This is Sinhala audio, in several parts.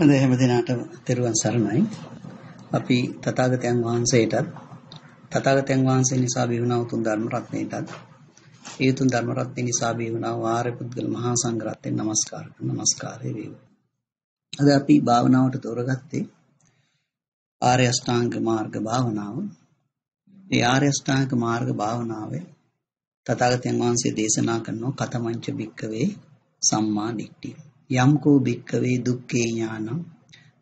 හොඳ හැම දිනාටම තෙරුවන් සරණයි. අපි තථාගතයන් වහන්සේටත් තථාගතයන් වහන්සේ නිසා බිහිවුණා උතුම් ධර්ම රත්නයටත් ඒ උතුම් ධර්ම රත්නය නිසා බිහිවුණා ආර්ය පුද්ගල මහා සංඝරත්නයට নমස්කාර කරන নমස්කාරය වේවා. අද අපි භාවනාවට තෝරගත්තේ ආර්ය අෂ්ටාංග මාර්ග භාවනාව. මේ ආර්ය අෂ්ටාංග මාර්ග භාවනාවේ තථාගතයන් වහන්සේ දේශනා කරන කතමංච භික්කවේ සම්මා දිට්ඨිය යම්කෝ භික්කවේ දුක්ඛේ ඥානං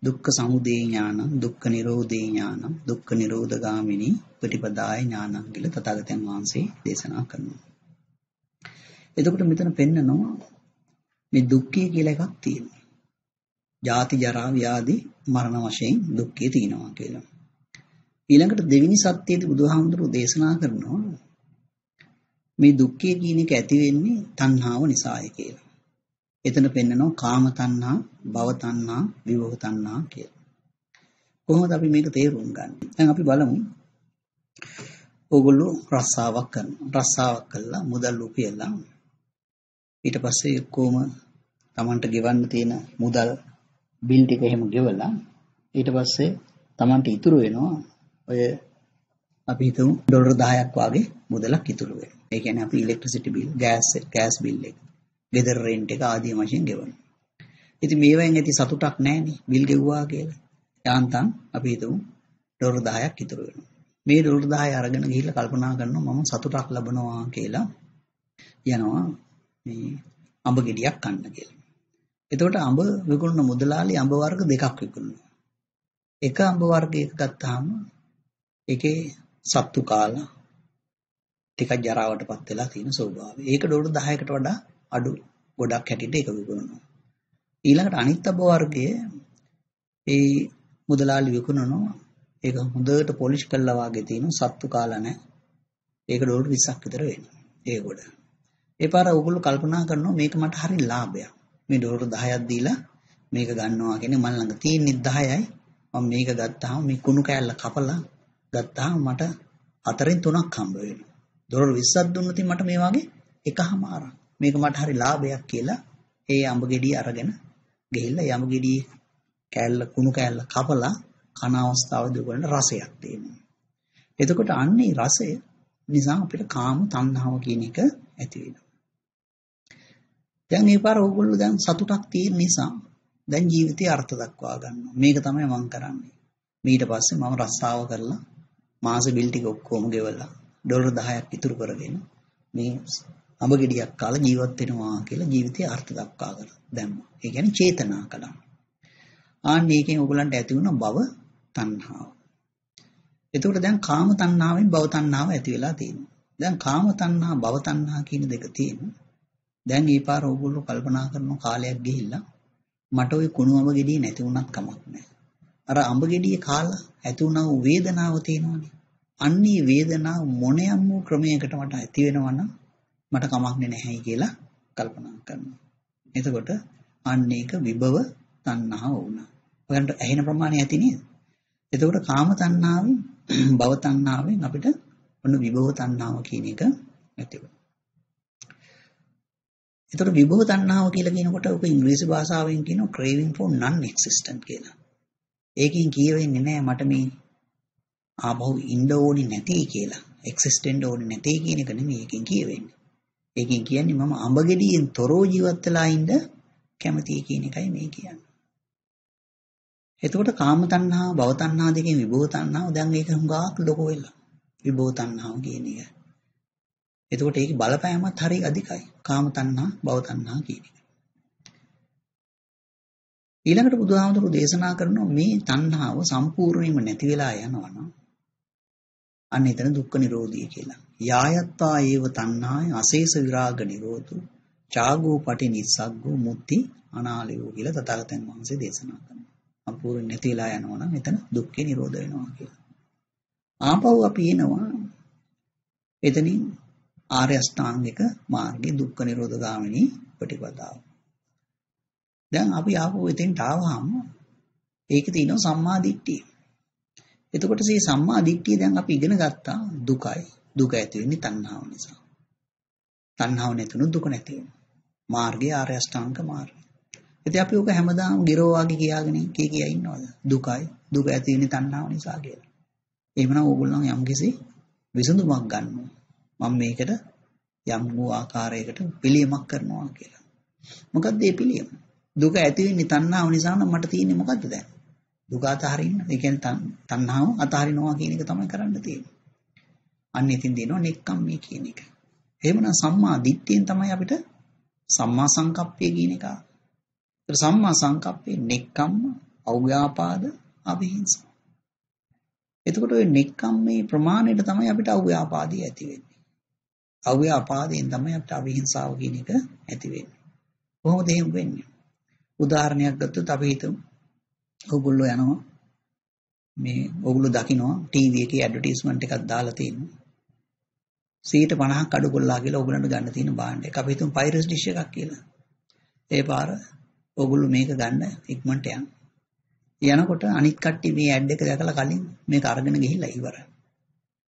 දුක්ඛ සමුදය ඥානං දුක්ඛ නිරෝධේ ඥානං දුක්ඛ නිරෝධගාමිනී ප්‍රතිපදාය ඥානං කියලා තථාගතයන් වහන්සේ දේශනා කරනවා. එතකොට මෙතන පෙන්නනවා මේ දුක්ඛය කියලා එකක් තියෙනවා. ජාති ජරා ව්‍යාධි මරණ වශයෙන් දුක්ඛය තියෙනවා කියලා. ඊළඟට දෙවෙනි සත්‍යයේදී බුදුහාමුදුරුවෝ දේශනා කරනවා මේ දුක්ඛය කියන එක ඇති වෙන්නේ තණ්හාව නිසායි කියලා. එතන පෙන්නනවා කාම තණ්හා, භව තණ්හා, විභව තණ්හා කියලා. කොහොමද අපි මේක තේරුම් ගන්න? දැන් අපි බලමු. ඕගොල්ලෝ රස්සාවක් කරනවා. රස්සාවක් කළා මුදල් උපයලා ඊට පස්සේ කොහොම Tamanට ගෙවන්න තියෙන මුදල් බිල් ටික එහෙම ගෙවලා ඊට පස්සේ Tamanට ඉතුරු වෙනවා ඔය අපි හිතමු ඩොලර් 10ක් වගේ මුදලක් ඉතුරු වෙනවා. ඒ කියන්නේ අපි electricity bill, gas gas bill එක ගෙදර රෙන්ට් එක ආදී වශයෙන් ගෙවනවා. ඉතින් මේවෙන් ඇති සතුටක් නැහැනේ බිල් ගෙවුවා කියලා. යාන්තම් අපි හිතමු ඩොලර් 10ක් ඉතුරු වෙනවා. මේ ඩොලර් 10 අරගෙන ගිහිල්ලා කල්පනා කරනවා මම සතුටක් ලබනවා කියලා යනවා මේ අඹ ගෙඩියක් කන්න කියලා. එතකොට අඹ විකුණන මුදලාලි අඹ වර්ග දෙකක් විකුණනවා. එක අඹ වර්ගයක ගත්තාම ඒකේ සත්තු කාලා ටිකක් ජරාවටපත් වෙලා තියෙන ස්වභාවය. ඒක ඩොලර් 10කට වඩා අඩු ගොඩක් හැටියට ඒක විකුණනවා. ඊළඟට අනිත් අබ වර්ගයේ ඒ මුදලාලි විකුණනවා. ඒක හොඳට පොලිෂ් කළා වගේ තියෙන සත්තු කාලා නැහැ. ඒක ඩොලර් 20ක් විතර වෙනවා. ඒ ගොඩ. ඒ පාර ඔයගොල්ලෝ කල්පනා කරනවා මේක මට හරි ලාභයක්. මේ ඩොලර් 10ක් දීලා මේක ගන්නවා කියන්නේ මල් ළඟ තියෙන්නේ 10යි. මම මේක ගත්තාම මේ කුණු කෑල්ල කපලා ගත්තාම මට හතරෙන් තුනක් හම්බ වෙනවා. ඩොලර් 20ක් දුන්නොත් මට මේ වගේ එකමාරක්. මේක මට හරි ලාභයක් කියලා ඒ අඹ ගෙඩිය අරගෙන ගිහිල්ලා යඹ ගෙඩිය කෑල්ල කුණු කෑල්ල කපලා කන අවස්ථාවේදී උගලන රසයක් තියෙනවා. එතකොට අන්නේ රසය නිසා අපිට කාම තණ්හාව කියන එක ඇති වෙනවා. දැන් මේ පාර ඕගොල්ලෝ දැන් සතුටක් තියෙන නිසා දැන් ජීවිතේ අර්ථ දක්වා ගන්නවා. මේක තමයි මම කරන්නේ. ඊට පස්සේ මම රස්සාව කරලා මාස බිල් ටික ඔක්කොම ගෙවලා ඩොලර් 10ක් ඉතුරු කරගෙන මේ අඹ ගෙඩියක් කාලා ජීවත් වෙනවා කියලා ජීවිතයේ අර්ථ දක්වා ගන්න දැම්මා. ඒ කියන්නේ චේතනා කළා. ආන්න ඒකෙන් ඕගලන්ට ඇති වුණ බව තණ්හාව. එතකොට දැන් කාම තණ්හාවෙන් භව තණ්හාව ඇති වෙලා තියෙනවා. දැන් කාම තණ්හා භව තණ්හා කියන දෙක තියෙනවා. දැන් මේ පාර ඕගොල්ලෝ කල්පනා කරන කාලයක් ගිහිල්ලා මට ওই කුණු අඹ ගෙඩිය නැති වුණත් කමක් නැහැ. අර අඹ ගෙඩිය කාලා ඇති වුණා වූ වේදනාව තියෙනවනේ. අන්නේ වේදනාව මොනියම් වූ ක්‍රමයකට මට ඇති වෙනවනම් මට කමක් නැහැයි කියලා කල්පනා කරනවා. එතකොට අන්න ඒක විභව තණ්හාව වුණා. ඔයන්ට ඇහෙන ප්‍රමාණය ඇති නේද? එතකොට කාම තණ්හාවෙන් භව තණ්හාවෙන් අපිට ඔන්න විභව තණ්හාව කියන එක ඇති වෙනවා. එතකොට විභව තණ්හාව කියලා කියනකොට ඔක ඉංග්‍රීසි භාෂාවෙන් කියනවා craving for non existent කියලා. ඒකෙන් කියවෙන්නේ නැහැ මට මේ ආපහු ඉන්න ඕනි නැති කියලා. existent ඕනි නැති කියන එක නෙමෙයි ඒකෙන් කියවෙන්නේ. ඒකෙන් කියන්නේ මම අඹ ගෙඩියෙන් තොරව ජීවත් වෙලා ඉන්න කැමතියි කියන එකයි මේ කියන්නේ. එතකොට කාම තණ්හා, භව තණ්හා දෙකෙන් විභව තණ්හාව දැන් මේක හුඟක් ලොකු වෙලා. විභව තණ්හාව කියන එක. එතකොට ඒකේ බලපෑමත් හරි අධිකයි. කාම තණ්හා, භව තණ්හා කියන එක. ඊළඟට බුදුහාමුදුරු දේශනා කරනවා මේ තණ්හාව සම්පූර්ණයෙන්ම නැති වෙලා යනවා නම් අන්න එතන දුක්ඛ නිරෝධිය කියලා. යායත්තා ඒව තණ්හාය අශේෂ විරාග නිරෝධෝ චාගෝ පටි නිස්සග්ගෝ මුක්ති අනාලයෝ කියලා තථාගතයන් වහන්සේ දේශනා කරනවා. සම්පූර්ණ නැතිලා යනවා නම් එතන දුක්ඛේ නිරෝධ වෙනවා කියලා. ආපහු අපි එනවා එතනින් ආර්ය අෂ්ටාංගික මාර්ගයේ දුක්ඛ නිරෝධ ගාමිනී ප්‍රතිපදාව. දැන් අපි ආපහු එතෙන්ට ආවහම ඒකේ තියෙනවා සම්මා දිට්ඨිය. එතකොට මේ සම්මා දිට්ඨිය දැන් අපි ඉගෙන ගත්තා දුකයි. දුක ඇති වෙන්නේ තණ්හාව නිසා. තණ්හාව නැතුණු දුක නැති වෙනවා. මාර්ගය ආර්ය අෂ්ටාංග මාර්ගය. ඉතින් අපි ඔක හැමදාම ගිරෝ වගේ කියාගෙන කී කියා ඉන්නවද? දුකයි. දුක ඇති වෙන්නේ තණ්හාව නිසා කියලා. එහෙමනම් ඕගොල්ලෝ යම්කිසි විසඳුමක් ගන්නවා. මම මේකට යම් වූ ආකාරයකට පිළියමක් කරනවා කියලා. මොකක්ද මේ පිළියම? දුක ඇති වෙන්නේ තණ්හාව නිසා නම් මට තියෙන්නේ මොකද්ද දැන්? දුක අතහරින්න. ඒ කියන්නේ තණ්හාව අතහරිනවා කියන එක තමයි කරන්න තියෙන්නේ. අන්න ඉතින් දිනනවා නෙක්කම් මේ කියන එක. එහෙමනම් සම්මා දිට්ඨියෙන් තමයි අපිට සම්මා සංකප්පය කියන එක. ඒතර සම්මා සංකප්පේ නෙක්කම්ම, අව්‍යාපාද, අවිහිංසා. එතකොට ওই නෙක්කම්මේ ප්‍රමාණයට තමයි අපිට අව්‍යාපාදී ඇති වෙන්නේ. අව්‍යාපාදයෙන් තමයි අපිට අවිහිංසාව කියන එක ඇති වෙන්නේ. කොහොමද එහෙම වෙන්නේ? උදාහරණයක් ගත්තොත් අපි හිතමු ඔයගොල්ලෝ යනවා මේ ඔයගොල්ලෝ දකිනවා ටීවී එකේ ඇඩ්වර්ටයිස්මන්ට් එකක් දාලා තියෙනවා 150ක් අඩු කොල්ලා කියලා ඔයගොල්ලන්ට ගන්න තියෙන බාණ්ඩ එක. අපි හිතමු පයිරස් ඩිෂ් එකක් කියලා. ඒ පාර ඔයගොල්ලෝ මේක ගන්න ඉක්මනට යන්න. යනකොට අනිත් කට්ටිය මේ ඇඩ් එක දැකලා කලින් මේක අරගෙන ගිහිල්ලා ඉවරයි.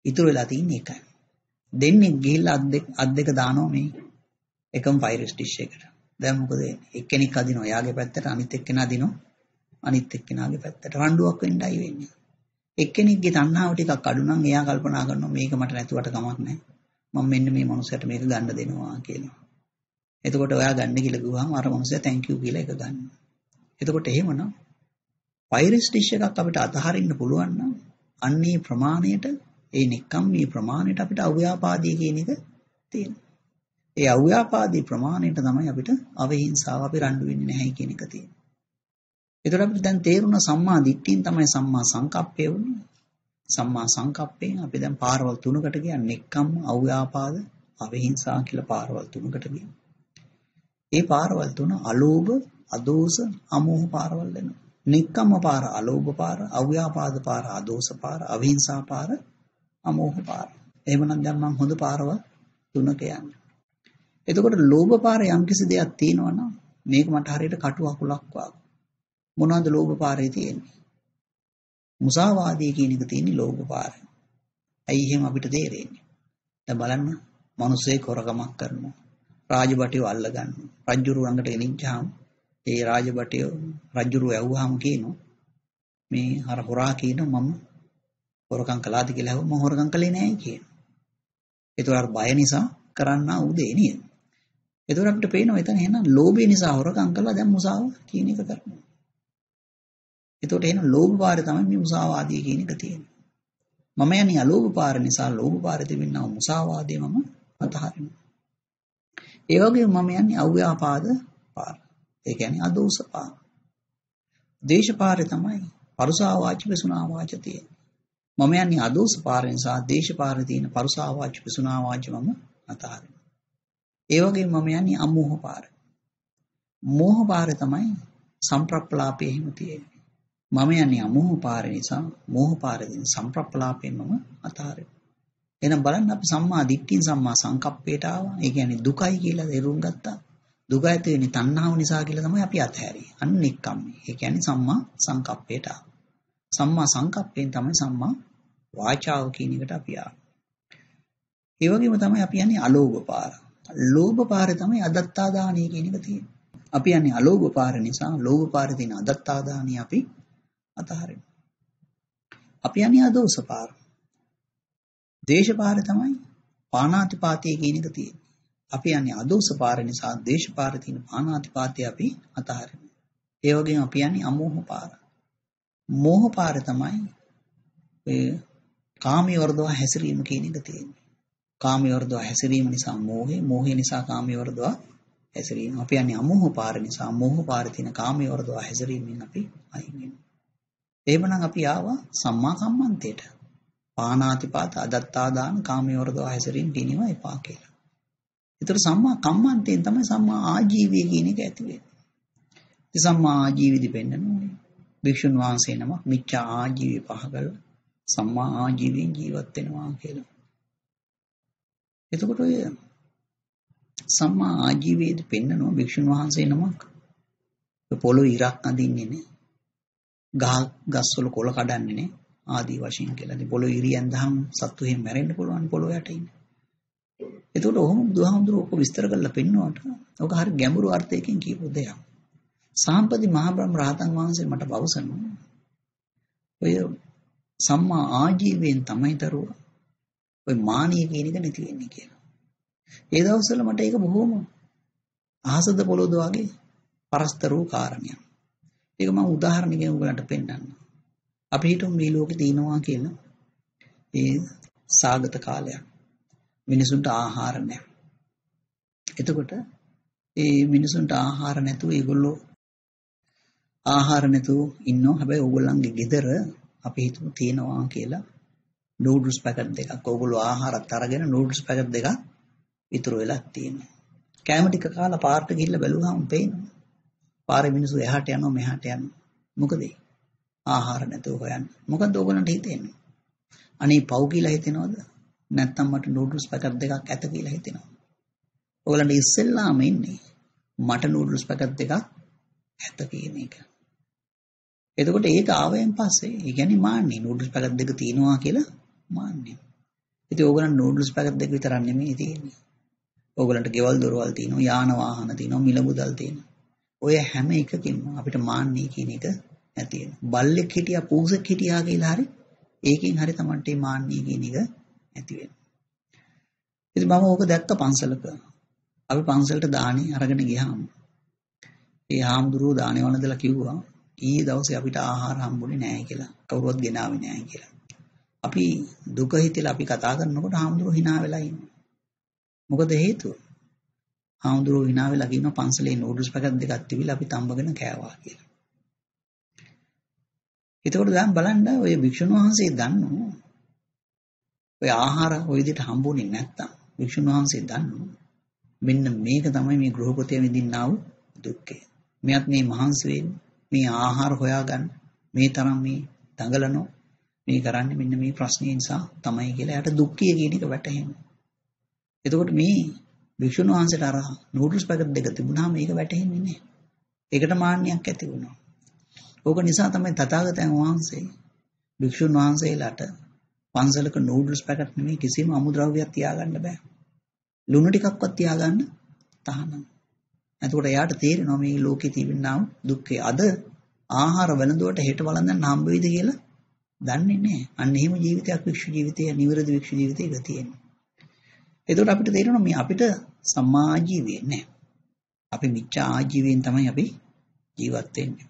ඉතුරු වෙලා තියෙන්නේ එකයි. දෙන්නේ ගිහිල්ලා අත් දෙක අත් දෙක දානවා මේ එකම පයිරස් ඩිෂ් එකට. දැන් මොකද එක්කෙනෙක් අදිනවා යාගේ පැත්තට අනිත් එක්කෙනා අදිනවා අනිත් එක්කෙනාගේ පැත්තට රණ්ඩුවක් වෙන්නයි වෙන්නේ. එක්කෙනෙක්ගේ තණ්හාව ටිකක් අඩු නම් එයා කල්පනා කරනවා මේක මට නැතුවට කමක් නැහැ. මම මෙන්න මේ මනුස්සයට මේක ගන්න දෙනවා කියනවා. එතකොට ඔයා ගන්න කියලා කිව්වහම අර මනුස්සයා thank you කියලා එක ගන්නවා. එතකොට එහෙමනම් පයිරස් ඩිෂ් එකක් අපිට අතහරින්න පුළුවන් නම් අන්නේ ප්‍රමාණයට ඒ නික්කම් මේ ප්‍රමාණයට අපිට අව්‍යාපාදී කියන එක තියෙනවා. ඒ අව්‍යාපාදී ප්‍රමාණයට තමයි අපිට අවහිංසාව අපි රණ්ඩු වෙන්නේ නැහැ කියන එක තියෙන්නේ. ඒතර අපිට දැන් තේරුණා සම්මා දිට්ඨියෙන් තමයි සම්මා සංකප්පය වුනේ. සම්මා සංකප්පයෙන් අපි දැන් පාරවල් තුනකට කියන්නේ එක්කම් අව්‍යාපාද අවිහිංසා කියලා පාරවල් තුනකට ගියා. ඒ පාරවල් තුන අලෝභ, අදෝස, අමෝහ පාරවල් වෙනවා. නික්කම්ම පාර අලෝභ පාර, අව්‍යාපාද පාර අදෝස පාර, අවිහිංසා පාර, අමෝහ පාර. එහෙමනම් දැන් මම හොඳ පාරවල් තුනක යන්නේ. එතකොට ලෝභ පාර යම්කිසි දෙයක් තියෙනවා නම් මේක මට හරියට කටු අකුලක් වගේ. මොනවද ලෝභ පාරේ තියෙන්නේ? මුසාවාදී කියන එක තියෙන්නේ ලෝභ පාරේ. ඇයි එහෙම අපිට තේරෙන්නේ? දැන් බලන්න මිනිස්සේ කොරකමක් කරනවා. රාජබටිව අල්ල ගන්නවා. රජුරු ළඟට ගෙනිච්චාම ඒ රාජබටිය රජුරු ඇව්වහම කියනවා මේ අර හොරා කියන මම හොරකම් කළාද කියලා අහුවම මම හොරකම් කළේ නෑ කියනවා. ඒතකොට අර බය නිසා කරන්න උදේ නේද? ඒතකොට අපිට පේනවා එතන එහෙනම් ලෝභය නිසා හොරකම් කළා දැන් මුසාව කියන එක කරනවා. එතකොට එහෙනම් ලෝභ පාරේ තමයි මේ මුසාවාදී කියන එක තියෙන්නේ. මම යන්නේ අලෝභ පාර නිසා ලෝභ පාරේ තිබෙනා මුසාවාදේ මම අතහරිනවා. ඒ වගේම මම යන්නේ අව්‍යාපාද පාර. ඒ කියන්නේ අදෝස පාර. දේශ පාරේ තමයි පරුසා වාච විසුනා වාච තියෙන්නේ. මම යන්නේ අදෝස පාර නිසා දේශ පාරේ තියෙන පරුසා වාච විසුනා වාච මම අතහරිනවා. ඒ වගේම මම යන්නේ අමෝහ පාර. මෝහ පාරේ තමයි සම්ප්‍රප්ලාපේ හිම තියෙන්නේ. මම යන්නේ අමෝහ පාරේ නිසා මෝහ පාරේ දින සම්ප්‍රප්ලාපයෙන් මම අතහරිනවා. එහෙනම් බලන්න අපි සම්මා දිට්ඨිය සම්මා සංකප්පයට ආවා. ඒ කියන්නේ දුකයි කියලා තේරුම් ගත්තා. දුක ඇති වෙන්නේ තණ්හාව නිසා කියලා තමයි අපි අතහැරියේ. අන්න එක්කම්මේ. ඒ කියන්නේ සම්මා සංකප්පයට ආවා. සම්මා සංකප්පයෙන් තමයි සම්මා වාචාව කියන එකට අපි ආවේ. ඒ වගේම තමයි අපි යන්නේ අලෝභ පාර. ලෝභ පාරේ තමයි අදත්තා දානය කියන එක තියෙන්නේ. අපි යන්නේ අලෝභ පාර නිසා ලෝභ පාරේ තියෙන අදත්තා දානය අපි අතහරිනවා. අපි යන්නේ අදෝස පාර. දේශ පාර තමයි පානාතිපාතය කියන එක තියෙන්නේ. අපි යන්නේ අදෝස පාර නිසා දේශ පාරේ තියෙන පානාතිපාතය අපි අතහරිනවා. ඒ වගේම අපි යන්නේ අමෝහ පාර. මෝහ පාර තමයි ඔය කාමයේ වර්ධව හැසිරීම කියන එක තියෙන්නේ. කාමයේ වර්ධව හැසිරීම නිසා මෝහේ, මෝහය නිසා කාමයේ වර්ධව හැසිරීම. අපි යන්නේ අමෝහ පාර නිසා මෝහ පාරේ තියෙන කාමයේ වර්ධව හැසිරීමෙන් අපි අයින් වෙනවා. එහෙමනම් අපි ආවා සම්මා කම්මන්තේට. පානාතිපාත අදත්තා දාන කාමයෝරදව හැසිරින් පිනිව එපා කියලා. ඒතර සම්මා කම්මන්තයෙන් තමයි සම්මා ආජීවය කියන එක ඇති වෙන්නේ. ඉතින් සම්මා ආජීවිදි පෙන්නනෝනේ. භික්ෂුන් වහන්සේ නමක් මිච්ඡා ආජීවය පහ කළා සම්මා ආජීවයෙන් ජීවත් වෙනවා කියලා. එතකොට ඔය සම්මා ආජීවයේදී පෙන්නනවා භික්ෂුන් වහන්සේ නමක් පොළොව ඉරක් අඳින්නේ නේ. ගහ ගස්වල කොළ කඩන්නේ නේ ආදී වශයෙන් කියලා. ඉතින් පොළොව ඉරියන් දහම් සත්තු එහෙම මැරෙන්න පුළුවන් පොළොව යට ඉන්නේ. එතකොට ඔහොම බුදුහාමුදුරුවෝ ඔක විස්තර කරලා පෙන්නවට ඔක හරි ගැඹුරු අර්ථයකින් කියපු දෙයක්. සාම්පති මහබ්‍රහ්ම රහතන් වහන්සේ මට පවසනවා ඔය සම්මා ආජීවයෙන් තමයි දරුවා ඔය මානිය කියන එක නැති වෙන්නේ කියලා. ඒ දවස්වල මට ඒක බොහොම අහසද පොළොද වගේ පරස්තර වූ කාරණයක්. ඒක මම උදාහරණකින් ඔයගලන්ට පෙන්නන්නම්. අපි හිතමු මේ ලෝකේ තියෙනවා කියලා. ඒ සාගත කාලයක්. මිනිසුන්ට ආහාර නැහැ. එතකොට ඒ මිනිසුන්ට ආහාර නැතුව ඒගොල්ලෝ ආහාර නැතුව ඉන්නවා. හැබැයි ඕගොල්ලන්ගේ ගෙදර අපි හිතමු තියෙනවා කියලා නූඩල්ස් පැකට් දෙකක්. ඕගොල්ලෝ ආහාරත් අරගෙන නූඩල්ස් පැකට් දෙකක් ඉතුරු වෙලා තියෙනවා. කෑම ටික කාලා පාර්ට ගිහිල්ලා බැලුවාම පේනවා. පාරේ මිනිස්සු එහාට යනවා මෙහාට යනවා. මොකද ආහාර නැතුව හොයන්න. මොකද ඕගොල්ලන්ට හිතෙන්නේ? අනේ පව් කියලා හිතෙනවද? නැත්නම් මට නූඩල්ස් පැකට් දෙකක් ඇත කියලා හිතෙනවා. ඔයගලන්ට ඉස්සෙල්ලාම ඉන්නේ මට නූඩල්ස් පැකට් දෙකක් ඇත කියන එක. එතකොට ඒක ආවයෙන් පස්සේ ඒ කියන්නේ මාන්නේ නූඩල්ස් පැකට් දෙක තියෙනවා කියලා මාන්නේ. ඉතින් ඕගලන් නූඩල්ස් පැකට් දෙක විතරක් නෙමෙයි තියෙන්නේ. ඕගලන්ට ගෙවල් දොරවල් තියෙනවා, යාන වාහන තියෙනවා, මිල මුදල් තියෙනවා. ඔය හැම එකකින්ම අපිට මාන්නේ කියන එක නැති වෙනවා. බල්ලෙක් හිටියා, පූසෙක් හිටියා කියලා හරි ඒකෙන් හරි Tamante මාන්නේ කියන එක නැති වෙනවා. ඉතින් මම ඕක දැක්ක පන්සලක. අපි පන්සලට දානේ අරගෙන ගියාම ඒ හාමුදුරුවෝ දානේ වළඳලා කිව්වා ඊයේ දවසේ අපිට ආහාර හම්බුනේ නැහැ කියලා. කවුරුවත් ගෙනාවේ නැහැ කියලා. අපි දුක හිතලා අපි කතා කරනකොට හාමුදුරුවෝ hina වෙලා ඉන්නවා. මොකද හේතුව? හාමුදුරුවෝ hina වෙලා කියනවා පන්සලේ නූඩල්ස් පැකට් දෙකක් තිබිලා අපි තඹගෙන කෑවා කියලා. එතකොට දැන් බලන්න ඔය භික්ෂුන් වහන්සේ දන්නවා ඔය ආහාර ওই විදිහට හම්බුනේ නැත්තම් භික්ෂුන් වහන්සේ දන්නවා මෙන්න මේක තමයි මේ ගෘහපතිය විඳින්නා වූ දුක්ඛය. මෙයත් මේ මහන්සි වෙන්නේ මේ ආහාර හොයාගන්න මේ තරම් මේ දඟලනෝ මේ කරන්නේ මෙන්න මේ ප්‍රශ්නේ නිසා තමයි කියලා එයාට දුක්ඛය කියන එක වැටහෙනවා. එතකොට මේ භික්ෂුන් වහන්සේට අර නූඩල්ස් පැකට් දෙක තිබුණාම මේක වැටහෙන්නේ නැහැ. ඒකට මාන්නයක් ඇති වුණා. ඕක නිසා තමයි තථාගතයන් වහන්සේ භික්ෂුන් වහන්සේලාට පන්සලක නූඩල්ස් පැකට් නෙමෙයි කිසිම අමුද්‍රව්‍යයක් තියාගන්න බෑ. ලුණු ටිකක්වත් තියාගන්න තහනම්. එතකොට එයාට තේරෙනවා මේ ලෝකේ තිබෙනා දුක්ඛය. අද ආහාර වෙනදුවට හෙට වළඳන්න හම්බ වෙයිද කියලා දන්නේ නැහැ. අන්න එහෙම ජීවිතයක් වික්ෂු ජීවිතය, නිවැරදි වික්ෂු ජීවිතයක තියෙනවා. එතකොට අපිට තේරෙනවා මේ අපිට සම්මා ආජීවය නැහැ. අපි මිච්ඡා ආජීවයෙන් තමයි අපි ජීවත් වෙන්නේ.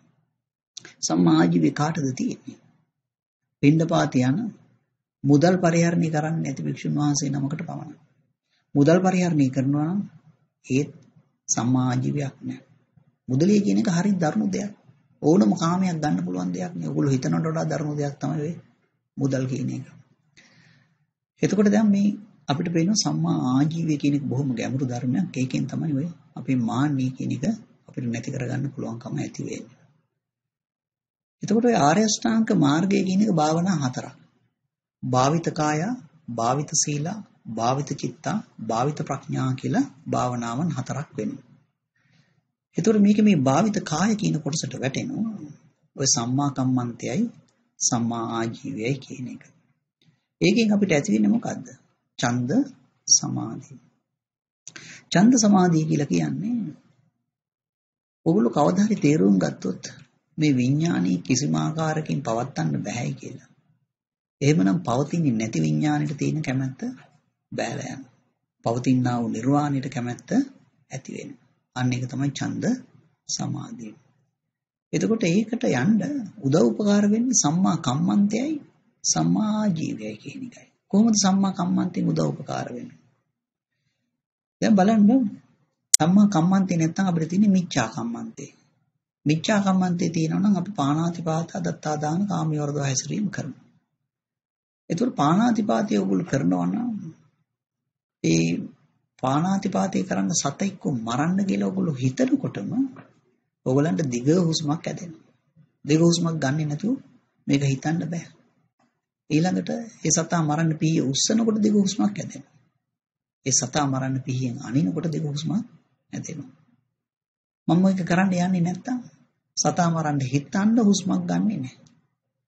සම්මා ආජීවය කාටද තියෙන්නේ? පින්දපාත යන මුදල් පරිහරණය කරන්නේ නැති භික්ෂුන් වහන්සේ නමකට පමණයි. මුදල් පරිහරණය කරනවා නම් ඒත් සම්මා ආජීවයක් නැහැ. මුදලිය කියන එක හරි දරුණු දෙයක්. ඕනම කාමයක් ගන්න පුළුවන් දෙයක් නේ. ඔයගොල්ලෝ හිතනට වඩා දරුණු දෙයක් තමයි ඔය මුදල් කියන එක. එතකොට දැන් මේ අපිට පේනවා සම්මා ආජීවය කියන එක බොහොම ගැඹුරු ධර්මයක්. ඒකෙන් තමයි ඔය අපේ මාන්නය කියන එක අපිට නැති කරගන්න පුළුවන්කම ඇති වෙන්නේ. එතකොට ඔය ආර්ය අෂ්ටාංග මාර්ගය කියන එක භාවනා හතරක්. භාවිත කාය, භාවිත සීලා, භාවිත චිත්තා, භාවිත ප්‍රඥා කියලා භාවනාවන් හතරක් වෙනවා. එතකොට මේක මේ භාවිත කාය කියන කොටසට වැටෙනවා. ඔය සම්මා කම්මන්තයයි සම්මා ආජීවයයි කියන එක. ඒකෙන් අපිට ඇති වෙන්නේ මොකද්ද? ඡන්ද සමාධි. ඡන්ද සමාධිය කියලා කියන්නේ ඔගොල්ලෝ කවදා හරි තේරුම් ගත්තොත් මේ විඥානයේ කිසිම ආකාරයකින් පවත්වන්න බෑ කියලා. එහෙමනම් පවතින්නේ නැති විඥාණයට තියෙන කැමැත්ත බෑලා යනවා. පවතිනා වූ නිර්වාණයට කැමැත්ත ඇති වෙනවා. අන්න ඒක තමයි ඡන්ද සමාධිය. එතකොට ඒකට යන්න උදව් උපකාර වෙන්නේ සම්මා කම්මන්තයයි සම්මා ආජීවයයි කියන එකයි. කොහොමද සම්මා කම්මන්තෙන් උදව් උපකාර වෙන්නේ? දැන් බලන්න සම්මා කම්මන්තේ නැත්තම් අපිට තියෙන්නේ මිච්ඡා කම්මන්තේ. මිච්ඡා කම්මන්තේ තියෙනවා නම් අපි පාණාතිපාත දත්තා දාන කාමිය වර්ධව හැසිරීම කරනවා. ඒතර පාණාතිපාතය ඔයගොල්ලෝ කරනවා නම් ඒ පාණාතිපාතය කරන්න සතෙක්ව මරන්න කියලා ඔයගොල්ලෝ හිතනකොටම ඔයගලන්ට දිග හුස්මක් ඇදෙනවා. දිග හුස්මක් ගන්නෙ නැතුව මේක හිතන්න බෑ. ඊළඟට ඒ සතා මරන්න පීය උස්සනකොට දිග හුස්මක් ඇදෙනවා. ඒ සතා මරන්න පීයෙන් අනිනකොට දිග හුස්මක් ඇදෙනවා. මම මේක කරන්න යන්නේ නැත්තම් සතා මරන්න හිතන්න හුස්මක් ගන්නෙ නෑ.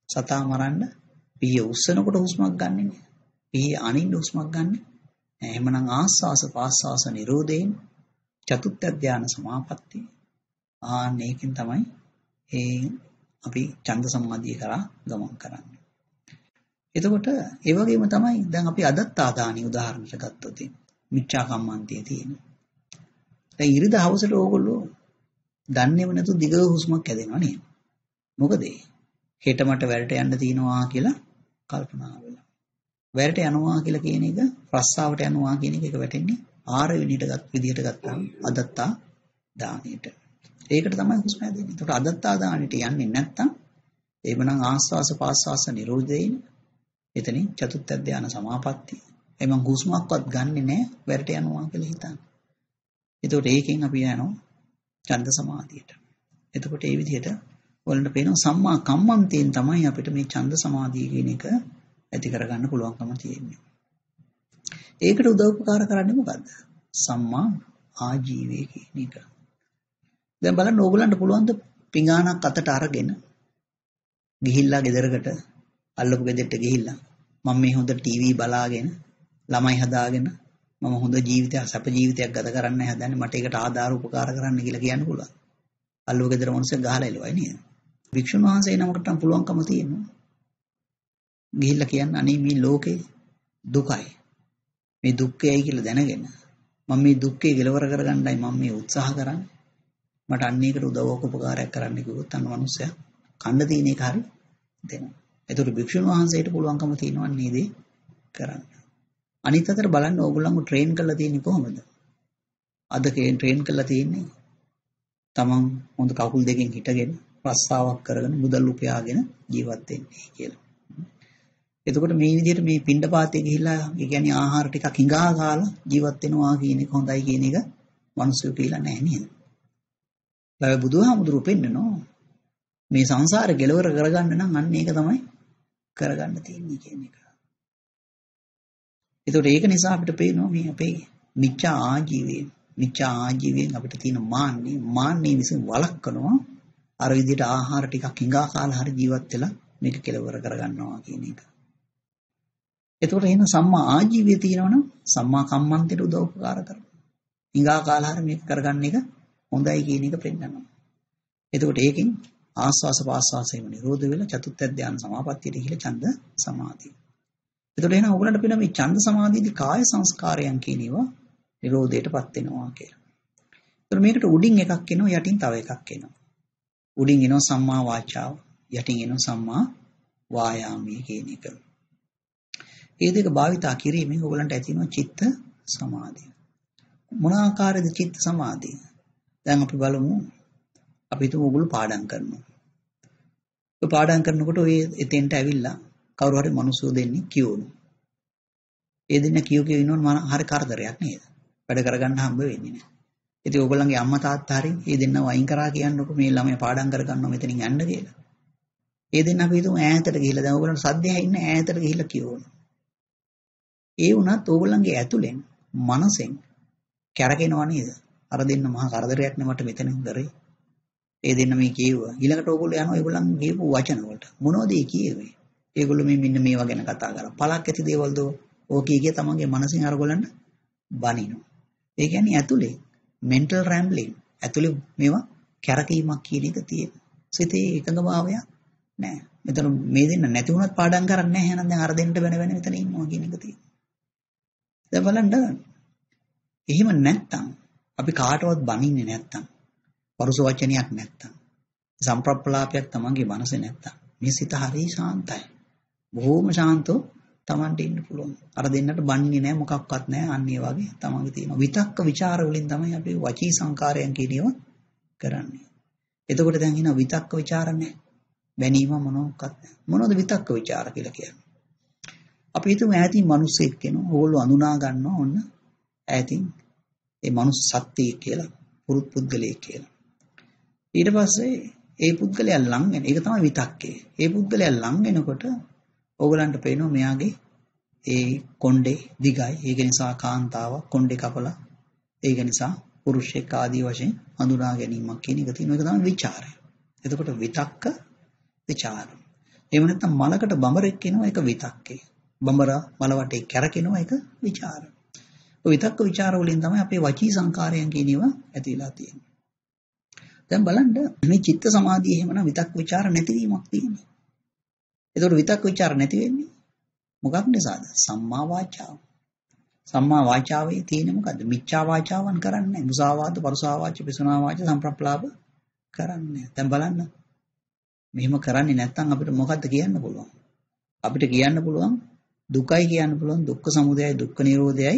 සතා මරන්න පීය උස්සනකොට හුස්මක් ගන්නෙ නෑ. පීය අනින්න හුස්මක් ගන්නෙ එහෙමනම් ආස්වාස පාස්වාස නිරෝධයෙන් චතුත්ථ ධාන සමාපatti ආන්න ඒකෙන් තමයි ඒ අපි ඡන්ද සමාධිය කරා ගමන් කරන්නේ. එතකොට ඒ වගේම තමයි දැන් අපි අදත්තාදානි උදාහරණයක් ගත්තොත් මිච්ඡා කම්මන්තයේ තියෙන. දැන් ඉරිද හවසට ඕගොල්ලෝ දන්නේම නැතු දිග හුස්මක් ඇදෙනවා නේද? මොකද හෙට මට වැඩට යන්න තියෙනවා කියලා කල්පනා වෙලා. වැඩට යනවා කියලා කියන එක රස්සාවට යනවා කියන එක එක වැටෙන්නේ ආර වෙනිට ගත් විදිහට ගත්තාම අදත්තා දානෙට. ඒකට තමයි හුස්ම ඇදෙන්නේ. ඒකට අදත්තා දානෙට යන්නේ නැත්තම් එවනම් ආස්වාස පාස්වාස නිරෝධයෙන් එතනින් චතුත්ථ ධානය සමාපත්තිය. එමන් හුස්මක්වත් ගන්නෙ නෑ වැඩට යනවා කියලා හිතන්නේ. එතකොට ඒකෙන් අපි යනවා ඡන්ද සමාධියට. එතකොට ඒ විදිහට වලට පේනවා සම්මා කම්මන්තයෙන් තමයි අපිට මේ ඡන්ද සමාධිය කියන එක ඇති කරගන්න පුළුවන්කම තියෙන්නේ. ඒකට උදව් උපකාර කරන්නේ මොකද්ද? සම්මා ආජීවය කියන එක. දැන් බලන්න ඕගලන්ට පුළුවන් ද පිඟානක් අතට අරගෙන ගිහිල්ලා ගෙදරකට අල්ලපු ගෙදරට ගිහිල්ලා මම මේ හොඳ ටීවී බලාගෙන ළමයි හදාගෙන මම හොඳ ජීවිතයක් සැප ජීවිතයක් ගත කරන්න හදන්නේ මට ඒකට ආධාර උපකාර කරන්න කියලා කියන්න පුළුවන්. අල්ලුව ගෙදර මොනසෙක් ගහලා එළුවයි නේද? වික්ෂුන් වහන්සේ නමකට නම් පුළුවන්කම තියෙනවා. ගිහිල්ලා කියන්න අනේ මේ ලෝකේ දුකයි. මේ දුක්ඛයයි කියලා දැනගෙන මම මේ දුක්ඛය කෙලවර කරගන්නයි මම මේ උත්සාහ කරන්නේ. මට අන්න ඒකට උදව්වක් උපකාරයක් කරන්න කිව්වොත් අන්න මිනිස්සයා කන්න තියෙන එක හරි දෙනවා. ඒතකොට භික්ෂුන් වහන්සේට පුළුවන්කම තියෙනවා නේද කරන්න. අනිත් අතට බලන්න ඕගොල්ලන්ව ට්‍රේන් කරලා තියෙන්නේ කොහොමද? අද ට්‍රේන් කරලා තියෙන්නේ තමන් හොඳ කකුල් දෙකෙන් හිටගෙන රස්සාවක් කරගෙන මුදල් උපයාගෙන ජීවත් වෙන්නේ කියලා. එතකොට මේ විදිහට මේ පින්ඩපාතේ ගිහිල්ලා ඒ කියන්නේ ආහාර ටිකක් හිඟා කාලා ජීවත් වෙනවා කියන එක හොඳයි කියන එක මිනිස්සු කියලා නැහැ නේද? ලව බුදුහාමුදුරු පෙන්නනවා මේ සංසාර කෙලවර කරගන්න නම් අන්න ඒක තමයි කරගන්න තියෙන්නේ කියන එක. ඒතකොට ඒක නිසා අපිට පේනවා මේ අපේ මිච්ඡා ආජීවයෙන් මිච්ඡා ආජීවයෙන් අපිට තියෙන මාන්නේ මාන්නේ විසින් වළක්වනවා අර විදිහට ආහාර ටිකක් හිඟා කාලා හරි ජීවත් වෙලා මේක කෙලවර කරගන්නවා කියන එක. එතකොට එහෙනම් සම්මා ආජීවය තියෙනවනම් සම්මා කම්මන්තයට උදව් උපකාර කරනවා. හිඟා කාලා හරි මේක කරගන්න එක හොඳයි කියන එක පෙන්නනවා. එතකොට ඒකෙන් ආස්වාස පාස්වාසයම නිරෝධ වෙලා චතුත්ථ ධ්‍යාන සමාපත්තියට ගිහිලා ඡන්ද සමාධිය. එතකොට එහෙනම් ඔයගලන්ට පේනවා මේ ඡන්ද සමාධියේදී කාය සංස්කාරයන් කියන ඒවා නිරෝධයටපත් වෙනවා කියලා. එතකොට මේකට උඩින් එකක් එනවා යටින් තව එකක් එනවා. උඩින් එනවා සම්මා වාචාව යටින් එනවා සම්මා වායාමී කියන එක. මේ දෙක භාවිතා කිරීමෙන් ඔයගලන්ට ඇති වෙනවා චිත්ත සමාධිය. මොන ආකාරයේද චිත්ත සමාධිය? දැන් අපි බලමු අපි හිතමු ඔයගොල්ලෝ පාඩම් කරනවා. ඔය පාඩම් කරනකොට ඔය එතෙන්ට ඇවිල්ලා කවුරු හරි මිනිස්සු දෙන්නේ කියවනු. ඒ දෙන්න කියව කියව ඉන්නවනම් මම හරි කරදරයක් නේද? වැඩ කරගන්න හම්බ වෙන්නේ නැහැ. ඉතින් ඕගොල්ලන්ගේ අම්මා තාත්තා හරි ඒ දෙන්න වයින් කරා කියන්නකො මේ ළමයා පාඩම් කරගන්නවා මෙතනින් යන්න කියලා. ඒ දෙන්න අපි හිතමු ඈතට ගිහිල්ලා දැන් ඕගොල්ලන්ට සද්දය ඇහින්නේ ඈතට ගිහිල්ලා කියවනවා. ඒ වුණත් ඕගොල්ලන්ගේ ඇතුලෙන් මනසෙන් කැරකෙනව නේද? අර දෙන්න මහා කරදරයක් නේ මට මෙතන කරේ. ඒ දෙන්න මේ කියුවා. ඊළඟට ඕගොල්ලෝ යනවා ඒගොල්ලන් කියපු වචන වලට. මොනවද ඒ කියුවේ? ඒගොල්ලෝ මේ මෙන්න මේවා ගැන කතා කරා. පළක් ඇති දේවල්ද ඕකී කිය තමන්ගේ මනසින් අරගොල්ලන්ට බනිනවා. ඒ කියන්නේ ඇතුලේ mental rambling ඇතුලේ මේවා කැරකීමක් කියන එක තියෙනවා. සිතේ එකඟභාවයක් නැහැ. මෙතන මේ දෙන්න නැති වුණත් පාඩම් කරන්නේ නැහැ. එහෙනම් දැන් අර දෙන්න වෙන වෙන මෙතන ඉන්නවා කියන එක තියෙනවා. දැන් බලන්න. එහෙම නැත්තම් අපි කාටවත් බනින්නේ නැත්තම් පරුස වචනයක් නැත්තම්. සම්ප්‍රප්ලාපයක් තමන්ගේ මනසේ නැත්තම්. මේ සිත හරි ශාන්තයි. බොහොම ශාන්තෝ තමන්ට ඉන්න පුළුවන්. අර දෙන්නට බන්නේ නැහැ මොකක්වත් නැහැ අන්න ඒ වගේ තමන්ගේ තියෙන විතක්ක ਵਿਚාර වලින් තමයි අපි වචී සංකාරයන් කියනව කරන්නේ. එතකොට දැන් එන විතක්ක ਵਿਚාර නැහැ බැනීම මොනක්වත් නැහැ මොනවද විතක්ක ਵਿਚාර කියලා කියන්නේ? අපි හිතමු ඈතින් මිනිස්සෙක් කෙනා ඕගොල්ලෝ අඳුනා ගන්නවා ඔන්න ඈතින්. ඒ මනුස්ස සත්ත්වය කියලා පුරුත් පුද්ගලයෙක් කියලා. ඊට පස්සේ ඒ පුද්ගලයා ලං වෙන ඒක තමයි විතක්කේ. ඒ පුද්ගලයා ලං වෙනකොට ඕගලන්ට පේනවා මෙයාගේ ඒ කොණ්ඩේ දිගයි. ඒක නිසා කාන්තාව කොණ්ඩේ කපලා ඒක නිසා පුරුෂයෙක් ආදී වශයෙන් හඳුනා ගැනීමක් කියන එක තියෙනවා. ඒක තමයි ਵਿਚාරය. එතකොට විතක්ක ਵਿਚාර. එහෙම නැත්නම් මලකට බඹරෙක් කියනවා ඒක විතක්කේ. බඹරා මල වටේ කැරකෙනවා ඒක ਵਿਚාර. ඔය විතක්ක ਵਿਚාර වලින් තමයි අපේ වචී සංකාරයන් කියන ඒවා ඇතිලා තියෙන්නේ. දැන් බලන්න මේ චිත්ත සමාධිය එහෙමනම් විතක් ਵਿਚාර නැතිවීමක් තියෙනවා. ඒතකොට විතක් ਵਿਚාර නැති වෙන්නේ මොකක් නිසාද? සම්මා වාචාව. සම්මා වාචාවේ තියෙන මොකද්ද? මිච්ඡා වාචාවන් කරන්නේ නැහැ. මුසාවාද, පරුසාවාච, පිසුනාවාච, සම්ප්‍රප්ලාප කරන්නේ නැහැ. දැන් බලන්න. මෙහෙම කරන්නේ නැත්නම් අපිට මොකද්ද කියන්න පුළුවන්? අපිට කියන්න පුළුවන් දුකයි කියන්න පුළුවන් දුක්ඛ සමුදයයි දුක්ඛ නිරෝධයයි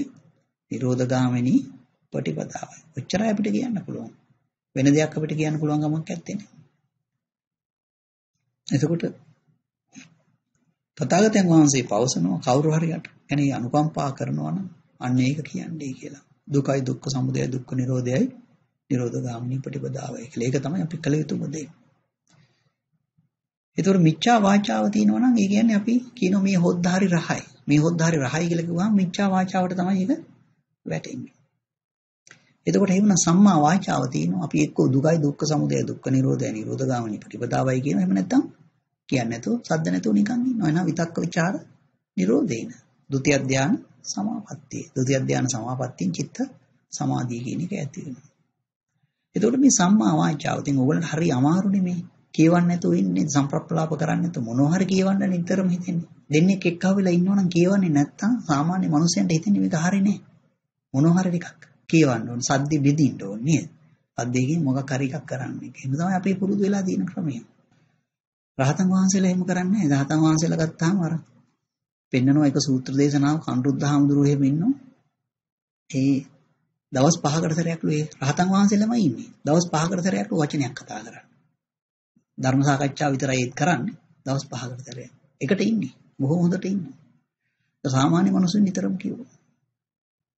නිරෝධගාමිනී ප්‍රතිපදාවයි. ඔච්චරයි අපිට කියන්න පුළුවන්. වෙන දෙයක් අපිට කියන්න පුළුවන් ගමක් නැත්තේ නේ. එතකොට තථාගතයන් වහන්සේ පවසනවා කවුරු හරියට කෙනෙක් අනුකම්පා කරනවා නම් අන්න ඒක කියන්නේ කියලා. දුකයි දුක්ඛ සමුදයයි දුක්ඛ නිරෝධයයි නිරෝධගාමිනී ප්‍රතිපදාවයි කියලා. ඒක තමයි අපි කළ යුතුම දේ. ඒතර මිච්ඡා වාචාව තියෙනවා නම් ඒ කියන්නේ අපි කියනවා මේ හොද්දාරි රහයි. මේ හොද්දාරි රහයි කියලා කිව්වම මිච්ඡා වාචාවට තමයි ඒක වැටෙන්නේ. එතකොට එහෙමනම් සම්මා වාචාව තියෙනවා. අපි එක්කෝ දුකයි දුක්ඛ සමුදය දුක්ඛ නිරෝධය නිරෝධ ගාමිනී ප්‍රතිපදාවයි කියන එහෙම නැත්තම් කියන්නේ නැතුව සද්ද නැතුව නිකන් ඉන්නවා. එහෙනම් විතක්ක ਵਿਚාර නිරෝධේන. ဒုတိ ය ධාන සමාපත්තිය. ဒုတိ ය ධාන සමාපත්තියෙන් චිත්ත සමාධිය කියන එක ඇති වෙනවා. එතකොට මේ සම්මා වාචාව ඉතින් ඕගලන්ට හරි අමාරුනේ මේ. කියවන්න නැතුව ඉන්නේ සම්ප්‍රප්ලාප කරන්න නැතුව මොනවා හරි කියවන්න නිතරම හිතෙන්නේ. දෙන්නේ එක්කව වෙලා ඉන්නවනම් කියවන්නේ නැත්තම් සාමාන්‍ය මනුස්සයන්ට හිතෙන්නේ මේක හරිනේ. මොනවා හරි එකක් කියවන්න ඕන. සද්දි බෙදින්න ඕන නේද? සද්දේකින් මොකක් හරි එකක් කරන්න. එහෙම තමයි අපි පුරුදු වෙලා තියෙන ක්‍රමය. රහතන් වහන්සේලා එහෙම කරන්නේ නැහැ. රහතන් වහන්සේලා ගත්තාම අර පෙන්නනවා එක සූත්‍ර දේශනාව කණ්ඩුද්ධ හාමුදුරුවෝ එහෙම ඉන්නෝ. ඒ දවස් 5කට සැරයක් ලෝ රහතන් වහන්සේලාමයි ඉන්නේ. දවස් 5කට සැරයක් වචනයක් කතා කරන්නේ. ධර්ම සාකච්ඡා විතරයි ඒත් කරන්නේ. දවස් 5කට සැරයක්. එකට ඉන්නේ. බොහොම හොඳට ඉන්නවා. සාමාන්‍ය මිනිස්සුන් නිතරම කියනවා.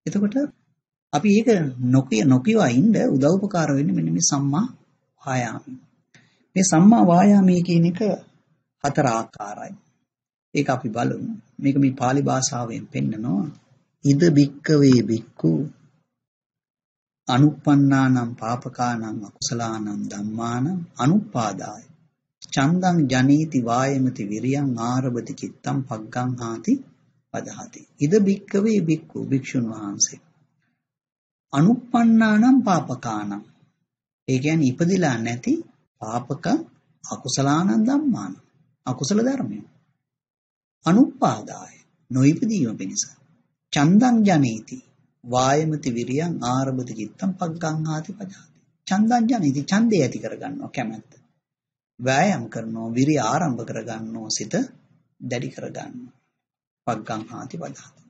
එතකොට අපි ඒක නොකිය නොකියවා ඉන්න උදව්පකාර වෙන්නේ මෙන්න මේ සම්මා වායාමී. මේ සම්මා වායාමී කියන එක හතර ආකාරයි. ඒක අපි බලමු. මේක මේ pāli භාෂාවෙන් පෙන්නනවා. ඉද බික්කවේ බික්කු අනුප්පන්නානම් පාපකානම් අකුසලානම් ධම්මානම් අනුපාදාය චන්දං ජනීති වායමති විරියං ආරබති චිත්තං පග්ගං හාති පදහති ඉද බික්කවේ බික්කු භික්ෂුන් වහන්සේ අනුප්පන්නානම් පාපකානම්. ඒ කියන්නේ ඉපදිලා නැති පාපක අකුසලානම් ධම්මාන අකුසල ධර්මය. අනුපාදාය නොයිපදීම පිණිස. චන්දං ජනීති වායමති විරියං ආරබති චිත්තං පග්ගං ආති පජාති. චන්දං ජනීති ඡන්දය ඇති කරගන්නවා කැමැත්ත. වෑයම් කරනවා විරිය ආරම්භ කරගන්නවා සිත දැඩි කරගන්නවා. පග්ගං ආති පජාති.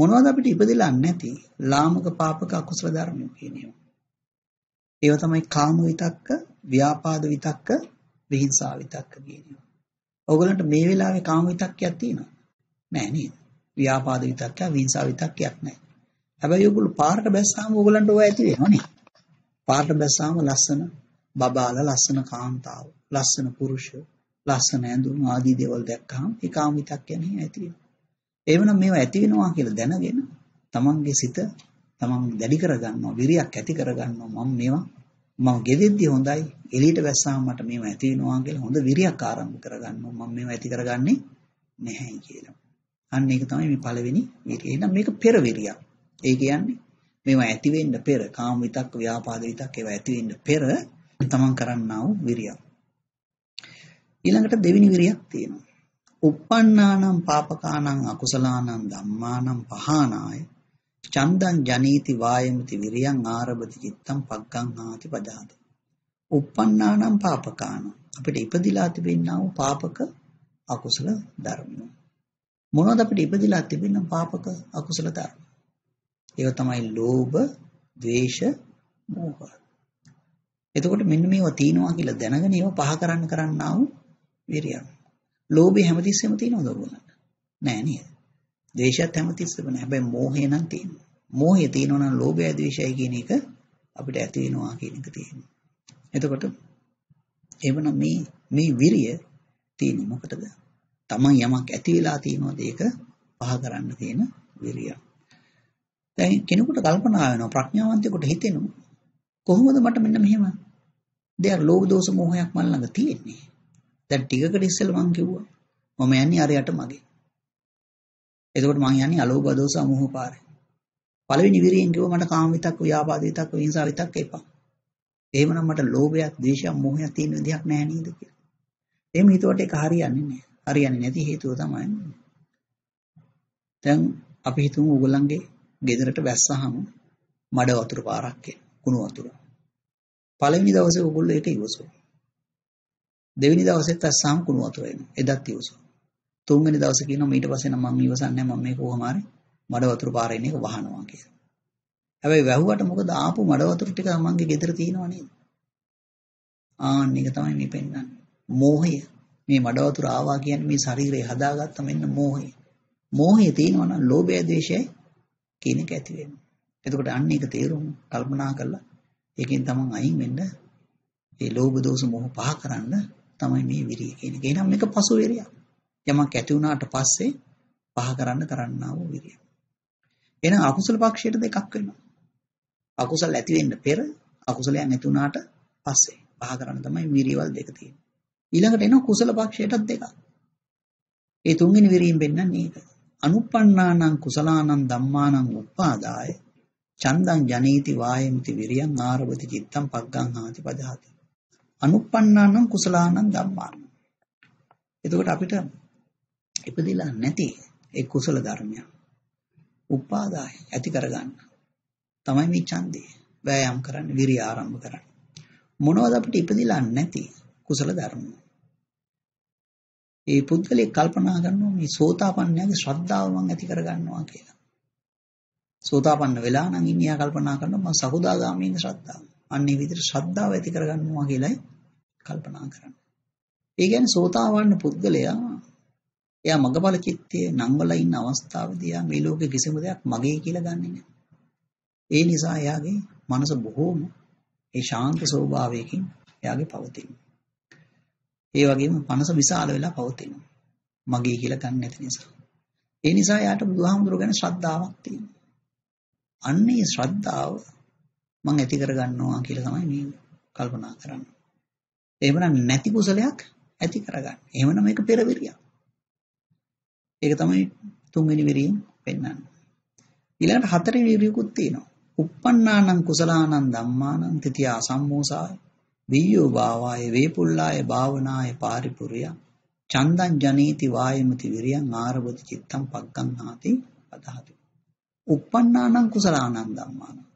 මොනවද අපිට ඉපදෙලා නැති? ලාමක පාපක අකුසල ධර්ම කියනවා ඒව. තමයි කාම විතක්ක ව්‍යාපාද විතක්ක විහිංසා විතක්ක කියනවා ඔයගලන්ට මේ වෙලාවේ කාම විතක්කයක් තියෙනවද? නෑ නේද? ව්‍යාපාද විතක්ක විහිංසා විතක්කයක් නෑ. හැබැයි ඔයගොල්ලෝ පාරට බැස්සාම ඔයගලන්ට ඔය ඇති වෙනවනේ. පාරට බැස්සාම ලස්සන බබාලා ලස්සන කාන්තාව, ලස්සන පුරුෂය, ලස්සන ඇඳුම් ආදී දේවල් දැක්කහම ඒ කාමිතක් කියන්නේ ඇති වෙනවා. එවනම් මේවා ඇති වෙනවා කියලා දැනගෙන තමන්ගේ සිත තමන් දැඩි කරගන්නවා, විරියක් ඇති කරගන්නවා මම මේවා මම ගෙදෙද්දි හොඳයි එළියට වැස්සාම මට මේව ඇති වෙනවා කියලා හොඳ විරියක් ආරම්භ කරගන්නවා මම මේව ඇති කරගන්නේ නැහැ කියලා. අන්න ඒක තමයි මේ පළවෙනි විරිය. එහෙනම් මේක පෙර විරියක්. ඒ කියන්නේ මේවා ඇති වෙන්න පෙර කාම විතක්ක ව්‍යාපාද විතක්ක ඒවා ඇති වෙන්න පෙර තමන් කරන්නා වූ විරියක්. ඊළඟට දෙවෙනි විරියක් තියෙනවා. Uppannānaṁ pāpakānaṁ akusalaanaṁ dhammānaṁ pahānāය චන්දං ජනීති වායමති විරියං ආරබති චිත්තං පග්ගං ආති පදාති. uppannānaṁ pāpakānaṁ අපිට ඉපදිලා තිබෙනා වූ පාපක අකුසල ධර්ම. මොනවද අපිට ඉපදිලා තිබෙන පාපක අකුසල ධර්ම? ඒව තමයි ලෝභ, ද්වේෂ, මෝහ. එතකොට මෙන්න මේවා තියෙනවා කියලා දැනගෙන ඒවා පහ කරන්න කරන්නා වූ විරියක්. ලෝභය හැමතිස්සෙම තියෙනවද ඔයගොල්ලන්ට? නෑ නේද? ද්වේෂයත් හැමතිස්සෙම නෑ. හැබැයි මෝහය නම් තියෙනවා. මෝහය තියෙනවා නම් ලෝභය, ද්වේෂය කියන එක අපිට ඇති වෙනවා කියන එක තියෙනවා. එතකොට එවනම් මේ මේ විරිය තියෙන්නේ මොකටද? Taman යමක් ඇති වෙලා තියෙනවද ඒක පහ කරන්න තියෙන විරියක්. දැන් කෙනෙකුට කල්පනා වෙනවා ප්‍රඥාවන්තයෙකුට හිතෙනවා කොහොමද මට මෙන්න මෙහෙම දෙයක් ලෝභ දෝෂ මොහයක් මල් ළඟ තියෙන්නේ දැන් ටිකකට ඉස්සෙල්ලා මං කිව්වා මම යන්නේ අරයට මගේ එතකොට මං යන්නේ අලෝභ දෝෂ මොහ පාරේ පළවෙනි විරියෙන් කිව්වා මට කාම විතක් ව්‍යාපාද විතක් විහිංසාව විතක් එපා එහෙමනම් මට ලෝභයක්, ද්වේෂයක්, මෝහයක් තියෙන විදිහක් නැහැ නේද කියලා. එහෙම හිතුවට ඒක හරියන්නේ නැහැ. හරියන්නේ නැති හේතුව තමයි. දැන් අපි හිතමු ඕගොල්ලන්ගේ ගෙදරට වැස්සහම මඩ වතුර පාරක් එන කුණු වතුර. පළවෙනි දවසේ ඕගොල්ලෝ ඒක ඉවසුවා. දෙවෙනි දවසෙත් වැස්සහම කුණු වතුර එනවා. එදත් ඉවසුවා. තුන්වෙනි දවසේ කියනවා ඊට පස්සේ නම් මම ඉවසන්නේ නැහැ මම මේක කොහොම හරි මඩ වතුර පාරේ ඉන්න එක වහනවා කියලා. හැබැයි වැහුවට මොකද ආපු මඩ වතුර ටික තමන්ගේ ගෙදර තියෙනව නේද? ආන්න එක තමයි මේ පෙන්වන්නේ. මෝහය. මේ මඩ වතුර ආවා කියන්නේ මේ ශරීරය හදාගත්ත මෙන්න මෝහය. මෝහය තියෙනවා නම් ලෝභය ද්වේෂය කියන එක ඇති වෙනවා. එතකොට අන්න ඒක තේරුම් කල්පනා කරලා ඒකෙන් තමන් අයින් වෙන්න ඒ ලෝභ දෝෂ මොහ පහ කරන්න තමයි මේ විරිය කියන එක. එහෙනම් මේක පසු විරියක්. යමක් ඇති වුණාට පස්සේ පහ කරන්න කරන්නා වූ විරිය. එහෙනම් අකුසල පක්ෂයට දෙකක් වෙනවා. අකුසල ඇති වෙන්න පෙර අකුසලයන් ඇති වුණාට පස්සේ පහ කරන්න තමයි විරියවල් දෙක තියෙන්නේ. ඊළඟට එනවා කුසල පක්ෂයටත් දෙකක්. ඒ තුන්වෙනි විරියෙන් වෙන්නන්නේ ඒක. අනුප්පන්නානං කුසලානං ධම්මානං උපාදාය චන්දං ජනේති වායමති විරියං ආරවති චිත්තං පග්ගං ආති පදහති. අනුප්පන්නානං කුසලානං ධම්මානං. එතකොට අපිට ඉපදිලා නැති ඒ කුසල ධර්මයන් උපාදාය ඇති කරගන්න තමයි මේ ඡන්දය. වෑයම් කරන්න, විරිය ආරම්භ කරන්න. මොනවද අපිට ඉපදිලා නැති කුසල ධර්ම? ඒ පුද්ගලෙක් කල්පනා කරනවා මේ සෝතාපන්නයාගේ ශ්‍රද්ධාව මම ඇති කරගන්නවා කියලා. සෝතාපන්න වෙලා නම් ඉන්දියා කල්පනා කරනවා මම සහුදාගාමීන් ශ්‍රද්ධාව. අන්නේ විදිහට ශ්‍රද්ධාව ඇති කරගන්නවා කියලායි කල්පනා කරන්නේ. ඒ කියන්නේ සෝතාපන්න පුද්ගලයා එයා මගපල චිත්තයේ නංවල ඉන්න අවස්ථාවේදී යා මේ ලෝකේ කිසිම දෙයක් මගේ කියලා ගන්නෙ නෑ. ඒ නිසා එයාගේ මනස බොහෝම ඒ ශාන්ත ස්වභාවයකින් එයාගේ පවතින. ඒ වගේම මනස විශාල වෙලා පවතිනවා. මගේ කියලා ගන්න නැති නිසා. ඒ නිසා එයාට බුදුහාමුදුරුවෝ ගැන ශ්‍රද්ධාවක් තියෙනවා. අන්නේ ශ්‍රද්ධාව මම ඇති කරගන්නවා කියලා තමයි මේ කල්පනා කරන්නේ. එහෙමනම් නැති කුසලයක් ඇති කරගන්න. එහෙමනම් මේක පෙරවිරියක්. ඒක තමයි තුන්වෙනි විරියෙන් පෙන්වන්නේ. ඊළඟට හතරවෙනි විරියකුත් තියෙනවා. uppannānaṁ කුසලානං ධම්මානං තිතියා සම්මෝසාය වියෝ භාවාය වේපුල්ලාය භාවනාය පාරිපුරිය චන්දං ජනේති වායමති විරියං ආරවති චිත්තං පග්ගං නාති පදහති. uppannānaṁ කුසලානං ධම්මානං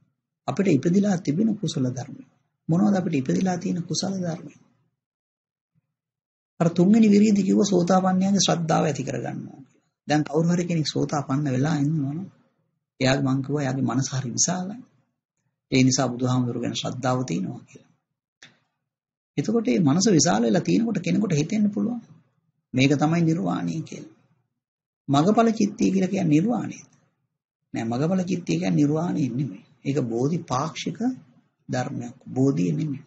අපිට ඉපදිලා තිබෙන කුසල ධර්ම. මොනවද අපිට ඉපදිලා තියෙන කුසල ධර්ම? අර තුන්වෙනි විරියදී කිව්ව සෝතාපන්නයාගේ ශ්‍රද්ධාව ඇති කරගන්නවා. දැන් කවුරු හරි කෙනෙක් සෝතාපන්න වෙලා ඉන්නවනම් එයාගේ මං කිව්වා එයාගේ මනස හරි විශාලයි. ඒ නිසා බුදුහාමුදුරු ගැන ශ්‍රද්ධාව තියෙනවා කියලා. එතකොට මේ මනස විශාල වෙලා තියෙනකොට කෙනෙකුට හිතෙන්න පුළුවන් මේක තමයි නිර්වාණය කියලා. මගපල චිත්තය කියලා කියන්නේ නිර්වාණයද? නෑ මගපල චිත්තය කියන්නේ නිර්වාණය නෙමෙයි. ඒක බෝධි පාක්ෂික ධර්මයක්. බෝධිය නෙමෙයි.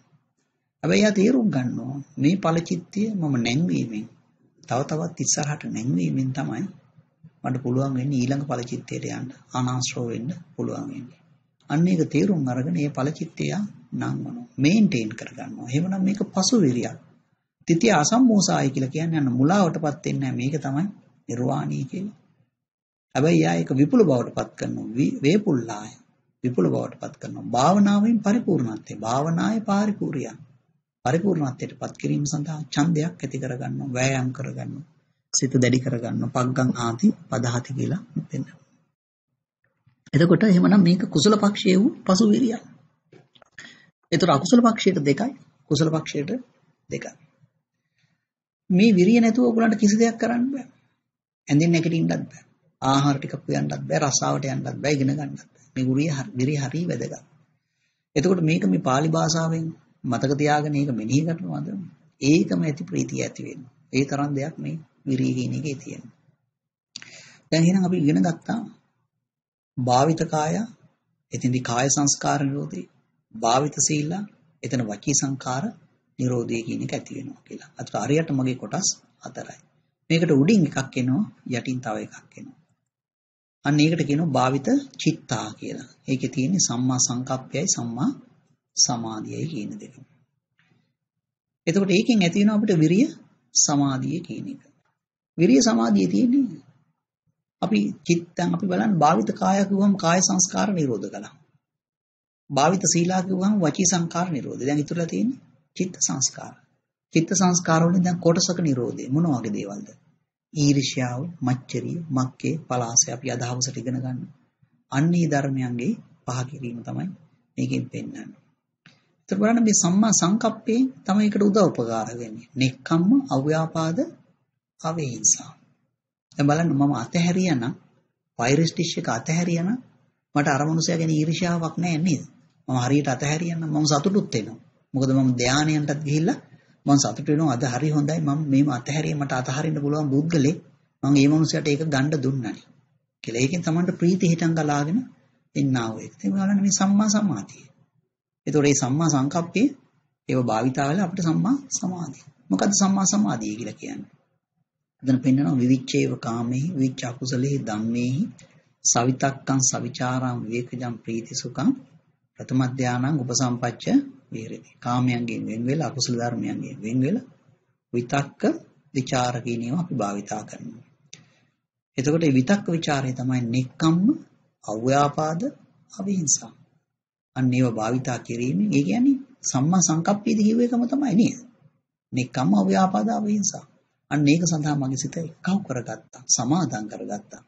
හැබැයි යා තේරුම් ගන්නවා මේ ඵල චිත්තය මම නැංවීමෙන් තව තවත් ඉස්සරහට නැංවීමෙන් තමයි මට පුළුවන් වෙන්නේ ඊළඟ ඵල චිත්තයට යන්න අනාශ්‍රව වෙන්න පුළුවන් වෙන්නේ. අන්න ඒක තේරුම් අරගෙන මේ ඵල චිත්තය නංවනවා මේන්ටේන් කරගන්නවා. එහෙමනම් මේක පසු විරියක්. තිතිය අසම්මෝසායි කියලා කියන්නේ අන්න මුලාවටපත් වෙන්නේ මේක තමයි නිර්වාණී කියලා. හැබැයි යා ඒක විපුල බවටපත් කරනවා. වේපුල්ලාය. විපුල බවටපත් කරනවා. භාවනාවෙන් පරිපූර්ණත්වය. භාවනායේ පාරිපූර්ණිය. පරිපූර්ණත්වයටපත් කිරීම සඳහා ඡන්දයක් ඇති කරගන්නවා. වෑයම් කරගන්නවා. සිත දැඩි කරගන්න පග්ගං ආති පදහති කියලා මෙතන. එතකොට එහෙමනම් මේක කුසල පක්ෂයේ වූ පසුවිරියක්. ඒතර අකුසල පක්ෂයට දෙකයි කුසල පක්ෂයට දෙකයි. මේ විරිය නැතුව ඔයගලන්ට කිසි දෙයක් කරන්න බෑ. ඇඳෙන් නැගිටින්නත් බෑ. ආහාර ටිකක් උයන්නත් බෑ, රසාවට යන්නත් බෑ, ඉගෙන ගන්නත් බෑ. මේ විරිය විරිය හරිය වැදගත්. එතකොට මේක මේ pāli භාෂාවෙන් මතක තියාගෙන මේක මෙනෙහි කරනවාද? ඒකම ඇති ප්‍රීතිය ඇති වෙනවා. ඒ තරම් දෙයක් මේ විරිය කියන එකේ තියෙනවා. දැන් එහෙනම් අපි ඉගෙන ගත්තා භාවිත කාය එතෙන්දි කාය සංස්කාර නිරෝධේ භාවිත සීල එතන වචී සංකාර නිරෝධය කියන එක ඇති වෙනවා කියලා. අතට හරියට මගේ කොටස් හතරයි. මේකට උඩින් එකක් එනවා යටින් තව එකක් එනවා. අන්න ඒකට කියනවා භාවිත චිත්තා කියලා. ඒකේ තියෙන්නේ සම්මා සංකප්පයයි සම්මා සමාධියයි කියන දෙක. එතකොට ඒකෙන් ඇති වෙනවා අපිට විරිය සමාධිය කියන එක. විරිය සමාධිය තියෙන්නේ අපි චිත්තං අපි බලන්න භාවිත කාය කිව්වම කාය සංස්කාර නිරෝධ කළා. භාවිත සීලා කිව්වම වචී සංකාර නිරෝධය. දැන් ඉතුරුලා තියෙන්නේ චිත්ත සංස්කාර. චිත්ත සංස්කාර වලින් දැන් කොටසක නිරෝධය මොන වගේ දේවල්ද? ඊර්ෂ්‍යාව, මච්චරිය, මක්කේ, පලාසය අපි අදහවසට ඉගෙන ගන්න. අන්නේ ධර්මයන්ගේ පහ කිරීම තමයි මේකෙන් පෙන්වන්නේ. ඒතර බලන්න මේ සම්මා සංකප්පේ තමයි ඒකට උදව් උපකාර වෙන්නේ. නෙක්ඛම්ම, අව්‍යාපාද, අවිහිංසා. දැන් බලන්න මම අතහැරියනම් වෛරස් ඩිෂ් එක අතහැරියනම් මට අර මනුස්සයා ගැන ඊර්ෂ්‍යාවක් නැහැ නේද? මම හරියට අතහැරියනම් මම සතුටුත් වෙනවා. මොකද මම ධානයන්ටත් ගිහිල්ලා මම සතුට වෙනවා අද හරි හොඳයි මම මේව අතහැරිය මට අතහරින්න පුළුවන් බුද්ධලේ මම මේ මනුස්සයාට ඒක ගන්න දුන්නානේ කියලා. ඒකෙන් තමයි ප්‍රීති හිතන් ගලාගෙන එන්නා වූ එක. ඒ වගේම මේ සම්මා සමාධිය. ඒතකොට මේ සම්මා සංකප්පේ ඒව භාවිතා වෙලා අපිට සම්මා සමාධිය. මොකද්ද සම්මා සමාධිය කියලා කියන්නේ? එතන පෙන්නනවා විවිච්ඡේව කාමෙහි විවිච්ඡ අකුසලෙහි ධම්මෙහි සවිතක්කං සවිචාරං විවේකජං ප්‍රීති සුඛං ප්‍රථම ධානං උපසම්පච්ච විහෙරති. කාමයන්ගෙන් වෙන් වෙලා අකුසල ධර්මයන්ගෙන් වෙන් වෙලා විතක්ක ਵਿਚාර කියන ඒවා අපි භාවිතා කරනවා. එතකොට මේ විතක්ක ਵਿਚාරය තමයි නෙක්කම්ම අව්‍යාපාද අවිහිංසා. අන්න ඒවා භාවිතා කිරීමෙන් ඒ කියන්නේ සම්මා සංකප්පයේදී කියුව එකම තමයි නේද? නෙක්කම්ම අව්‍යාපාද අවිහිංසා. අන්න ඒක සඳහා මගේ සිත එකව කරගත්තා. සමාදම් කරගත්තා.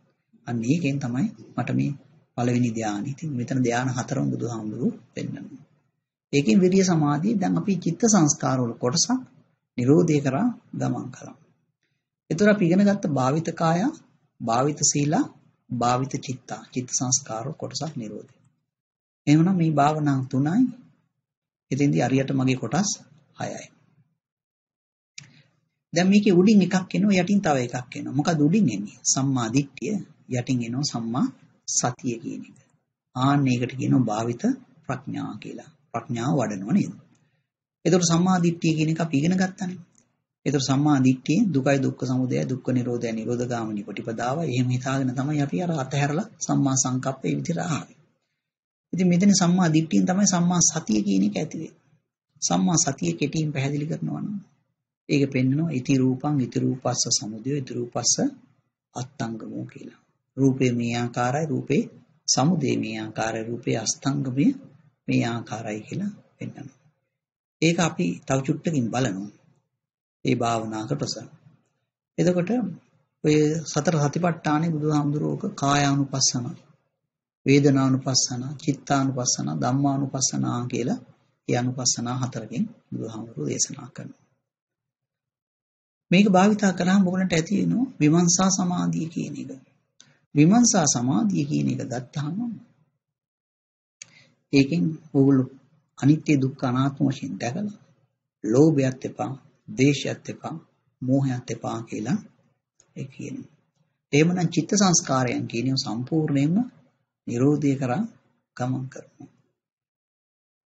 අන්න ඒකෙන් තමයි මට මේ පළවෙනි ධානය. ඉතින් මෙතන ධාන හතරම බුදුහාමුදුරු දෙන්නනවා. ඒකෙන් විරිය සමාධිය දැන් අපි චිත්ත සංස්කාර වල කොටසක් නිරෝධය කරා ගමන් කරා. ඒතර අපි ඉගෙන ගත්ත භාවිත කාය, භාවිත සීලා, භාවිත චිත්තා, චිත්ත සංස්කාර කොටසක් නිරෝධය. එහෙමනම් මේ භාවනා තුනයි. ඉතින්දී අරියට මගේ කොටස් 6යි. දැන් මේකේ උඩින් එකක් එනවා යටින් තව එකක් එනවා. මොකද උඩින් එන්නේ? සම්මා දිට්ඨිය යටින් එනවා සම්මා සතිය කියන එක. ආන්න ඒකට කියනවා භාවිත ප්‍රඥා කියලා. ප්‍රඥාව වඩනවා නේද? එතකොට සම්මා දිට්ඨිය කියන එක අපි ඉගෙන ගත්තානේ. එතකොට සම්මා දිට්ඨිය දුකයි දුක්ඛ සමුදය දුක්ඛ නිරෝධය නිරෝධගාමිනී ප්‍රතිපදාව එහෙම හිතාගෙන තමයි අපි අර අතහැරලා සම්මා සංකප්පේ විදිහට ආවේ. ඉතින් මෙතන සම්මා දිට්ඨියෙන් තමයි සම්මා සතිය කියන එක ඇති වෙන්නේ. සම්මා සතිය කෙටියෙන් පැහැදිලි කරනවා නම් ඒක පෙන්නනවා ඉති රූපං ඉති රූපස්ස සමුදය ඉති රූපස්ස අත්ංගමෝ කියලා. රූපේ මේ ආකාරයි රූපේ සමුදේ මේ ආකාරයි රූපේ අස්තංගමය මේ ආකාරයි කියලා පෙන්වනවා. ඒක අපි තව චුට්ටකින් බලනවා. ඒ භාවනා කොටස. එතකොට ඔය සතර සතිපට්ඨානේ බුදුහාමුදුරුවෝක කායානුපස්සන, වේදනානුපස්සන, චිත්තානුපස්සන, ධම්මානුපස්සන කියලා ඒ අනුපස්සන හතරකින් බුදුහාමුදුරුවෝ දේශනා කරනවා. මේක භාවිතා කරාම මොකලට ඇති වෙනවා විමර්ශා සමාධිය කියන එක. විමර්ශා සමාධිය කියන එක ගත්තාම ඒකෙන් ඕගොල්ලෝ අනිත්‍ය දුක්ඛ අනාත්ම වශයෙන් දැකලා ලෝභයත් එපා, ද්වේෂයත් එපා, මෝහයත් එපා කියලා ඒ කියනවා. එහෙමනම් චිත්ත සංස්කාරයන් කියනිය සම්පූර්ණයෙන්ම නිරෝධය කරා ගමන් කරනවා.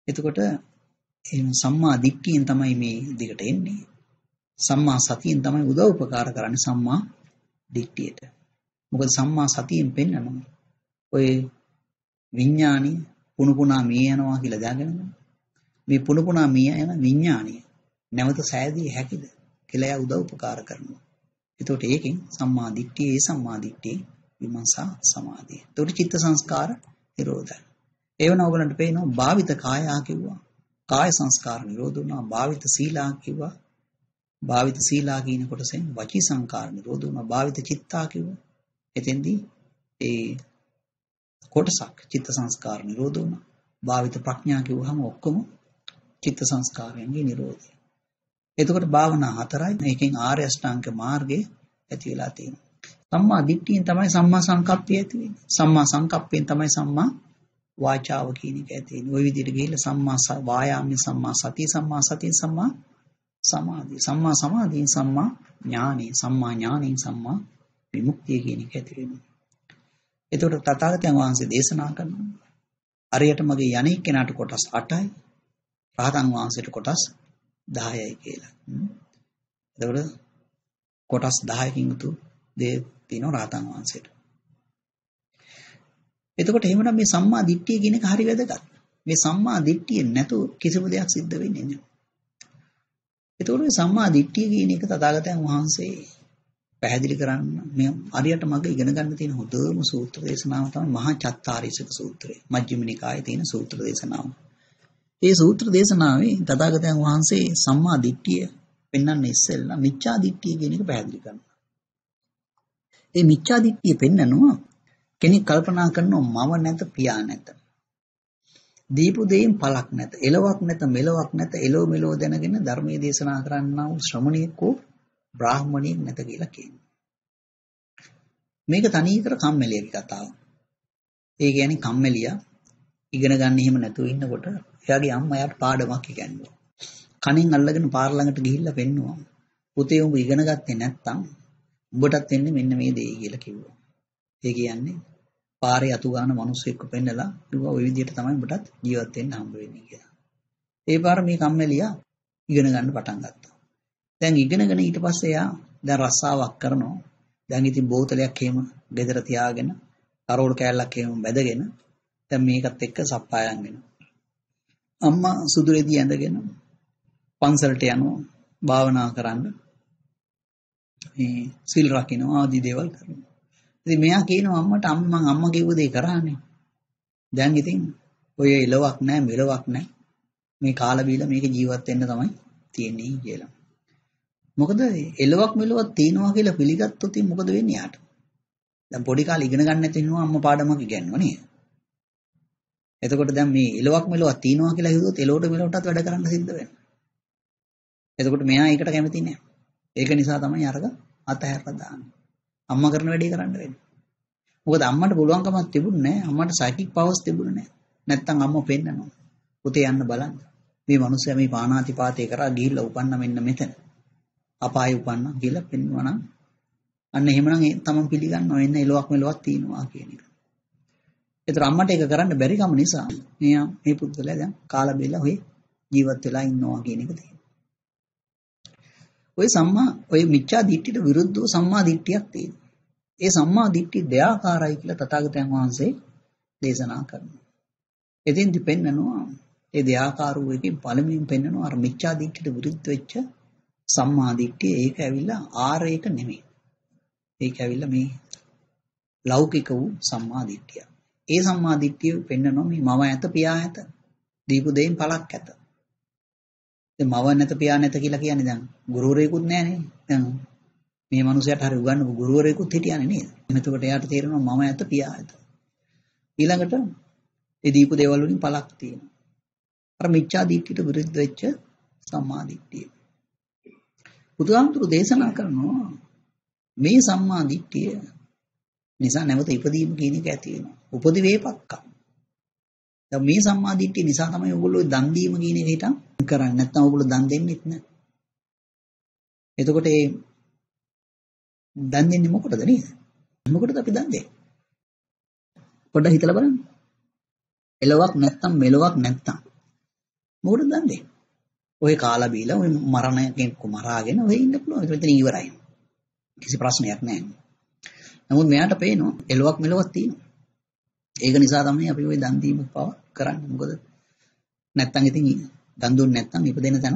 එතකොට එහෙම සම්මා දිට්ඨියෙන් තමයි මේ දිගට එන්නේ. සම්මා සතියෙන් තමයි උදව් උපකාර කරන්නේ සම්මා දිට්ඨියට. මොකද සම්මා සතියෙන් පෙන්නනවා. ඔය විඥානි පුණු පුණා මිය යනවා කියලා දාගෙන මේ පුණු පුණා මිය යන විඥානය නැවත සෑදී හැකිද කියලා එයා උදව් උපකාර කරනවා. එතකොට ඒකෙන් සම්මා දිට්ඨිය ඒ සම්මා දිට්ඨිය විමර්ශා සමාධිය. එතකොට චිත්ත සංස්කාර නිරෝධයි. ඒවන ඔයගලන්ට පේනවා භාවිත කායා කිව්වා. කාය සංස්කාර නිරෝධ වුණා. භාවිත සීලා කිව්වා. භාවිත සීලා කියන කොටසෙන් වචී සංකාර නිරෝධ වුණා. භාවිත චිත්තා කිව්වා. එතෙන්දී ඒ කොටසක් චිත්ත සංස්කාර නිරෝධ වුණා. භාවිත ප්‍රඥා කිව්වහම ඔක්කොම චිත්ත සංස්කාරයන්ගේ නිරෝධය. එතකොට භාවනා හතරයි. මේකෙන් ආර්ය අෂ්ටාංග මාර්ගය ඇති වෙලා තියෙනවා. සම්මා දිට්ඨියෙන් තමයි සම්මා සංකප්පය ඇති වෙන්නේ. සම්මා සංකප්පයෙන් තමයි සම්මා වාචාව කියන එක ඇති වෙන්නේ. ওই විදිහට ගිහිල්ලා සම්මා වායාමයේ සම්මා සතිය සම්මා සතිය සම්මා සමාධිය. සම්මා සමාධියෙන් සම්මා ඥානෙ සම්මා ඥානෙන් සම්මා විමුක්තිය කියන එක ඇති වෙනවා. එතකොට තථාගතයන් වහන්සේ දේශනා කරනවා. අරියට මගේ යණේ කෙනාට කොටස් 8යි. රහතන් වහන්සේට කොටස් 10යි කියලා. එතකොට කොටස් 10කින් උතු දේ තියෙනවා රහතන් වහන්සේට. එතකොට එහෙමනම් මේ සම්මා දිට්ඨිය කියන එක හරි වැදගත්. මේ සම්මා දිට්ඨිය නැතුව කිසිම දෙයක් සිද්ධ වෙන්නේ නැහැ. එතකොට මේ සම්මා දිට්ඨිය කියන එක තථාගතයන් වහන්සේ පැහැදිලි කරන්න මේ අරියට මග ඉගෙන ගන්න තියෙන හොඳම සූත්‍ර දේශනාව තමයි මහා චත්තාරීසක සූත්‍රය. මජ්ක්‍ධිම නිකායේ තියෙන සූත්‍ර දේශනාව. මේ සූත්‍ර දේශනාවේ තථාගතයන් වහන්සේ සම්මා දිට්ඨිය පෙන්වන්න ඉස්සෙල්ලා මිච්ඡා දිට්ඨිය කියන එක පැහැදිලි කරනවා. මේ මිච්ඡා දිට්ඨිය පෙන්නනවා කෙනෙක් කල්පනා කරනවා මම නැත පියා නැත. දීපු දෙයින් පළක් නැත. එලවක් නැත මෙලවක් නැත. එලෝ මෙලෝ දැනගෙන ධර්මයේ දේශනා කරන්නා වූ ශ්‍රමණයෙකෝ බ්‍රාහ්මණයෙක් නැත කියලා කියනවා. මේක තනියකර කම්මැලියගේ කතාවක්. ඒ කියන්නේ කම්මැලියා ඉගෙන ගන්න එහෙම නැතුව ඉන්නකොට එයාගේ අම්මා එයාට පාඩමක් ඉගන්වුවා. කණින් අල්ලගෙන පාර ළඟට ගිහිල්ලා පෙන්නුවා. පුතේ උඹ ඉගෙන ගත්තේ නැත්තම් උඹටත් එන්නේ මෙන්න මේ දේ කියලා කිව්වා. ඒ කියන්නේ පාරේ අතු ගන්න මිනිස්සෙක්ව පෙන්නලා කිව්වා ওই විදිහට තමයි උඹටත් ජීවත් වෙන්න හම්බ වෙන්නේ කියලා. ඒ පාර මේ කම්මැලියා ඉගෙන ගන්න පටන් ගත්තා. දැන් ඉගෙනගෙන ඊට පස්සේ එයා දැන් රස්සාවක් කරනවා. දැන් ඉතින් බෝතලයක් එහෙම ගෙදර තියාගෙන කරෝල් කෑල්ලක් එහෙම බැදගෙන දැන් මේකත් එක්ක සප්පායම් වෙනවා. අම්මා සුදුරේදී ඇඳගෙන පන්සලට යනවා භාවනා කරන්න. මේ සිල් රකින්න ආදී දේවල් කරනවා. ඉතින් මෙයා කියනවා අම්මට අම්මා මං අම්මා කිව්ව දේ කරානේ. දැන් ඉතින් ඔය එලවක් නැහැ මෙලවක් නැහැ. මේ කාලා බීලා මේක ජීවත් වෙන්න තමයි තියෙන්නේ කියලා. මොකද එලවක් මෙලවක් තියෙනවා කියලා පිළිගත්තොත් මොකද වෙන්නේ යාට? දැන් පොඩි කාලේ ඉගෙන ගන්න නැති වෙනවා අම්මා පාඩමක් ඉගෙනනවා නේද? එතකොට දැන් මේ එලවක් මෙලවක් තියෙනවා කියලා හිතුවොත් එලවට මෙලවටත් වැඩ කරන්න සිද්ධ වෙනවා. එතකොට මෙයා ඒකට කැමති නෑ. ඒක නිසා තමයි අරග අතහැරලා දාන්නේ. අම්මා කරන වැඩේ කරන්න වෙන්නේ. මොකද අම්මට පුළුවන්කමක් තිබුණේ නෑ. අම්මට සයිකික් පවර්ස් තිබුණේ නෑ. නැත්තම් අම්මා පෙන්නනවා. පුතේ යන්න බලන්න. මේ මිනිස්සයා මේ පානාතිපාතේ කරා ගිහිල්ලා උපන්න මෙන්න මෙතන. අපායේ උපන්න කියලා පෙන්වනවා නම් අන්න එහෙමනම් ඒ තමන් පිළිගන්නවා එන්න එලොක් මෙලොක් තියෙනවා කියන එක. ඒතර අම්මට ඒක කරන්න බැරි කම නිසා මෙයා මේ පුද්ගලයා දැන් කාලා බෙල්ලා ඔය ජීවත් වෙලා ඉන්නවා කියන එක තියෙනවා. ඔය සම්මා ඔය මිච්ඡා දිට්ඨියට විරුද්ධව සම්මා දිට්ඨියක් තියෙනවා. ඒ සම්මා දිට්ඨිය දෙආකාරයි කියලා තථාගතයන් වහන්සේ දේශනා කරනවා. එදින්දි පෙන්නනවා ඒ දෙආකාර වූ එකෙන් පළමුවෙන් පෙන්නනවා අර මිච්ඡා දිට්ඨියට විරුද්ධ වෙච්ච සම්මා දිට්ඨිය ඒක ඇවිල්ලා ආරේක නෙමෙයි. ඒක ඇවිල්ලා මේ ලෞකික වූ සම්මා දිට්ඨිය. ඒ සම්මා දිට්ඨිය පෙන්නනවා මේ මම ඇත පියා ඇත. දීපු දෙයින් පළක් ඇත. දැන් මව නැත පියා නැත කියලා කියන්නේ දැන් ගුරුවරයෙකුත් නැහනේ. දැන් මේ මනුස්සයාට හරි උගන්වපු ගුරුවරයෙකුත් හිටියානේ නේද? එතකොට එයාට තේරෙනවා මම ඇත පියා ඇත. ඊළඟට ඒ දීපු දේවල් වලින් පළක් තියෙනවා. අර මිච්ඡා දිට්ඨියට විරුද්ධ වෙච්ච සම්මා දිට්ඨිය. බුදුහාමුදුරු දේශනා කරනවා මේ සම්මා දිට්ඨිය නිසා නැවත ඉපදීම කියන එක ඇති වෙනවා. උපදි වේපක්කම්. දැන් මේ සම්මා දිට්ඨිය නිසා තමයි ඔයගොල්ලෝ දන් දීම කියන එක හිටන් කරන්නේ. නැත්නම් ඔයගොල්ලෝ දන් දෙන්නෙත් නැහැ. එතකොට ඒ දන් දෙන්නේ මොකටද නේද? මොකටද අපි දන් දෙන්නේ? පොඩ්ඩක් හිතලා බලන්න. එලවක් නැත්තම් මෙලවක් නැත්තම් මොකටද දන් දෙන්නේ? ඔය කාලා බීලා ඔය මරණයෙන් කුමරාගෙන ඔය ඉන්න පුළුවන්. ඒක මෙතන ඉවරයි. කිසි ප්‍රශ්නයක් නැහැ. නමුත් මෙයාට පේනවා එලවක් මෙලවක් තියෙනවා. ඒක නිසා තමයි අපි ওই දන් දීම පව කරන්නේ. මොකද නැත්තම් ඉතින් දන් දුන්නේ නැත්තම් ඉපදෙන තැන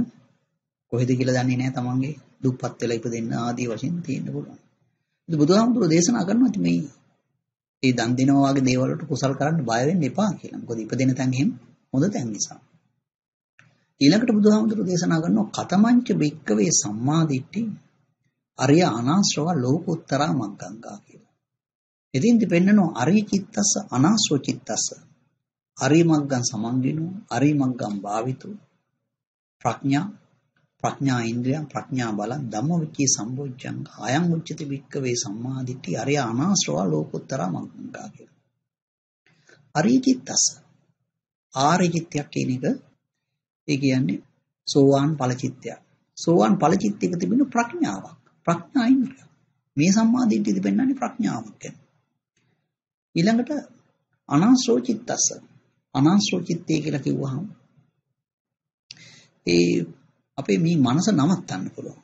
කොහෙද කියලා දන්නේ නැහැ තමන්ගේ දුප්පත් වෙලා ඉපදෙන්න ආදී වශයෙන් තියෙන්න පුළුවන්. ඉතින් බුදුහාමුදුරෝ දේශනා කරනවා මේ ඒ දන් දෙනවා වගේ දේවල් වලට කුසල් කරන්න බය වෙන්න එපා කියලා. මොකද ඉපදෙන තැන් එහෙම හොඳ තැන් නිසා. ඊළඟට බුදුහාමුදුරෝ දේශනා කරනවා කතමංච බික්කවේ සම්මාදිට්ඨි අරිය අනාශ්‍රව ලෝකෝත්තරා මග්ගංගා කියලා. එදින්දි පෙන්නනවා අරිය චිත්තස්ස අනාශ්‍රව චිත්තස්ස. අරිය මග්ගං සමන්ගිනු අරිය මග්ගං භාවිතු ප්‍රඥා ප්‍රඥා ඉන්ද්‍රියං ප්‍රඥා බල ධම්මවිචේ සම්බොජ්ජං ආයං උච්චති වික්කවේ සම්මාදිට්ඨි අරිය අනාශ්‍රව ලෝකෝත්තරා මග්ගංගා කියලා. අරිය චිත්තස්ස ආර්ය චිත්තයක් කියන එක ඒ කියන්නේ සෝවාන් ඵල චිත්තයක්. සෝවාන් ඵල චිත්තයක තිබෙන ප්‍රඥාවක්. ප්‍රඥා ඉන්ද්‍රිය. මේ සම්මා දිට්ඨියද පෙන්වන්නේ ප්‍රඥාවක් ගැන. ඊළඟට අනාශ්‍රෝ චිත්තස්ස. අනාශ්‍රෝ චිත්තය කියලා කිව්වහම ඒ අපේ මේ මනස නවත්තන්න පුළුවන්.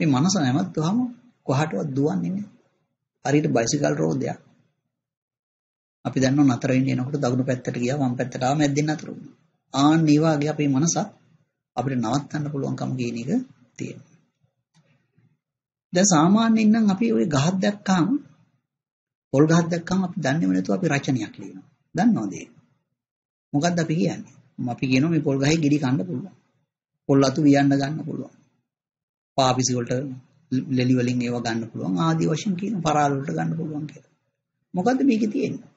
මේ මනස නැවතුනහම කොහාටවත් දුවන්නේ නැහැ. හරියට බයිසිකල් රෝදයක්. අපි දන්නවා නතර වෙන්න එනකොට දකුණු පැත්තට ගියා වම් පැත්තට ආව මැද්දෙන් නතර වුණා. ආන් ඒ වගේ අපේ මනස අපිට නවත්තන්න පුළුවන්කම කියන එක තියෙනවා. දැන් සාමාන්‍යයෙන් නම් අපි ওই ගහක් දැක්කම පොල් ගහක් දැක්කම අපි දන්නේම නැතුව අපි රචනයක් ලියනවා. දන්නවද ඒක? මොකද්ද අපි කියන්නේ? අපි කියනවා මේ පොල් ගහේ ගෙඩි කන්න පුළුවන්. පොල් අතු වියන්න ගන්න පුළුවන්. පාපිසි වලට ලෙලි වලින් ඒව ගන්න පුළුවන්. ආදී වශයෙන් කියන පරාල වලට ගන්න පුළුවන් කියලා. මොකද්ද මේකේ තියෙන්නේ?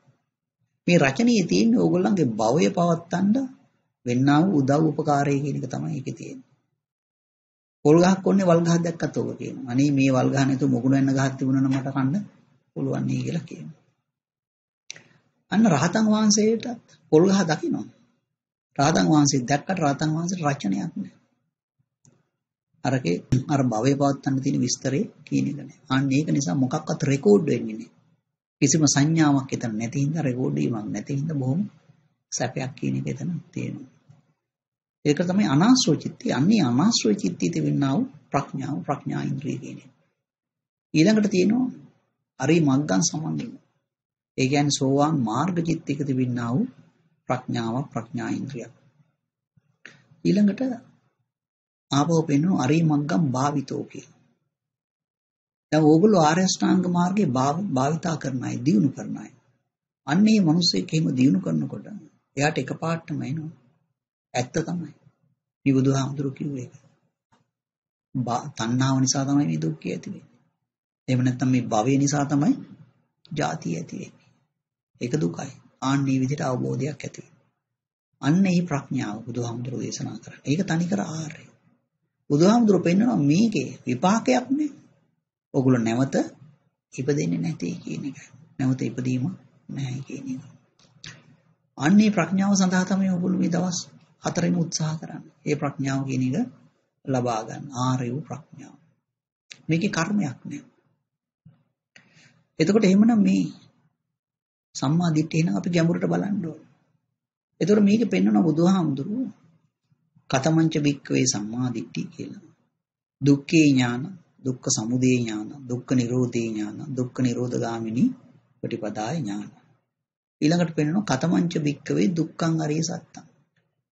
මේ රචනයේ තියෙන්නේ ඕගොල්ලන්ගේ භවය පවත්තන්න වෙන්නා වූ උදව් උපකාරය කියන එක තමයි ඒකේ තියෙන්නේ. පොල් ගහක් කොන්නේ වල් ගහක් දැක්කත් ඕක කියනවා. අනේ මේ වල් ගහ නැතුව මොකුණ වෙන්න ගහක් තිබුණා නම් මට කන්න පුළුවන් නේ කියලා කියනවා. අන්න රහතන් වහන්සේට පොල් ගහ දකින්න. රහතන් වහන්සේ දැක්කට රහතන් වහන්සේට රචනයක් නෑ. අරකේ අර භවයේ පවත්තන්න තියෙන විස්තරේ කියන එක නෑ. අන්න ඒක නිසා මොකක්වත් රෙකෝඩ් වෙන්නේ නෑ. කිසිම සංඥාවක් එතන නැති හින්දා රෙකෝඩ් වීමක් නැති හින්දා බොහොම සැපයක් කියන එක එතන තියෙනවා. ඒක තමයි අනාශ්‍රව චිත්තය. අන්නේ අනාශ්‍රව චිත්තය තිබෙනා වූ ප්‍රඥාව ප්‍රඥා ඉන්ද්‍රිය කියන්නේ. ඊළඟට තියෙනවා අරි මග්ගන් සමන්නින. ඒ කියන්නේ සෝවාන් මාර්ග චිත්තයක තිබෙනා වූ ප්‍රඥාව ප්‍රඥා ඉන්ද්‍රියක්. ඊළඟට ආපහු පෙන්වන අරි මග්ගම් භාවිතෝ කියලා. දැන් ඕගොල්ලෝ ආර්ය අෂ්ටාංග මාර්ගේ භාවිතා කරන අය, දියුණු කරන අය. අන්න ඒ මිනිස්සෙක් එහෙම දියුණු කරනකොට එයාට එකපාරටම එනවා. ඇත්ත තමයි. මේ බුදුහාමුදුරු කිව්වේ ඒක. තණ්හාව නිසා තමයි මේ දුක්ඛය ඇති වෙන්නේ. එහෙම නැත්නම් මේ භවය නිසා තමයි ජාතිය ඇති වෙන්නේ. ඒක දුකයි. ආන්නේ විදිහට අවබෝධයක් ඇති අන්න ඒ ප්‍රඥාව බුදුහාමුදුරු දේශනා කරන්නේ. ඒක තනිකර ආර්ය. බුදුහාමුදුරු පෙන්නනවා මේකේ විපාකයක් නේ. ඔගොල්ලෝ නැවත ඉපදෙන්නේ නැtei කියන එක. නැවත ඉපදීම නැහැ කියන එක. අන්නේ ප්‍රඥාව සඳහා තමයි ඔගොල්ලෝ මේ දවස් හතරෙම උත්සාහ කරන්නේ. ඒ ප්‍රඥාව කියන එක ලබා ගන්න. ආර්ය වූ ප්‍රඥාව. මේකේ කර්මයක් නෑ. එතකොට එහෙමනම් මේ සම්මා දිට්ඨිය නම් අපි ගැඹුරට බලන්න ඕන. එතකොට මේක පෙන්වන බුදුහාමුදුරුවෝ කතමංච බික්කවේ සම්මා දිට්ඨිය කියලා. දුක්ඛේ ඥාන, දුක්ඛ සමුදය ඥාන, දුක්ඛ නිරෝධේ ඥාන, දුක්ඛ නිරෝධගාමිනී ප්‍රතිපදාය ඥාන. ඊළඟට පෙන්වන කතමංච බික්කවේ දුක්ඛං අරිය සත්තං.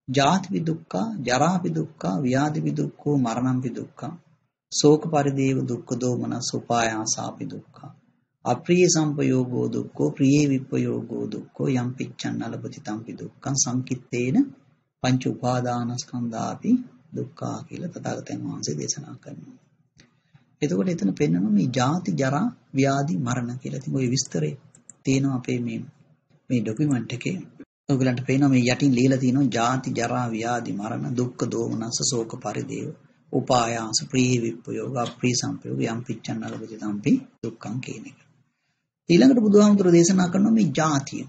ජාති විදුක්ඛා, ජරා විදුක්ඛා, ව්‍යාධි විදුක්ඛෝ, මරණම් විදුක්ඛා, ශෝක පරිදේව දුක්ඛ දෝමනස් උපායාසා විදුක්ඛා. අප්‍රිය සම්පයෝගෝ දුක්ඛෝ, ප්‍රියේ විප්පයෝගෝ දුක්ඛෝ, යම් පිච්ඡන් නලපති තම් විදුක්ඛං සංකිට්ඨේන පංච උපාදානස්කන්ධාපි දුක්ඛා කියලා තථාගතයන් වහන්සේ දේශනා කරනවා. එතකොට එතන පෙන්වනවා මේ ජාති ජරා ව්‍යාධි මරණ කියලා. ඉතින් ওই විස්තරේ තියෙනවා අපේ මේ මේ ડોකියුමන්ට් එකේ. ඔයගලන්ට පේනවා මේ යටින් ලියලා තියෙනවා ජාති ජරා ව්‍යාධි මරණ දුක්ඛ දෝමනස ශෝක පරිදේව උපායාස ප්‍රී විප්පයෝග අප්‍රී සංපයෝග යම් පිච්චන්න ලබති තම්පි දුක්ඛං කියන එක. ඊළඟට බුදුහාමුදුර දේශනා කරන මේ ජාතිය.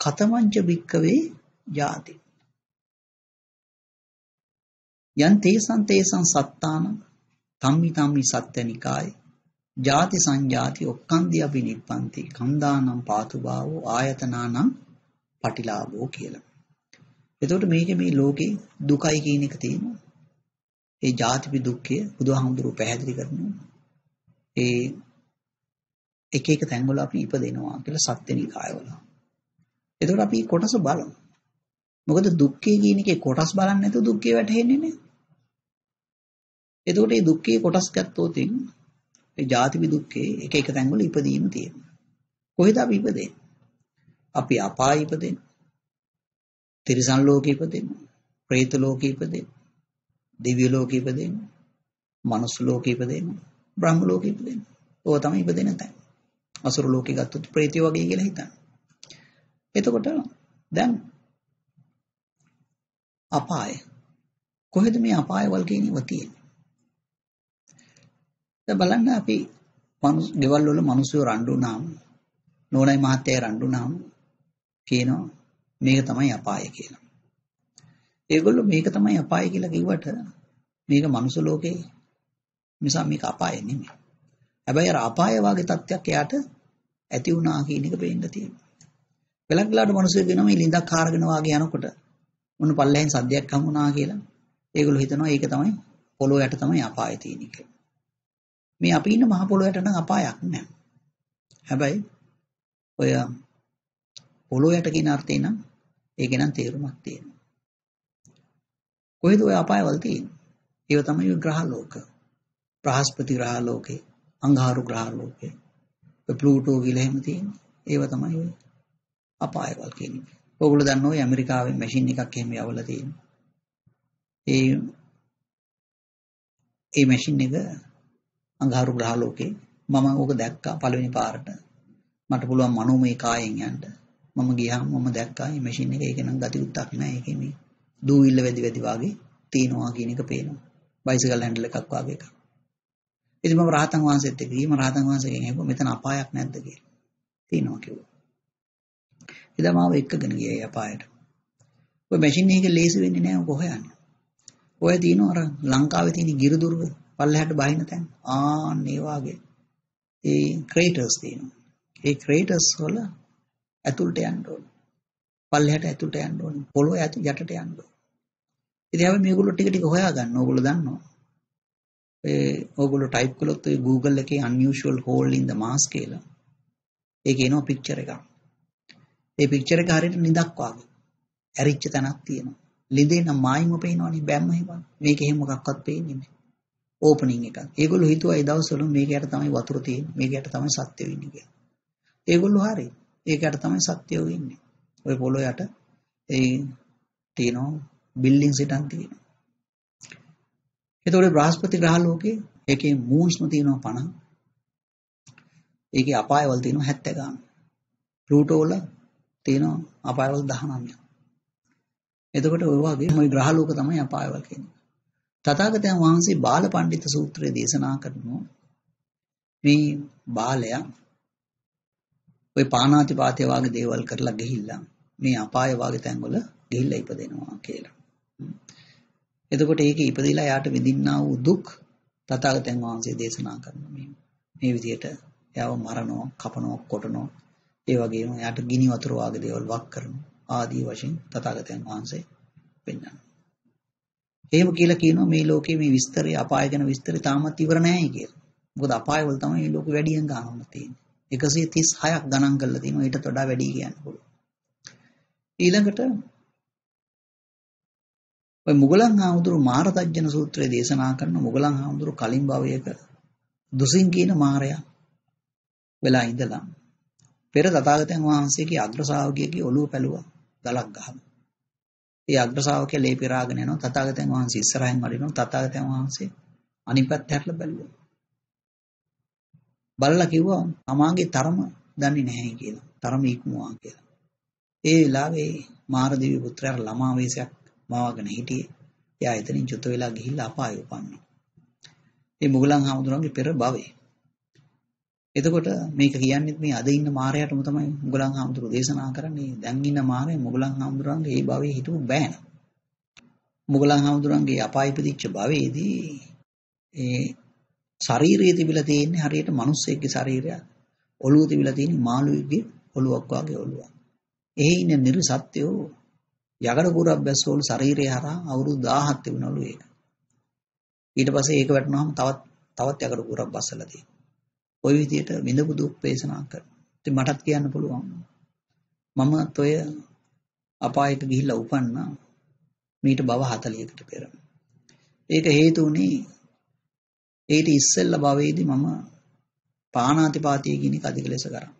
කතමංච භික්කවේ ජාති. යන් තේසං තේසං සත්තාන තම්මි තම්මි සත්‍යනිකාය ජාති සංජාති ඔක්කන්දි අපි නිප්පන්ති කන්දානම් පාතු භාවෝ ආයතනානම් පටිලාභෝ කියලා. එතකොට මේකේ මේ ලෝකේ දුකයි කියන එක තියෙනවා. ඒ ජාතිපි දුක්ඛය බුදුහාමුදුරුවෝ පැහැදිලි කරනවා. ඒ එක එක තැන්වල අපි ඉපදෙනවා කියලා සත්‍යනිකායවල. එතකොට අපි කොටස බලමු. මොකද දුක්ඛය කියන එකේ කොටස් බලන්නේ නැතුව දුක්ඛය වැටහෙන්නේ නැහැ. එතකොට මේ දුක්ඛයේ කොටස් ගත්තොත් ඒ ජාතිවි දුක්ඛේ එක එක තැන්වල ඉපදීම තියෙනවා. කොහෙද අපි ඉපදෙන්නේ? අපි අපාය ඉපදෙන්නේ. තිරිසන් ලෝකෙ ඉපදෙන්නේ. പ്രേත ලෝකෙ ඉපදෙන්නේ. දිව්‍ය ලෝකෙ ඉපදෙන්නේ. මනුස්ස ලෝකෙ ඉපදෙන්නේ. බ්‍රහ්ම ලෝකෙ ඉපදෙන්නේ. ඕවා තමයි ඉපදෙන තැන. අසුර ලෝකේ ගත්තොත් ප්‍රේතය වගේ කියලා හිතන්න. එතකොට දැන් අපාය කොහෙද මේ අපායවල කියනව තියෙන්නේ? දැන් බලන්න අපි මනුස් ගෙවල් වල මිනිස්සු රණ්ඩු වුණාම නෝනයි මහත්තයයි රණ්ඩු වුණාම කියනවා මේක තමයි අපාය කියලා. ඒගොල්ලෝ මේක තමයි අපාය කියලා කිව්වට මේක මනුස්ස ලෝකේ නිසා මේක අපාය නෙමෙයි. හැබැයි අර අපාය වගේ තත්ත්වයක් එයාට ඇති වුණා කියන එක පේන්න තියෙනවා. වෙලක් වෙලාවට මිනිස්සු කියනවා මේ ලිඳක් කාරගෙන වාගේ යනකොට මොන පල්ලෙන් සද්දයක් හමුණා කියලා. ඒගොල්ලෝ හිතනවා ඒක තමයි පොළොව යට තමයි අපාය තියෙන්නේ කියලා. මේ අපි ඉන්න මහ පොළොව යට නම් අපායක් නැහැ. හැබැයි ඔය පොළොව යට කියන අර්ථේ නම් ඒකේ නම් තේරුමක් තියෙනවා. කොහෙද ඔය අපායවල තියෙන්නේ? ඒව තමයි ග්‍රහ ලෝක. බ්‍රහස්පති ග්‍රහ ලෝකේ, අඟහරු ග්‍රහ ලෝකේ, ප්ලූටෝ කියලා එහෙම තියෙන්නේ. ඒව තමයි ඔය අපායවල් කියන්නේ. ඔයගොල්ලෝ දන්නවා ඔය ඇමරිකාවේ මැෂින් එකක් එහෙම යවලා තියෙනවා. ඒ ඒ මැෂින් එක අඟහරු ග්‍රහ ලෝකේ මම ඕක දැක්කා පළවෙනි පාරට. මට පුළුවන් මනෝමය කායෙන් යන්න. මම ගියාම මම දැක්කා මේ මැෂින් එක ඒක නම් ගති උත්තක් නෑ ඒකේ මේ දූවිල්ල වැඩි වැඩි වාගේ තියනවා කියන එක පේනවා. බයිසිකල් හැන්ඩල් එකක් වාගේ එකක්. ඉතින් මම රහතන් වහන්සේත් එක්ක ගිහින් රහතන් වහන්සේගෙන් අහුවා මෙතන අපායක් නැද්ද කියලා. තියෙනවා කිව්වා. එදා මාව එක්කගෙන ගියේ අපායට. ඔය මැෂින් එක ලේසි වෙන්නේ නෑ ඔක හොයන්න. ඔය තියෙනවා අර ලංකාවේ තියෙන ගිරදුර්ග පල්ලෙහාට බහින තැන්. ආන් ඒ වාගේ ඒ ක්‍රේටර්ස් තියෙනවා. ඒ ක්‍රේටර්ස් වල ඇතුළට යන්න ඕන. පල්ලෙහාට ඇතුළට යන්න ඕන. පොළොව යටට යන්න ඕන. ඉතින් අපි මේගොල්ලෝ ටික ටික හොයාගන්න ඕගොල්ලෝ දන්නවා. ඒ ඕගොල්ලෝ ටයිප් කළොත් ඒ Google එකේ unusual hole in the Mars කියලා. ඒකේ එනවා පික්චර් එකක්. ඒ පික්චර් එක හරියට නිදක් වගේ. ඇරිච්ච තැනක් තියෙනවා. ලිඳේ නම් මායිම පේනවනේ බැම්ම හිපන්. මේක එහෙම මොකක්වත් පේන්නේ නැහැ. ඕපනින් එකක්. ඒගොල්ලෝ හිතුවා ඒ දවස්වල මේකයට තමයි වතුර තියෙන්නේ. මේකයට තමයි සත්‍ය වෙන්නේ කියලා. ඒගොල්ලෝ හරි. ඒකට තමයි සත්‍යෝ ඉන්නේ. ওই පොළොව යට ඒ තියෙනවා බිල්ඩින්ග්ස් හිටන් තියෙනවා. එතකොට බ්‍රහස්පති ග්‍රහ ලෝකේ ඒකේ මූන්ස්ම තියෙනවා 50. ඒකේ අපායවල තියෙනවා 70 ගාන. ප්ලූටෝ වල තියෙනවා අපායවල 19. එතකොට ඔය වගේ මේ ග්‍රහ ලෝක තමයි අපායවල කියන්නේ. තථාගතයන් වහන්සේ බාල පඬිත සූත්‍රය දේශනා කරනවා මේ බාලයා ওই පානාතිපාතය වගේ දේවල් කරලා ගිහිල්ලා මේ අපාය වගේ තැන්වල ගිහිල්ලා ඉපදෙනවා කියලා. එතකොට ඒකේ ඉපදිලා යාට විඳින්නා වූ දුක් තථාගතයන් වහන්සේ දේශනා කරනවා මේ මේ විදිහට එයාව මරනවා, කපනවා, කොටනවා. ඒ වගේම යාට ගිනි වතුර වගේ දේවල් වක් කරනවා. ආදී වශයෙන් තථාගතයන් වහන්සේ පෙන්වනවා. එහෙම කියලා කියනවා මේ ලෝකේ මේ විස්තරය අපාය ගැන විස්තරය තාමත් ඉවර නැහැ කියලා. මොකද අපායවල තමයි මේ ලෝකෙ වැඩියෙන් ගන්නම තියෙන්නේ. 136ක් ගණන් කරලා තියෙනවා ඊටත් වඩා වැඩි කියන්න පුළුවන්. ඊළඟට ඔය මුගලන් හාමුදුරු මාරතජ්ජන සූත්‍රය දේශනා කරන මුගලන් හාමුදුරු කලින් භවයක දුසින් කියන මාරයා වෙලා ඉඳලා පෙර තථාගතයන් වහන්සේගේ අග්‍ර ශ්‍රාවකයෙක්ගේ ඔළුව පැලුවා ගලක් ගහලා. ඒ අග්‍ර ශ්‍රාවකයා ලේ පෙරාගෙන යනවා තථාගතයන් වහන්සේ ඉස්සරහින් වඩිනවා තථාගතයන් වහන්සේ අනිත් පැත්ත හැරලා බැලුවා. බලලා කිව්වා තමාගේ තරම දන්නේ නැහැ කියලා. තරම ඉක්මුවා කියලා. ඒ වෙලාවේ මාරදේවි පුත්‍රයාට ළමා වයසක් මාවගෙන හිටියේ. එයා එතනින් චුත වෙලා ගිහිල්ලා අපාය උපන්නා. ඒ මුගලන් හාමුදුරන්ගේ පෙර භවයේ. එතකොට මේක කියන්නේ මේ අද ඉන්න මාරයාටම තමයි මුගලන් හාමුදුරු දේශනා කරන්නේ. දැන් ඉන්න මාරය මුගලන් හාමුදුරන්ගේ ඒ භවයේ හිටපු බෑන. මුගලන් හාමුදුරන්ගේ අපාය ඉපදිච්ච භවයේදී ඒ ශරීරයේ තිබිලා තියෙන්නේ හරියට මිනිස්සෙක්ගේ ශරීරයක්. ඔළුව තිබිලා තියෙන්නේ මාළුවෙක්ගේ ඔළුවක් වගේ ඔළුවක්. එහි ඉන්න නිර්සත්‍යෝ යකඩ කුරක් බැස්සෝලු ශරීරය හරහා අවුරුදු 1000ක් තිබුණලු ඒක. ඊට පස්සේ ඒක වැටුනහම තවත් තවත් යකඩ කුරක් බස්සලා තියෙනවා. ওই විදිහට විඳපු දුක් වේසනා කරනවා. ඉතින් මටත් කියන්න පුළුවන්. මමත් ඔය අපායට ගිහිල්ලා උපන්නා මීට බව 40කට පෙර. ඒක හේතු උනේ ඊට ඉස්සෙල්ල භවයේදී මම පානාතිපාතිය කියන එක අධික ලෙස කරා.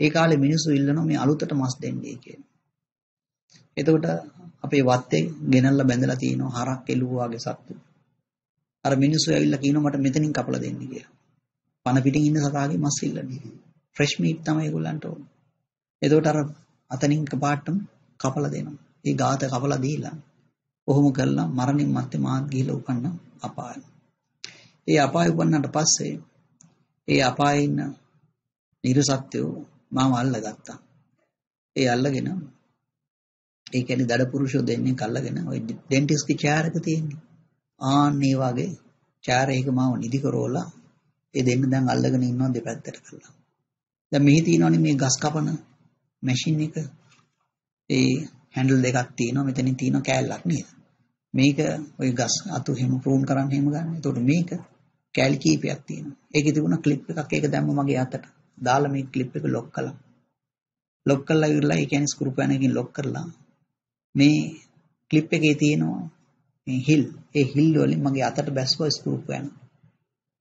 ඒ කාලේ මිනිස්සු ඉල්ලනවා මේ අලුතට මස් දෙන්නේ කියලා. එතකොට අපේ වත්තේ ගෙනල්ලා බැඳලා තියෙනවා හරක් එළුව වගේ සත්තු. අර මිනිස්සු ඇවිල්ලා කියනවා මට මෙතනින් කපලා දෙන්න කියලා. පන පිටින් ඉන්න සතාගේ මස් ඉල්ලන්නේ. ෆ්‍රෙෂ් මීට් තමයි ඒගොල්ලන්ට ඕන. එතකොට අර අතනින් කපාටම කපලා දෙනවා. ඒ ගාත කපලා දීලා. කොහොම කළා මරණින් මත්තේ මාත් ගිහිල්ලා උපන්න අපායයි. ඒ අපාය උපන්නට පස්සේ ඒ අපායේ ඉන්න නිර්සත්‍යෝ මාව අල්ලගත්තා. ඒ අල්ලගෙන ඒ කියන්නේ දඩ පුරුෂෝ දෙන්නේ කල්ලාගෙන ওই ඩෙන්ටිස්ගේ චෑර් එක තියෙන්නේ. ආන් මේ වගේ චෑර් එක මාව නිදි කරෝලා ඒ දෙන්න දැන් අල්ලගෙන ඉන්නවා දෙපැත්තට කරලා. දැන් මෙහි තියෙනවනේ මේ ගස් කපන මැෂින් එක. ඒ හැන්ඩල් දෙකක් තියෙනවා මෙතනින් තියෙන කෑල්ලක් නේද? මේක ওই ගස් අතු හිම ප්‍රූන් කරන්න හිම ගන්න. එතකොට මේක කෑලි කීපයක් තියෙනවා. ඒකේ තිබුණ ක්ලිප් එකක් ඒක දැම්ම මගේ අතට. දාලා මේ ක්ලිප් එක ලොක් කළා. ලොක් කළා ඉවරලා ඒ කියන්නේ ස්ක්‍රූ පෑන් එකකින් ලොක් කරලා මේ ක්ලිප් එකේ තියෙනවා මේ හිල්. ඒ හිල් වලින් මගේ අතට බැස්සුවා ස්ක්‍රූ පෑන්.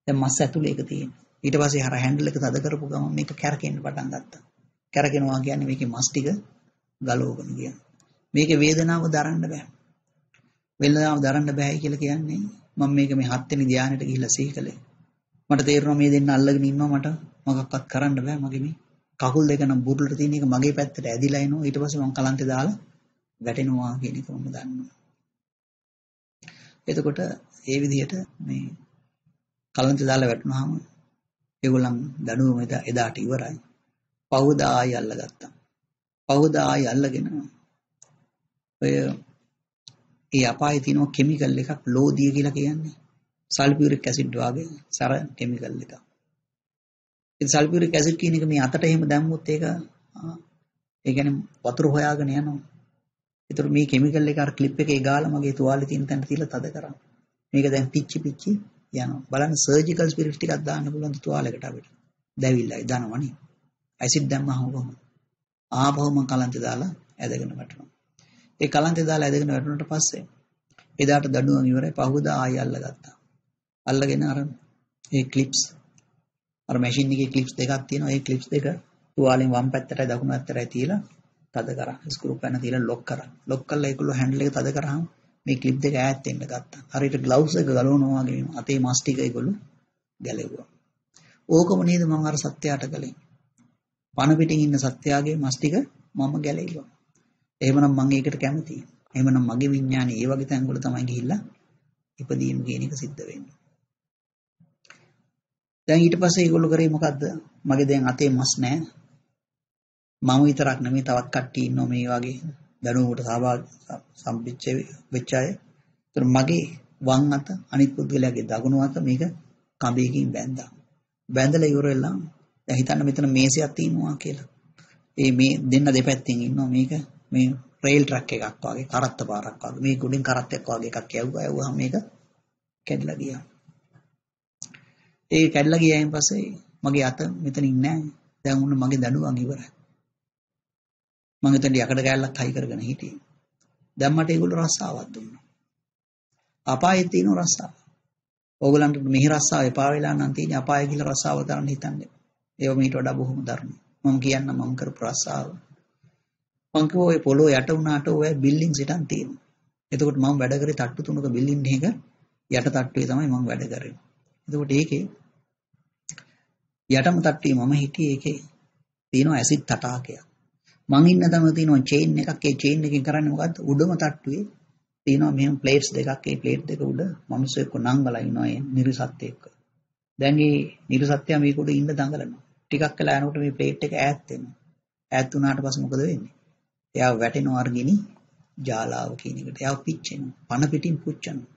දැන් මස් ඇතුලේ ඒක තියෙනවා. ඊට පස්සේ අර හැන්ඩල් එක තද කරපු ගමන් මේක කැරකෙන්න පටන් ගත්තා. කැරකෙනවා කියන්නේ මේකේ මස් ටික ගලවගෙන කියන. මේකේ වේදනාව දරන්න බෑ. වේදනාව දරන්න බෑයි කියලා කියන්නේ මම මේක මේ හත් වෙනි ධානයට ගිහිල්ලා සිහි කළේ. මට තේරෙනවා මේ දෙන්න අල්ලගෙන ඉන්නවා මට මොකක්වත් කරන්න බෑ මගේ මේ කකුල් දෙක නම් බුරුලට තියෙන එක මගේ පැත්තට ඇදිලා එනවා ඊට පස්සේ මම කලන්තේ දාලා වැටෙනවා කියන එක මම දන්නවා. එතකොට ඒ විදිහට මේ කලන්තේ දාලා වැටුනහම ඒගොල්ලන් දඩුවම එදාට ඉවරයි. පහුදා ආයි අල්ලගත්තා. පහුදා ආයි අල්ලගෙන ඔය ඒ අපායේ තියෙන කිමිකල් එකක් ලෝදිය කියලා කියන්නේ. සල්ෆියුරික් ඇසිඩ් වගේ සර කිමිකල් එකක්. ඒ සල්ෆියුරික් ඇසිඩ් කියන එක මේ අතට එහෙම දැම්මොත් ඒක ඒ කියන්නේ වතුර හොයාගෙන යනවා. ඒතර මේ කිමිකල් එක අර ක්ලිප් එකේ ගාලා මගේ තුවාලේ තියෙන තැනට තියලා තද කරා. මේක දැන් පිච්චි පිච්චි යනවා. බලන්න සර්ජිකල් ස්පිරිට් ටිකක් දාන්න පුළුවන් තුවාලයකට අපිට. දැවිල්ලයි දනවනේ. ඇසිඩ් දැම්මම කොහොමද? ආපහු මම කලන්තේ දාලා ඇදගෙන වැටෙනවා. ඒ කලන්තේ දාලා ඇදගෙන වැටුණාට පස්සේ එදාට දඩුවම ඉවරයි පහුදා ආයෙ අල්ලගත්තා. අල්ලගෙන අර ඒ ක්ලිප්ස් අර මැෂින් එකේ ක්ලිප්ස් දෙකක් තියෙනවා. ඒ ක්ලිප්ස් දෙක තුවාලෙන් වම් පැත්තටයි දකුණු පැත්තටයි තියලා තද කරා. ස්ක්‍රූ පැන තියලා ලොක් කරා. ලොක් කරලා ඒගොල්ලෝ හැන්ඩල් එක තද කරාම මේ ක්ලිප් දෙක ඈත් වෙන්න ගත්තා. හරියට ග්ලව්ස් එක ගලවනවා වගේ අතේ මස් ටික ඒගොල්ලෝ ගැලෙව්වා. ඕකම නේද මම අර සත්‍යයට කළේ. පණ පිටින් ඉන්න සත්‍යයේ මස් ටික මම ගැලෙව්වා. එහෙමනම් මම ඒකට කැමතියි. එහෙමනම් මගේ විඥානේ ඒ වගේ තැන්වල තමයි ගිහිල්ලා ඉපදීම කියන එක සිද්ධ වෙන්නේ. දැන් ඊට පස්සේ ඒගොල්ලෝ කරේ මොකද්ද? මගේ දැන් අතේ මස් නැහැ. මම විතරක් නෙමෙයි තවත් කට්ටිය ඉන්නවා මේ වගේ දඩුවමකට සහභාගී සම්පිච්ච වෙච්ච අය. ඒතර මගේ වම් අත අනිත් පුද්ගලයාගේ දකුණු අත මේක කඹයකින් බැඳා. බැඳලා ඉවර වෙලා දැන් හිතන්න මෙතන මේසයක් තියෙනවා කියලා. ඒ මේ දෙන්න දෙපැත්තෙන් ඉන්නවා මේක මේ රේල් ට්‍රක් එකක් වගේ කරත්ත පාරක් වගේ මේ ගුඩින් කරත්තයක් වගේ එකක් යවුවා යවුවාම මේක කැඩලා ගියා. ඒ කැඩලා ගියායින් පස්සේ මගේ අත මෙතනින් නැහැ. දැන් උන්න මගේ දඩුවම් ඉවරයි. මම එතන යකඩ කෑල්ලක් හයි කරගෙන හිටියේ. දැන් මට ඒගොල්ලෝ රස්සාවක් දුන්නා. අපායේ තියෙන රස්සාව. ඕගලන්ට මෙහි රස්සාව එපා වෙලා නම් තියෙන්නේ අපාය කියලා රස්සාව කරන්න හිතන්නේ. ඒව මීට වඩා බොහොම දරුණුයි. මම කියන්නම් මම කරපු රස්සාව. මං කිව්වා ඔය පොළොව යට වුණාට ඔය බිල්ඩින්ග්ස් හිටන් තියෙනවා. එතකොට මම වැඩ කරේ තට්ටු තුනක බිල්ඩින් එකක යට තට්ටුවේ තමයි මම වැඩ කරේ. එතකොට ඒකේ යටම තට්ටුවේ මම හිටියේ ඒකේ තියෙනවා ඇසිඩ් තටාකයක්. මං ඉන්න තැන තියෙනවා චේන් එකක්. ඒ චේන් එකකින් කරන්නේ මොකද්ද? උඩම තට්ටුවේ තියෙනවා මෙහෙම ප්ලේට්ස් දෙකක්. ඒ ප්ලේට් දෙක උඩ මිනිස්සු එක්ක නංගලා ඉනවා ඒ නිර්සත්ත්‍ය එක්ක. දැන් මේ නිර්සත්ත්‍ය මේක උඩ ඉන්න දඟලනවා. ටිකක් වෙලා යනකොට මේ ප්ලේට් එක ඈත් වෙනවා. ඈත් වුණාට පස්සේ මොකද වෙන්නේ? එයා වැටෙනවා අර්ගිනි ජාලාව කියන එකට. එයා පිච්චෙනවා. පන පිටින් පුච්චනවා.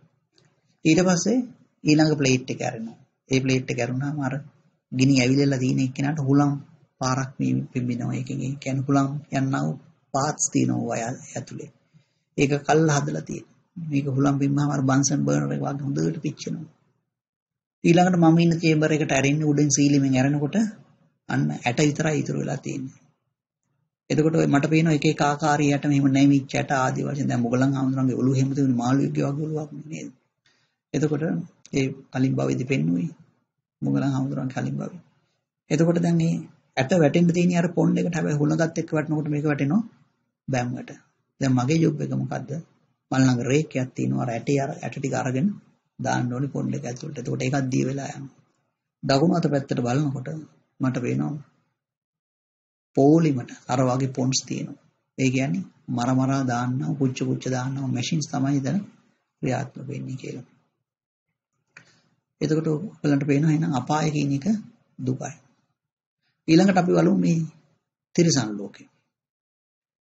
ඊට පස්සේ ඊළඟ ප්ලේට් එක ඇරෙනවා. ඒ ප්ලේට් එක ඇරුණාම අර ගිනි ඇවිලලා තියෙන එක්කෙනාට හුලම් පාරක් මේ පිම්බිනවා. ඒකෙන් ඒ කියන්නේ හුලම් යන්නව පාත්ස් තියෙනවා ඇතුලේ. ඒක කල්ලා හදලා තියෙන මේක හුලම් පිම්මම අර බන්සන් බර්නර් එක වගේ හොඳට පිච්චෙනවා. ඊළඟට මම ඉන්න චේම්බර් එකට ඇරෙන්නේ උඩින් සීලිමෙන් ඇරෙනකොට අන්න ඇට විතරයි ඉතුරු වෙලා තියෙන්නේ. එතකොට මට පේනවා එක එක ආකාරයට මෙහෙම නැමිච්ච ඇට ආදී වශයෙන් දැන් මොගලන් ආමඳුරන්ගේ ඔළුව හැම තිබුණේ මාළුවෙක්ගේ වගේ ඔළුවක් නේද එතකොට ඒ කලින් භවෙදි පෙන්නුවේ මොගලන් ආමඳුරන් කලින් භවෙ එතකොට දැන් මේ ඇට වැටෙන්න තියෙන අර පොන්ඩ් එකට හැබැයි හුලඟත් එක්ක වැටෙනකොට මේක වැටෙනවා බෑම්වට. දැන් මගේ ජොබ් එක මොකද්ද? මල් ළඟ රේකයක් තියෙනවා අර ඇටේ අර ඇට ටික අරගෙන දාන්න ඕනේ පොන්ඩ් එක ඇතුළට. එතකොට ඒකක් දී වෙලා යනවා. දකුණු අත පැත්තට බලනකොට මට පේනවා පොලිමට අර වගේ පොන්ස් තියෙනවා. ඒ කියන්නේ මර මරා දාන්නව පුච්ච පුච්ච දාන්නව මැෂින්ස් තමයි දැන් ක්‍රියාත්මක වෙන්නේ කියලා. එතකොට ඔයගලන්ට පේනවා එහෙනම් අපාය කියන එක දුකයි. ඊළඟට අපි බලමු මේ තිරිසන් ලෝකේ.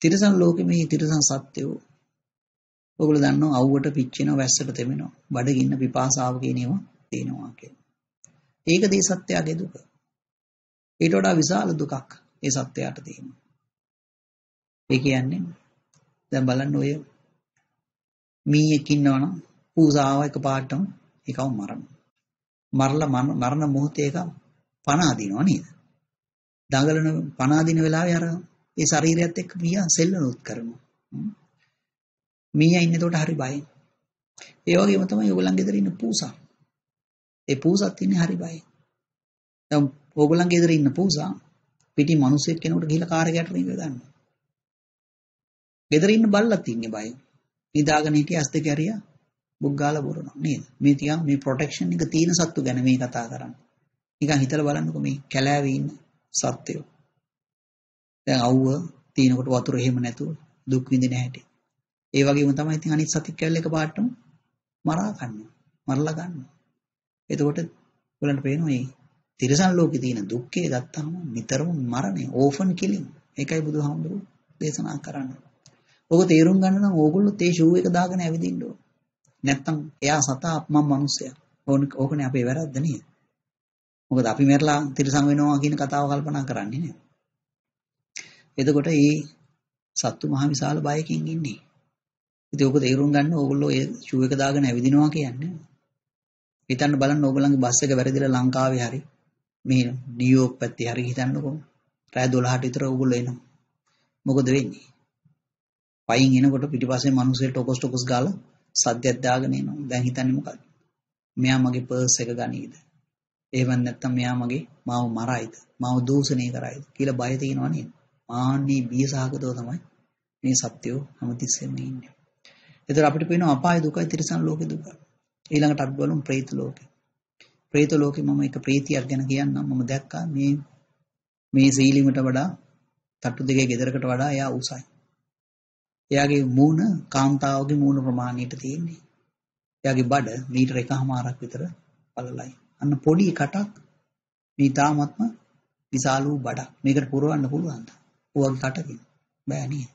තිරිසන් ලෝකේ මේ තිරිසන් සත්‍යෝ ඔයගොල්ලෝ දන්නවා අවුවට පිච්චෙනවා වැස්සට තෙමෙනවා බඩගින්න පිපාසාව කියන ඒවා තියෙනවා කියලා. ඒක දී සත්‍යයේ දුක. ඊට වඩා විශාල දුකක් ඒ සත්‍යයට තියෙනවා. ඒ කියන්නේ දැන් බලන්න ඔය මීයක් ඉන්නවනම් පූසාව එකපාරටම ඒකව මරනවා. මරලා මරණ මොහොතේ එක පණ අදිනවා නේද? දඟලන පණ අදින වෙලාවේ අර ඒ ශරීරයත් එක්ක මීයා සෙල්ලනොත් කරනවා. මීයා ඉන්නේ එතකොට හරි බයයි. ඒ වගේම තමයි ඔයගොල්ලන් ගෙදර ඉන්න පූසා. ඒ පූසත් ඉන්නේ හරි බයයි. දැන් ඕගොල්ලන්ගේ ගෙදර ඉන්න පූසා පිටි මිනිස්සෙක් කෙනෙකුට ගිහිල්ලා කාර් එක යටට නිවිල ගන්නවා. ගෙදර ඉන්න බල්ලත් ඉන්නේ බයයි. නිදාගෙන හිටිය ඇස් දෙක ඇරියා බුක් ගාලා බොරනවා නේද? මේ තියා මේ ප්‍රොටෙක්ෂන් එක තියෙන සත්තු ගැන මේ කතා කරන්නේ. නිකන් හිතලා බලන්නකෝ මේ කැලෑවේ ඉන්න සත්වයෝ. දැන් අවුව තිනකොට වතුර එහෙම නැතුව දුක් විඳින හැටි. ඒ වගේම තමයි ඉතින් අනිත් සතික් කැල්ල එක පාටම මරා ගන්නවා. මරලා ගන්නවා. එතකොට ඔයගලන්ට පේනවා මේ තිරසන් ලෝකේ තියෙන දුක්ඛය ගත්තාම නිතරම මරණය, ඕෆන් කිලින්. ඒකයි බුදුහාමුදුරුවෝ දේශනා කරන්නේ. ඔක තේරුම් ගන්න නම් ඕගොල්ලෝ තේ ෂූ එක දාගෙන ඇවිදින්න ඕන. නැත්තම් එයා සතා මම මිනිස්සයා. ඕකනේ අපේ වැරද්ද නේද? මොකද අපි මැරලා තිරසං වෙනවා කියන කතාව කල්පනා කරන්නේ නේ. එතකොට මේ සත්තු මහ විශාල බයකින් ඉන්නේ. ඉතින් ඕක තේරුම් ගන්න ඕගොල්ලෝ ඒ ෂූ එක දාගෙන ඇවිදිනවා කියන්නේ. හිතන්න බලන්න ඕගොල්ලන්ගේ බස් එක වැරදිලා ලංකාවේ හරි මේ නියුයෝක් පැත්තේ හරි හිතන්නකෝ. රෑ 12ට විතර ඕගොල්ලෝ එනවා. මොකද වෙන්නේ? පයින් එනකොට පිටිපස්සේ මිනිස්සුන්ට ටොකස් ටොකස් ගාලා සද්දයක් දාගෙන එනවා. දැන් හිතන්නේ මොකද්ද? මෙයා මගේ පර්ස් එක ගනීද? එහෙම නැත්නම් මෙයා මගේ මාව මරයිද? මාව දූෂණය කරයිද කියලා බය තියෙනවා නේද? ආන්නේ බිය සහගතව තමයි මේ සත්‍යෝ හැමතිස්සෙම ඉන්නේ. ඒතර අපිට පේනවා අපාය දුකයි තිරසන් ලෝකේ දුක. ඊළඟට අපි බලමු പ്രേත ලෝකේ. പ്രേත ලෝකේ මම එක ප්‍රීතියක් ගැන කියන්නම්. මම දැක්කා මේ මේ සීලිමට වඩා තට්ටු දෙකේ ගෙදරකට වඩා එයා උසයි. එයාගේ මූණ කාන්තාවගේ මූණ ප්‍රමාණයට තියෙන්නේ. එයාගේ බඩ මීටර එකහමාරක් විතර පළලයි. අන්න පොඩි කටක් මේ තාමත්ම විශාල වූ බඩක්. මේකට පුරවන්න පුළුවන්ද? ඔයගේ කටකින් බෑ නේද?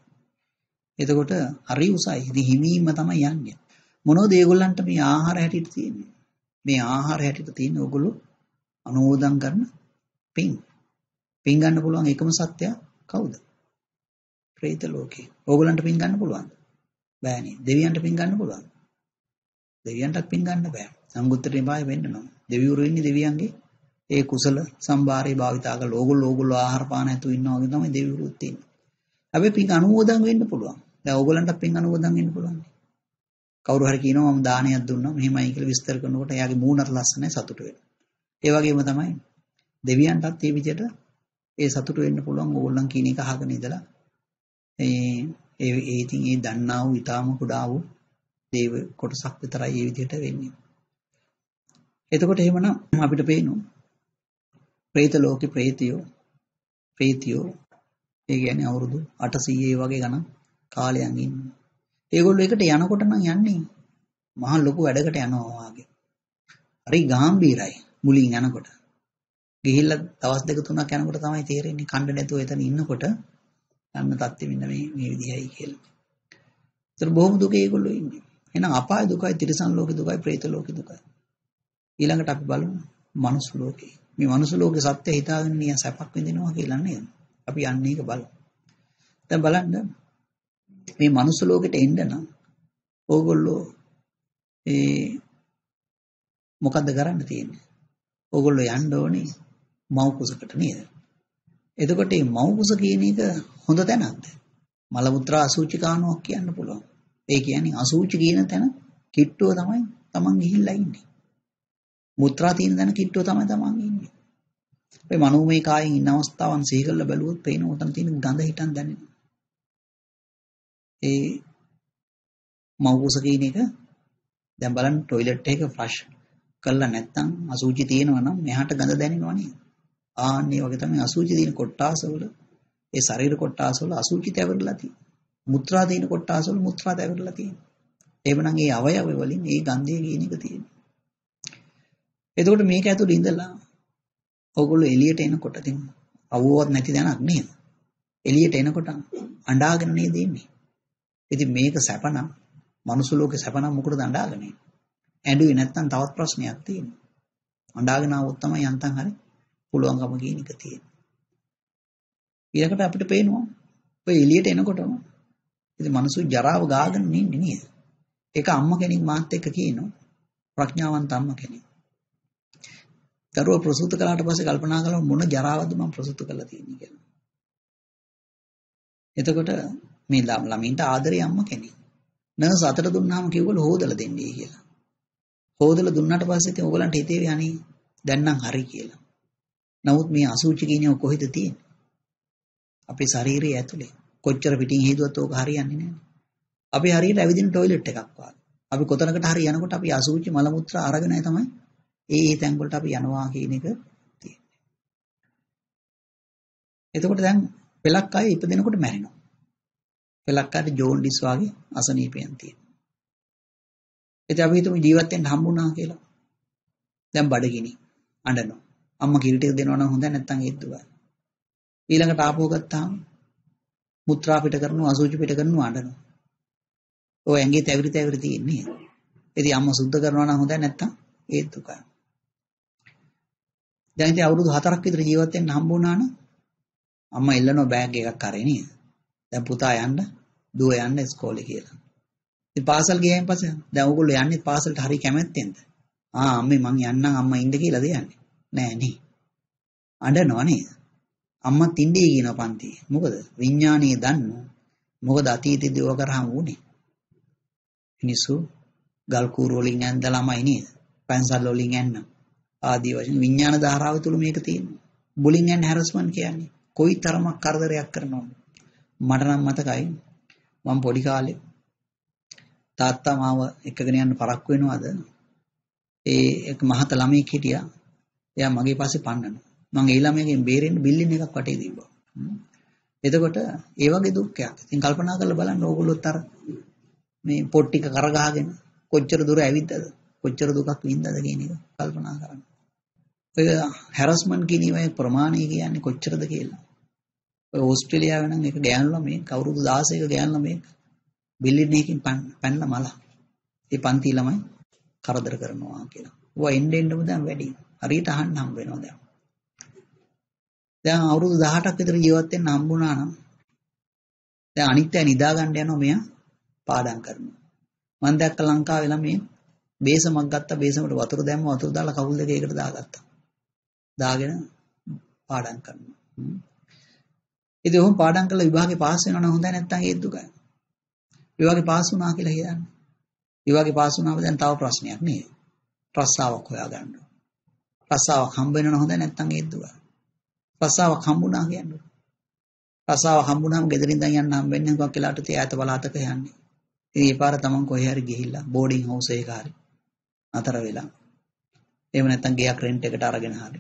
එතකොට හරි උසයි. ඉතින් හිමීම තමයි යන්නේ. මොනවද ඒගොල්ලන්ට මේ ආහාර හැටියට තියෙන්නේ? මේ ආහාර හැටියට තියෙන ඕගොල්ලෝ අනුමෝදන් කරන පින්. පින් ගන්න පුළුවන් එකම සත්‍යය කවුද? പ്രേත ලෝකේ. ඕගොල්ලන්ට පින් ගන්න පුළුවන්ද? බෑනේ. දෙවියන්ට පින් ගන්න පුළුවන්. දෙවියන්ටත් පින් ගන්න බෑ. සංගුත්තර නිපාය වෙන්න නම්. දෙවිවරු ඉන්නේ දෙවියන්ගේ ඒ කුසල සම්භාරේ භාවිතා කරලා ඕගොල්ලෝ ඕගොල්ලෝ ආහාර පාන ඇතුව ඉන්නවා වගේ තමයි දෙවිවරුත් ඉන්නේ. හැබැයි පින් අනුමෝදන් වෙන්න පුළුවන්. දැන් ඕගොල්ලන්ට පින් අනුමෝදන් වෙන්න පුළුවන්. කවුරු හරි කියනවා මම දානයක් දුන්නා මෙහෙමයි කියලා විස්තර කරනකොට එයාගේ මූණත් ලස්සනයි සතුට වෙනවා. ඒ වගේම තමයි දෙවියන්ටත් මේ විදිහට ඒ සතුට වෙන්න පුළුවන් ඕගොල්ලන් කියන එක අහගෙන ඉඳලා ඒ ඒ ඉතින් ඒ දන්නා වූ ඊටාම කුඩා වූ දේව කොටසක් විතරයි මේ විදිහට වෙන්නේ. එතකොට එහෙමනම් අපිට පේනවා പ്രേත ලෝකේ പ്രേතියෝ പ്രേතියෝ ඒ කියන්නේ අවුරුදු 800 වගේ ගණන් කාලයන් ඉන්න. ඒගොල්ලෝ එකට යනකොට නම් යන්නේ මහ ලොකු වැඩකට යනවා වගේ. හරි ගැඹීරයි මුලින් යනකොට. ගිහිල්ලා දවස් දෙක තුනක් යනකොට තමයි තේරෙන්නේ කණ්ඩ නැතුව එතන ඉන්නකොට යන්න තත්ත්වෙ මෙන්න මේ මේ විදිහයි කියලා. ඒතර බොහොම දුකේ ඒගොල්ලෝ ඉන්නේ. එහෙනම් අපාය දුකයි, තිරිසන් ලෝකේ දුකයි, പ്രേත ලෝකේ දුකයි. ඊළඟට අපි බලමු මනුස්ස ලෝකේ. මේ මනුස්ස ලෝකේ සත්‍ය හිතාගෙන නිය සැපක් විඳිනවා කියලා නේද? අපි යන්නේ ඒක බලමු. දැන් බලන්න මේ මනුස්ස ලෝකෙට එන්න නම් ඕගොල්ලෝ ඒ මොකද්ද කරන්න තියෙන්නේ? ඕගොල්ලෝ යන්න ඕනේ මව් කුසකට නේද? එතකොට මේ මව් කුස කියන එක හොඳ තැනක්ද? මල මුත්‍රා අසුචි කානුවක් කියන්න පුළුවන්. ඒ කියන්නේ අසුචි කියන තැන කිට්ටුව තමයි Taman ගිහිල්ලා ඉන්නේ. මුත්‍රා තියෙන තැන කිට්ටුව තමයි Taman ඉන්නේ. මේ මනෝමය කායෙන් ඉන්න අවස්ථාවන් සිහි කරලා බැලුවොත් පේන උතන තියෙන ගඳ හිටන් දැනෙනවා. ඒ මව්කුස කියන එක දැන් බලන්න টয়ලට් එක ෆ්ලෂ් කළා නැත්නම් අසුචි තියෙනවා නම් මෙහාට ගඳ දැනෙනවා නේද? ආන්නේ වගේ තමයි අසුචි තියෙන කොට්ටාසවල ඒ ශරීර කොට්ටාසවල අසුචි තැවරලා තියෙනවා. මුත්‍රා තියෙන කොට්ටාසවල මුත්‍රා තැවරලා තියෙනවා. එහෙමනම් ඒ අවයව වලින් ඒ ගන්ධය කියන එක තියෙනවා. එතකොට මේක ඇතුළේ ඉඳලා ඔයගොල්ලෝ එළියට එනකොට ඉතින් අවුවත් නැති දැනක් නේද? එළියට එනකොට අඬාගෙන නේද ඉන්නේ? ඉතින් මේක සැපනම් මනුස්ස ලෝකේ සැපනම් මොකටද අඬාගන්නේ? ඇඬුවේ නැත්නම් තවත් ප්‍රශ්නයක් තියෙනවා. අඬාගෙන આવොත් තමයි යන්තම් හරි පුළුවන්කම කියන එක තියෙන්නේ. ඊළඟට අපිට පේනවා ඔය එළියට එනකොටම ඉතින් මනුස්සු ජරාව ගාගෙන ඉන්නේ නේද? ඒක අම්මා කෙනෙක් මාත් එක්ක කියනවා. ප්‍රඥාවන්ත අම්මා කෙනෙක්. දරුවා ප්‍රසූත කළාට පස්සේ කල්පනා කළා මොන ජරාවක්ද මම ප්‍රසූත කළා තියෙන්නේ කියලා. එතකොට මේ ළමින්ට ආදරේ අම්මා කෙනෙක්. නර්ස් අතට දුන්නාම කිව්වලු හොදලා දෙන්නේ කියලා. හොදලා දුන්නාට පස්සේ ඉතින් ඕගලන්ට හිතේවි අනේ දැන් නම් හරි කියලා. නමුත් මේ අසුචි කියනව කොහෙද තියෙන්නේ? අපේ ශරීරයේ ඇතුලේ. කොච්චර පිටින් හේතුවත් ඕක හරියන්නේ නැහැ. අපි හරියට ඇවිදින টয়ලට් එකක් වගේ. අපි කොතනකට හරි යනකොට අපි අසුචි මල මුත්‍රා අරගෙනයි තමයි ඒ ඒ තැන් වලට අපි යනවා කියන එක තියෙන්නේ. එතකොට දැන් පෙලක් අය ඉපදෙනකොට මැරෙනවා. පෙලක් අයට ජෝන්ඩිස් වගේ අසනීපයන් තියෙනවා. ඉතින් අපි හිතමු ජීවත් වෙන්න හම්බුණා කියලා. දැන් බඩගිනි අඬනවා. අම්මා කිරි ටික දෙනවා නම් හොඳයි නැත්නම් ඒත් දුවයි. ඊළඟට ආපහු ගත්තාම මුත්‍රා පිට කරනවා අසුචි පිට කරනවා අඬනවා. ඔය ඇඟේ තැවිරි තැවිරි තියෙන්නේ. ඉතින් අම්මා සුද්ධ කරනවා නම් හොඳයි නැත්නම් ඒත් දුකයි. දැන් ඉතින් අවුරුදු 4ක් විතර ජීවත් වෙන්න හම්බ වුණා නම් අම්මා එල්ලනවා බෑග් එකක් අරගෙන නේද? දැන් පුතා යන්න දුව යන්න ඉස්කෝලේ කියලා. ඉතින් පාසල් ගියයින් පස්සේ දැන් ඕගොල්ලෝ යන්නේ පාසලට හරි කැමැත්තෙන්ද? ආ අම්මේ මං යන්නම් අම්මා ඉන්න කියලාද යන්නේ? නෑ නේ. අඬනවා නේද? අම්මා තින්ඩේ කියන පන්තියේ. මොකද විඥානීය දන්නෝ. මොකද අතීතයේදී ඔය කරාම උනේ. මිනිස්සු ගල් කූරු වලින් ඇඳලාමයි නේද? පැන්සල් වලින් ඇන්න. ආදී වශයෙන් විඥාන ධාරාව තුල මේක තියෙනවා. බුලින් ඇන් හැරස්මන්ට් කියන්නේ කොයි තරමක් කරදරයක් කරනවද? මට නම් මතකයි මම පොඩි කාලේ තාත්තා මාව එකගෙන යන්න පරක්කු වෙනවද? ඒ එක මහත ළමයෙක් හිටියා. එයා මගේ පස්සේ පන්නනවා. මම ඒ ළමයාගෙන් බේරෙන්න බිල්ලින් එකක් වටේ දීපුවා. එතකොට ඒ වගේ දුක්ඛයක්. ඉතින් කල්පනා කරලා බලන්න ඕගොල්ලොත් අර මේ පොත් ටික කරගහගෙන කොච්චර දුර ඇවිද්දද? කොච්චර දුකක් වින්දද කියන එක කල්පනා කරන්න. ඔය හැරස්මන්ට් කියන ඒවායේ ප්‍රමාණය කියන්නේ කොච්චරද කියලා. ඔය ඕස්ට්‍රේලියාවේ නම් එක ගෑනු ළමයෙක් අවුරුදු 16ක ගෑනු ළමයෙක් බිල්ලින් එකකින් පැනලා මල. ඒ පන්ති ළමයි කරදර කරනවා කියලා. ඔය එන්න එන්නම දැන් වැඩි. හරියට අහන්න හම්බ වෙනවා දැන්. දැන් අවුරුදු 18ක් විතර ජීවත් වෙන්න හම්බුණා නම් දැන් අනිත් අය නිදා ගන්න යනවා මෙයා පාඩම් කරනවා. මම දැක්ක ලංකාවේ ළමයි බේසමක් ගත්තා බේසමට වතුර දැම්ම වතුර දාලා කකුල් දෙක එකට දාගත්තා. දාගෙන පාඩම් කරනවා. ඉතින් ඔහොම පාඩම් කරලා විභාගේ පාස් වෙනවා නම් හොඳයි නැත්නම් ඒත් දුකයි. විභාගේ පාස් වුණා කියලා හිතන්න. විභාගේ පාස් වුණාම දැන් තව ප්‍රශ්නයක් නේද? රස්සාවක් හොයාගන්න. රස්සාවක් හම්බ වෙනව හොඳයි නැත්නම් ඒත් දුකයි. රස්සාවක් හම්බුණා කියන්නේ. රස්සාවක් හම්බුණාම ගෙදරින් දැන් යන්න හම්බ වෙන්නේ මොකක් කියලාට තිය ඈත බලාතක යන්නේ. ඉතින් ඒ පාර තමන් කොහේ හරි ගිහිල්ලා බෝඩින් හවුස් එකක හරි අතර වෙලා. එහෙම නැත්නම් ගෙයක් රෙන්ට් එකට අරගෙන හරි.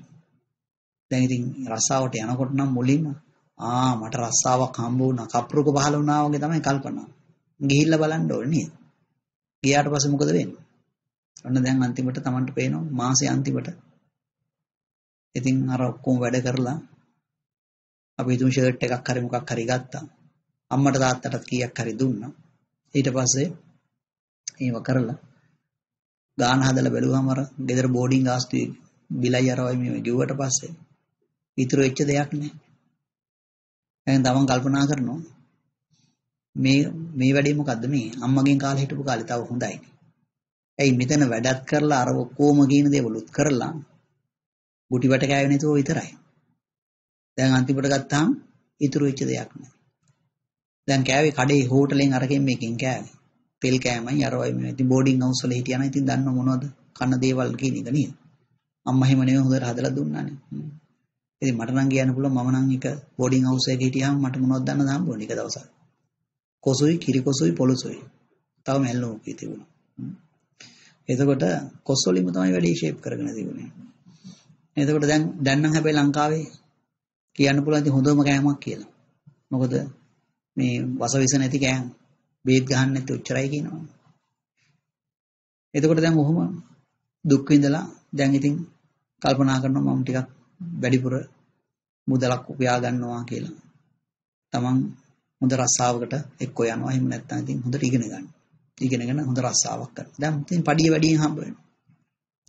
දැන් ඉතින් රස්සාවට යනකොට නම් මුලින්ම ආ මට රස්සාවක් හම්බ වුණා කප්රුක පහල වුණා වගේ තමයි කල්පනා. ගිහිල්ලා බලන්න ඕනේ නේද? ගියාට පස්සේ මොකද වෙන්නේ? ඔන්න දැන් අන්තිමට Tamanට පේනවා මාසේ අන්තිමට. ඉතින් අර ඔක්කොම වැඩ කරලා අපි තුන් ෂර්ට් එකක් හරි මොකක් හරි ගත්තා. අම්මට තාත්තටත් කීයක් හරි දුන්නා. ඊට පස්සේ ඒව කරලා ගාන හදලා බැලුවාම අර ගෙදර බෝඩින් ආස්තුවේ බිලයි අරවයි මේ ගෙව්වට පස්සේ ඉතුරු වෙච්ච දෙයක් නෑ. එහෙනම් තමන් කල්පනා කරනවා මේ මේ වැඩේ මොකද්ද මේ අම්මගෙන් කාලේ හිටපු කාලේ තව හොඳයිනේ. ඇයි මෙතන වැඩත් කරලා අර ඔක්කොම කියන දේවලුත් කරලා ගුටි වට කෑවේ නැතුව විතරයි. දැන් අන්තිමට ගත්තාම ඉතුරු වෙච්ච දෙයක් නෑ. දැන් කෑවේ කඩේ හෝටලෙන් අරගෙන මේකෙන් කෑවේ. තෙල් කෑමයි අරවයි මේ ඉතින් බෝඩින් හවුස් වල හිටියා නම් ඉතින් දන්නව මොනවද කන දේවල් කියන එක නේද? අම්මා එහෙම නෙවෙයි හොඳට හදලා දුන්නානේ. ඉතින් මට නම් කියන්න පුළුවන් මම නම් එක බෝඩින් හවුස් එකේ හිටියාම මට මොනවද දන්නද හම්බුනේ එක දවසක්. කොසුයි කිරි කොසුයි පොලොසුයි. තව මැල්ලෝ කී තිබුණා. එතකොට කොස්සොලින්ම තමයි වැඩි ෂේප් කරගෙන තිබුණේ. එතකොට දැන් දැන් නම් හැබැයි ලංකාවේ කියන්න පුළුවන් ඉතින් හොඳම කෑමක් කියලා. මොකද මේ වසවිස නැති කෑම බේත් ගහන්න නැති උච්චරයි කියනවා. එතකොට දැන් ඔහොම දුක් විඳලා දැන් ඉතින් කල්පනා කරනවා මම ටිකක් වැඩිපුර මුදලක් උපයා ගන්නවා කියලා. තමන් හොඳ රස්සාවකට එක්ක යනවා එහෙම නැත්නම් ඉතින් හොඳට ඉගෙන ගන්න. ඉගෙනගෙන හොඳ රස්සාවක් කරනවා. දැන් ඉතින් පඩිය වැඩියෙන් හම්බ වෙනවා.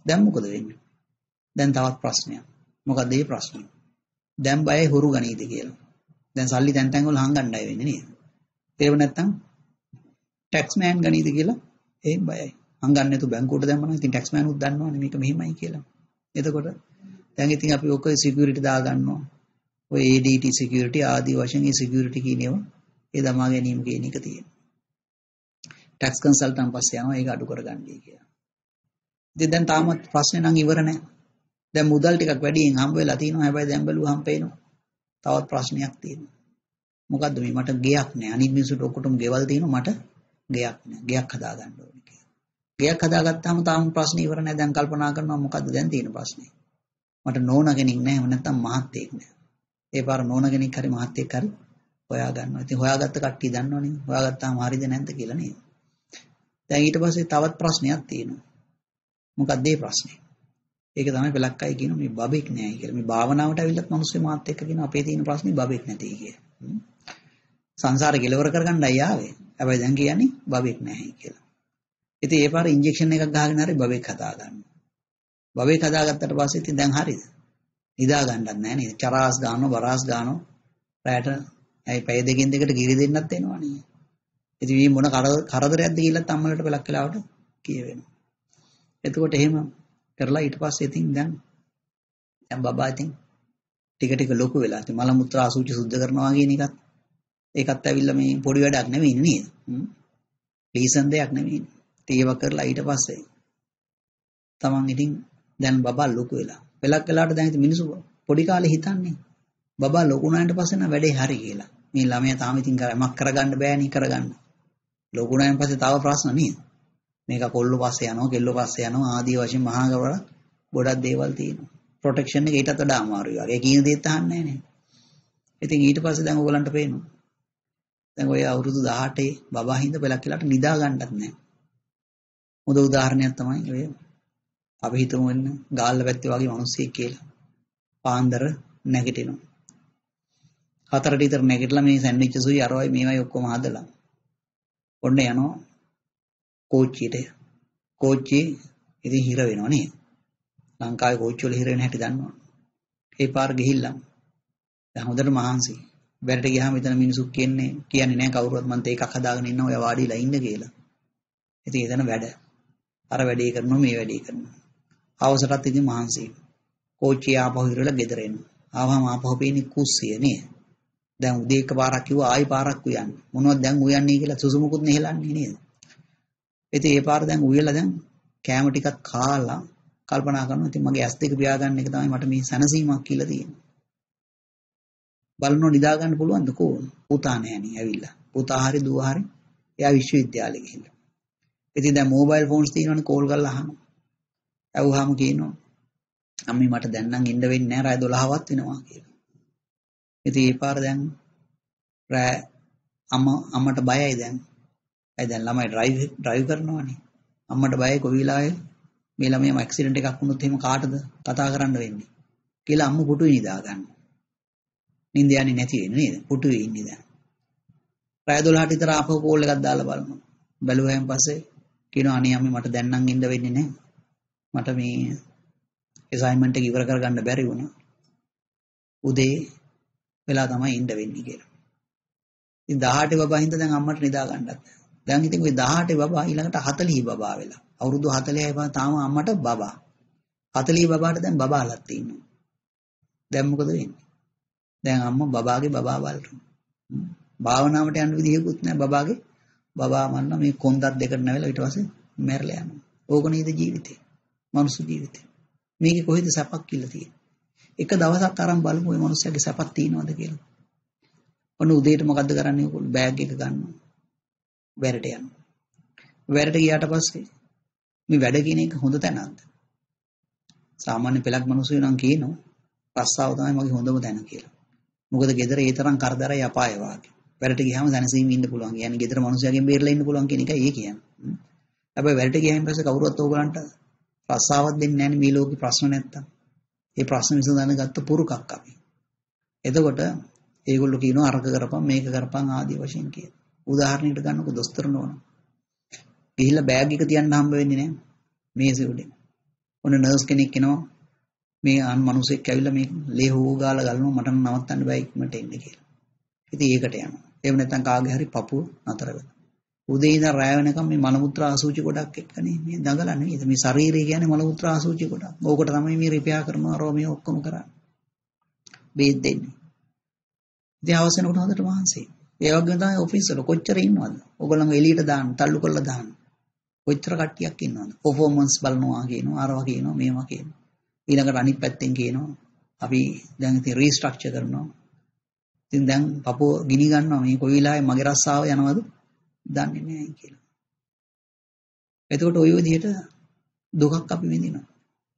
දැන් මොකද වෙන්නේ? දැන් තවත් ප්‍රශ්නයක්. මොකද මේ ප්‍රශ්නේ? දැන් බයයි හොරු ගනීද කියලා. දැන් සල්ලි තැන් තැන් වල හංගන්නයි වෙන්නේ නේද? ඒව නැත්තම් ටැක්ස් මෑන් ගනීද කියලා ඒ බයයි. හංගන්න නැතු බැංකුවට දැම්මම ඉතින් ටැක්ස් මෑන් උත් දන්නවනේ මේක මෙහෙමයි කියලා. එතකොට දැන් ඉතින් අපි ඔක සිකියුරිටි දා ගන්නවා. ඔය ADT සිකියුරිටි ආදී වශයෙන් ඒ සිකියුරිටි කියන ඒවා ඒ දමා ගැනීම කියන එක තියෙනවා. ටැක්ස් කන්සල්ටන්ට් පස්සේ යනවා ඒක අඩු කරගන්නයි කියලා. ඉතින් දැන් තාමත් ප්‍රශ්නේ නම් ඉවර නැහැ. දැන් මුදල් ටිකක් වැඩියෙන් හම්බ වෙලා තියෙනවා. හැබැයි දැන් බැලුවහම පේනවා. තවත් ප්‍රශ්නයක් තියෙනවා. මොකද්ද මේ මට ගෙයක් නැහැ. අනිත් මිනිස්සුන්ට ඔක්කොටම ගෙවල් තියෙනවා මට ගෙයක් නැහැ. ගෙයක් හදා ගන්න ඕනේ කියලා. ගෙයක් හදාගත්තාම තාම ප්‍රශ්නේ ඉවර නැහැ. දැන් කල්පනා කරනවා මොකද්ද දැන් තියෙන ප්‍රශ්නේ. මට නෝන කෙනෙක් නැහැ. නැත්තම් මහත්තයෙක් නැහැ. ඒ පාර නෝන කෙනෙක් හරි මහත්තයෙක් හරි හොයා ගන්නවා. ඉතින් හොයාගත්ත කට්ටිය දන්නවනේ. හොයාගත්තාම හරිද නැද්ද කියලා නේද? දැන් ඊට පස්සේ තවත් ප්‍රශ්නයක් තියෙනවා. මොකක්ද ඒ ප්‍රශ්නේ? ඒක තමයි පෙලක් අය කියන මේ බබෙක් නෑ කියලා. මේ භාවනාවට ඇවිල්ලත් මිනිස්සු මාත් එක්ක කියන අපේ තියෙන ප්‍රශ්නේ බබෙක් නැති කිය. සංසාරේ කෙලවර කරගන්නයි ආවේ. හැබැයි දැන් කියන්නේ බබෙක් නැහැ කියලා. ඉතින් ඒ පාර ඉන්ජෙක්ෂන් එකක් ගහගෙන හරි බබෙක් හදා ගන්න. බබෙක් හදාගත්තට පස්සේ ඉතින් දැන් හරිද? නිදා ගන්නත් නැහැ නේද? චරාස් ගන්නවා, බරාස් ගන්නවා. රැට ඇයි පැය දෙකෙන් දෙකට ගිරි දෙන්නත් එනවනේ. ඉතින් මේ මොන කරදරයක්ද කියලා අම්මලට පළක් වෙලාවට කියවෙනවා. එතකොට එහෙම කරලා ඊට පස්සේ ඉතින් දැන් දැන් බබා ඉතින් ටික ටික ලොකු වෙලා ඉතින් මල මුත්‍රා අසුචි සුද්ධ කරනවා කියන එකත් ඒකත් ඇවිල්ලා මේ පොඩි වැඩක් නෙවෙයි නේද? ලීසන් දෙයක් නෙවෙයි. ඒව කරලා ඊට පස්සේ තමන් ඉතින් දැන් බබා ලොකු වෙලා. වෙලක් වෙලාවට දැන් ඉතින් මිනිස්සු පොඩි කාලේ හිතන්නේ බබා ලොකු වුණාට පස්සේ නම් වැඩේ හරි කියලා. මේ ළමයා තාම ඉතින් කරමක් කරගන්න බෑනේ කරගන්න. ලොකු වුණාන් පස්සේ තව ප්‍රශ්න නේද? මේක කොල්ල පස්සේ යනවා කෙල්ල පස්සේ යනවා ආදී වශයෙන් මහා ගවල ගොඩක් දේවල් තියෙනවා. ප්‍රොටෙක්ෂන් එක ඊටත් වඩා අමාරුයි වගේ. කියන දේත් අහන්නේ නැහැ ඉතින් ඊට පස්සේ දැන් ඔයගලන්ට පේනවා. දැන් ඔය අවුරුදු 18 බබා හින්ද පෙලක් කියලාට නිදා ගන්නත් නැහැ. හොඳ උදාහරණයක් තමයි ඔය අපි හිතමු වෙන්න ගාල්ල පැත්තේ වගේ මිනිස්සෙක් කියලා. පාන්දර නැගිටිනවා. හතරට විතර නැගිටලා මේ සැන්ඩ්විච් සුයි අරවයි මේවයි ඔක්කොම හදලා. ඔන්න යනවා කෝච්චියට කෝච්චියේ ඉතින් හිර වෙනවා නේද? ලංකාවේ කෝච්චි වල හිර වෙන හැටි දන්නවා. ඒ පාර ගිහිල්ලා දැන් හොඳට මහන්සි. බැරට ගියාම එතන මිනිස්සු කියන්නේ කියන්නේ නැහැ කවුරුවත් මන්ට එකක් හදාගෙන ඉන්න ඔය වාඩිලා ඉන්න කියලා. ඉතින් එතන වැඩ. අර වැඩේ කරනවා මේ වැඩේ කරනවා. අවසරත් ඉතින් මහන්සි. කෝච්චිය ආපහු ඉරලා ගෙදර එනවා. ආවම ආපහු පේන්නේ කුස්සිය නේ. දැන් උදේ එක පාරක් කිව්වා ආයි පාරක් උයන්න. මොනවද දැන් උයන්නේ කියලා සුසුමුකුත් නෙහෙලන්නේ නේද? ඉතින් ඒ පාර දැන් උයලා දැන් කෑම ටිකක් කාලා කල්පනා කරනවා ඉතින් මගේ ඇස් දෙක පියාගන්න එක තමයි මට මේ සැනසීමක් කියලා තියෙන්නේ. බලනෝ නිදා ගන්න පුළුවන්ද කෝ? පුතා නෑනේ ඇවිල්ලා. පුතා හරි දුව හරි එයා විශ්වවිද්‍යාලෙ ගිහිල්ලා. ඉතින් දැන් මොබයිල් ෆෝන්ස් තියෙනවනේ කෝල් කරලා අහනවා. ඇහුවාම කියනවා අම්මේ මට දැන් නම් ඉන්න වෙන්නේ නැහැ රය 12වත් වෙනවා කියලා. ඉතින් ඒ පාර දැන් රෑ අම්ම අම්මට බයයි දැන්. ඇයි දැන් ළමයි ඩ්‍රයිව් ඩ්‍රයිව් කරනවානේ. අම්මට බයයි කොයි වෙලාවෙ මේ ළමයාම ඇක්සිඩන්ට් එකක් වුණොත් එහෙම කාටද කතා කරන්න වෙන්නේ කියලා අම්මු පුටුවේ නිදා ගන්න. නිින්ද යන්නේ නැති වෙන්නේ නේද? පුටුවේ ඉන්නේ දැන්. රෑ 12ට විතර ආපහු කෝල් එකක් දාලා බලනවා. බැලුවයින් පස්සේ කියනවා අනේ අම්මේ මට දැන් නම් ඉන්න වෙන්නේ නැහැ. මට මේ ඇසයින්මන්ට් එක ඉවර කරගන්න බැරි වුණා. උදේ වෙලා තමයි ඉන්න වෙන්නේ කියලා. ඉතින් 18 බබා හින්දා දැන් අම්මට නිදා ගන්නත්. දැන් ඉතින් ওই 18 බබා ඊළඟට 40 බබා වෙලා. අවුරුදු 40යි බා තාම අම්මට බබා. 40 බබාට දැන් බබාලත් ඉන්නවා. දැන් මොකද වෙන්නේ? දැන් අම්මා බබාගේ බබා බලනවා. භාවනාවට යන්න විදිහකුත් නැහැ බබාගේ. බබා මන්න මේ කොන්දක් දෙකට නැවෙලා ඊට පස්සේ මැරලා යනවා. ඕක නේද ජීවිතේ. මනුස්ස ජීවිතේ. මේකේ කොහෙද සැපක් කියලා තියෙන්නේ? එක දවසක් අරන් බලමු ওই මනුස්සයාගේ සැපක් තියනවද කියලා. ඔන්න උදේට මොකද්ද කරන්නේ? ඔයගොල්ලෝ බෑග් එක ගන්නවා. වැරට යනවා. වැරට ගියාට පස්සේ මේ වැඩ කියන එක හොඳ තැනක්ද? සාමාන්‍ය පෙළක් මිනිස්සු නම් කියනවා පස්සාව තමයි මගේ හොඳම තැන කියලා. මොකද ගෙදර ඒ තරම් කරදරයි අපාය වාගේ. වැරට ගියාම දැනසීම ඉන්න පුළුවන්. කියන්නේ ගෙදර මිනිස්සුන්ගෙන් බේරලා ඉන්න පුළුවන් කියන එකයි ඒ කියන්නේ. හැබැයි වැරට ගියායින් පස්සේ කවුරුවත් ඕගලන්ට රස්සාවක් දෙන්නේ නැහැ මේ ලෝකේ ප්‍රශ්න නැත්තම්. ඒ ප්‍රශ්න විසඳන්න ගත්ත පුරුකක් අපි. එතකොට ඒගොල්ලෝ කියනවා අරක කරපන් මේක කරපන් ආදී වශයෙන් කියන. උදාහරණයකට ගන්නකො දොස්තර නෝන. ගිහිල්ලා බෑග් එක තියන්න හම්බ වෙන්නේ නැහැ. මේසෙ උඩින්. ඔන්න නර්ස් කෙනෙක් එනවා. මේ අන් මිනිහෙක් ඇවිල්ලා මේ ලේ හොෝ ගාලා ගලනවා මට නවත්තන්න බෑ ඉක්මනට එන්න කියලා. ඉතින් ඒකට යනවා. එහෙම නැත්නම් කාගේ හරි පපුව නතර වෙනවා. උදේ ඉඳන් රැය වෙනකම් මේ මල මුත්‍රා ආසූචි ගොඩක් එක්කනේ මේ දඟලන්නේ නේද මේ ශරීරය කියන්නේ මල මුත්‍රා ආසූචි ගොඩක්. ඕකට තමයි මේ රිපෙයාර් කරනවා රෝ මේ ඔක්කොම කරන්නේ. බේත් දෙන්නේ. ඉතින් අවශ්‍ය වෙනකොට හොඳට මහන්සි. ඒ වගේම තමයි ඔෆිස් වල කොච්චර ඉන්නවද? ඕගොල්ලෝ එළියට දාන්න, තල්ලු කරලා දාන්න. කොච්චර කට්ටියක් ඉන්නවද? පර්ෆෝමන්ස් බලනවා කියනවා, අරවා කියනවා, මේවා කියනවා. ඊළඟට අනිත් පැත්තෙන් කියනවා අපි දැන් ඉතින් රීස්ට්‍රක්චර් කරනවා. ඉතින් දැන් පපුව ගිනි ගන්නවා මේ කොයි වෙලාවෙ මගේ රස්සාව යනවද දන්නේ නැහැ කියලා. එතකොට ওই විදිහට දුකක් අපි විඳිනවා.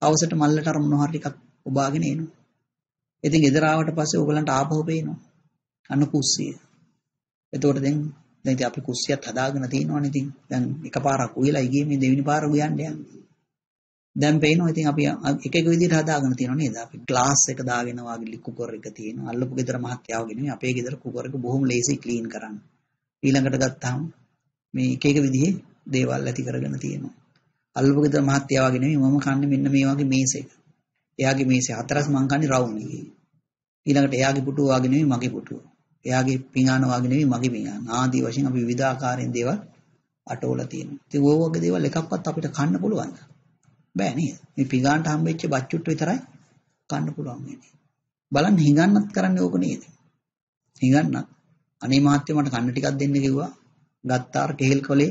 අවසට මල්ලට අර මොනවා හරි ටිකක් ඔබාගෙන එනවා. ඉතින් ගෙදර ආවට පස්සේ ඕගලන්ට ආපහු පේනවා. අන්න කුස්සිය. එතකොට දැන් දැන් ඉතින් අපි කුස්සියත් හදාගෙන තියෙනවනේ ඉතින්. දැන් එකපාරක් උයලා ගියේ මේ දෙවෙනි පාර උයන්න යන්නේ. දැන් පේනවා ඉතින් අපි එක එක විදිහට හදාගෙන තියෙනවා නේද? අපි ග්ලාස් එක දාගෙන වාගේ කුකර් එක තියෙනවා. අල්ලපු ගෙදර මහත්යාව ගෙනෙමි අපේ ගෙදර කුකර් එක බොහොම ලේසි ක්ලීන් කරන්න. ඊළඟට ගත්තාම මේ එක එක විදිහේ දේවල් ඇති කරගෙන තියෙනවා. අල්ලපු ගෙදර මහත්යාව ගෙනෙමි මම කන්නේ මෙන්න මේ වගේ මේසෙක. එයාගේ මේසේ හතරස් මං කන්නේ රවුම් එකේ. ඊළඟට එයාගේ පුටුව වාගේ නෙමෙයි මගේ පුටුව. එයාගේ පිඟාන වාගේ නෙමෙයි මගේ පිඟාන. ආදී වශයෙන් අපි විවිධාකාරයෙන් දේවල් අටවලා තියෙනවා. ඉතින් ඔය වගේ දේවල් එකක්වත් අපිට කන්න පුළුවන්ද? බෑ නේද? මේ පිඟානට හම්බෙච්ච බච්චුට්ට විතරයි කන්න පුළුවන් වෙන්නේ. බලන්න හිඟන්නත් කරන්නේ ඕක නේද? හිඟන්න අනේ මහත්තයා මට කන්න ටිකක් දෙන්න කිව්වා. ගත්තාර කෙහෙල් කොලේ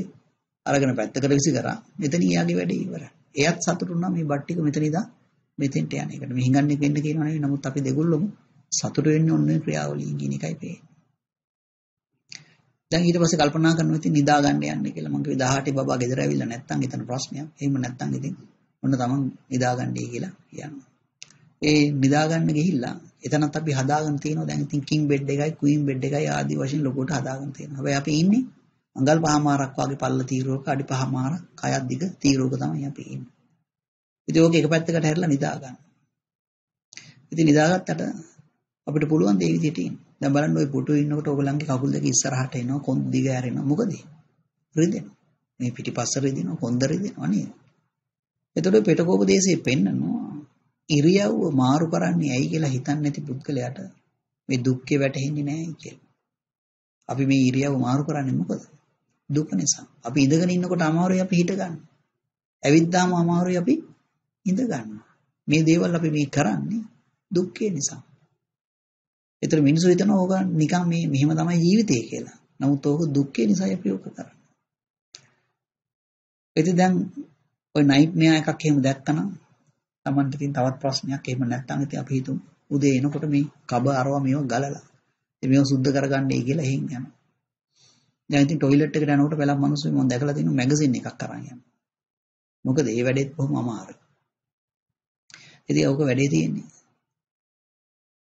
අරගෙන පැත්තකට විසි කරා. මෙතන ඊයාගේ වැඩේ ඉවරයි. එයත් සතුටු වුණා මේ බට්ටික මෙතන ඉඳන් මෙතෙන්ට යන එකට. මේ හිඟන්නේ වෙන්න කියනවා නෙවෙයි. නමුත් අපි දෙගොල්ලොම සතුට වෙන්නේ ඔන්න ක්‍රියාවලියෙන් කියන එකයි පේන්නේ. දැන් ඊට පස්සේ කල්පනා කරනවා ඉතින් නිදා ගන්න යන්න කියලා. මං කිව්වා 18 බබා ගෙදර ඇවිල්ලා නැත්තම් එතන ප්‍රශ්නයක්. එහෙම නැත්තම් ඉතින් ඔන්න තමන් නිදා ගන්නයි කියලා කියනවා. ඒ නිදා ගන්න ගිහිල්ලා එතනත් අපි හදාගෙන තියෙනවා දැන් ඉතින් කිං බෙඩ් එකයි ක්වීන් බෙඩ් එකයි ආදී වශයෙන් ලොකුට හදාගෙන තියෙනවා. හැබැයි අපි ඉන්නේ අඟල් පහමාරක් වගේ පල්ල තීරුවක අඩි පහමාරක් කයක් දිග තීරුවක තමයි අපි ඉන්නේ. ඉතින් ඕක එක පැත්තකට හැරිලා නිදා ගන්න. ඉතින් නිදාගත්තට අපිට පුළුවන් දේ විදිහට ඉන්න. දැන් බලන්න ওই පුටුවේ ඉන්නකොට ඕගලන්ගේ කකුල් දෙක ඉස්සරහට එනවා කොන්ද දිග ඇරෙනවා. මොකද? රිදෙනවා. මේ පිටිපස්ස රිදෙනවා කොන්ද රිදෙනවා නේද? එතකොට පෙටකෝපදේශයේ පෙන්නනවා ඉරියව්ව මාරු කරන්නේ ඇයි කියලා හිතන්නේ නැති පුද්ගලයාට මේ දුක්ඛේ වැටහෙන්නේ නැහැ කියලා. අපි මේ ඉරියව්ව මාරු කරන්නේ මොකද? දුක නිසා. අපි ඉඳගෙන ඉන්නකොට අමාරුයි අපි හිට ගන්න. ඇවිද්දාම අමාරුයි අපි ඉඳ ගන්නවා. මේ දේවල් අපි මේ කරන්නේ දුක්ඛේ නිසා. ඒතර මිනිස්සු හිතනවා ඕක නිකන් මේ මෙහෙම තමයි ජීවිතය කියලා. නමුත් ඕක දුක්ඛේ නිසා අපි ඕක කරන්නේ. ඉතින් දැන් ওই නයිට් මෙයා එකක් එහෙම දැක්කනම් Tamanට ඉතින් තවත් ප්‍රශ්නයක් එහෙම නැත්නම් ඉතින් අපි හිතමු උදේ එනකොට මේ කබ අරව මේව ගලලා ඉතින් මේව සුද්ධ කරගන්නයි කියලා එහෙන් යනවා. දැන් ඉතින් টয়ලට් එකට යනකොට පළක් මිනිස්සු මම දැකලා තියෙනවා මැගසින් එකක් අරන් යනවා. මොකද ඒ වැඩේත් බොහොම අමාරුයි. ඉතින් ඕක වැඩේ තියෙන්නේ.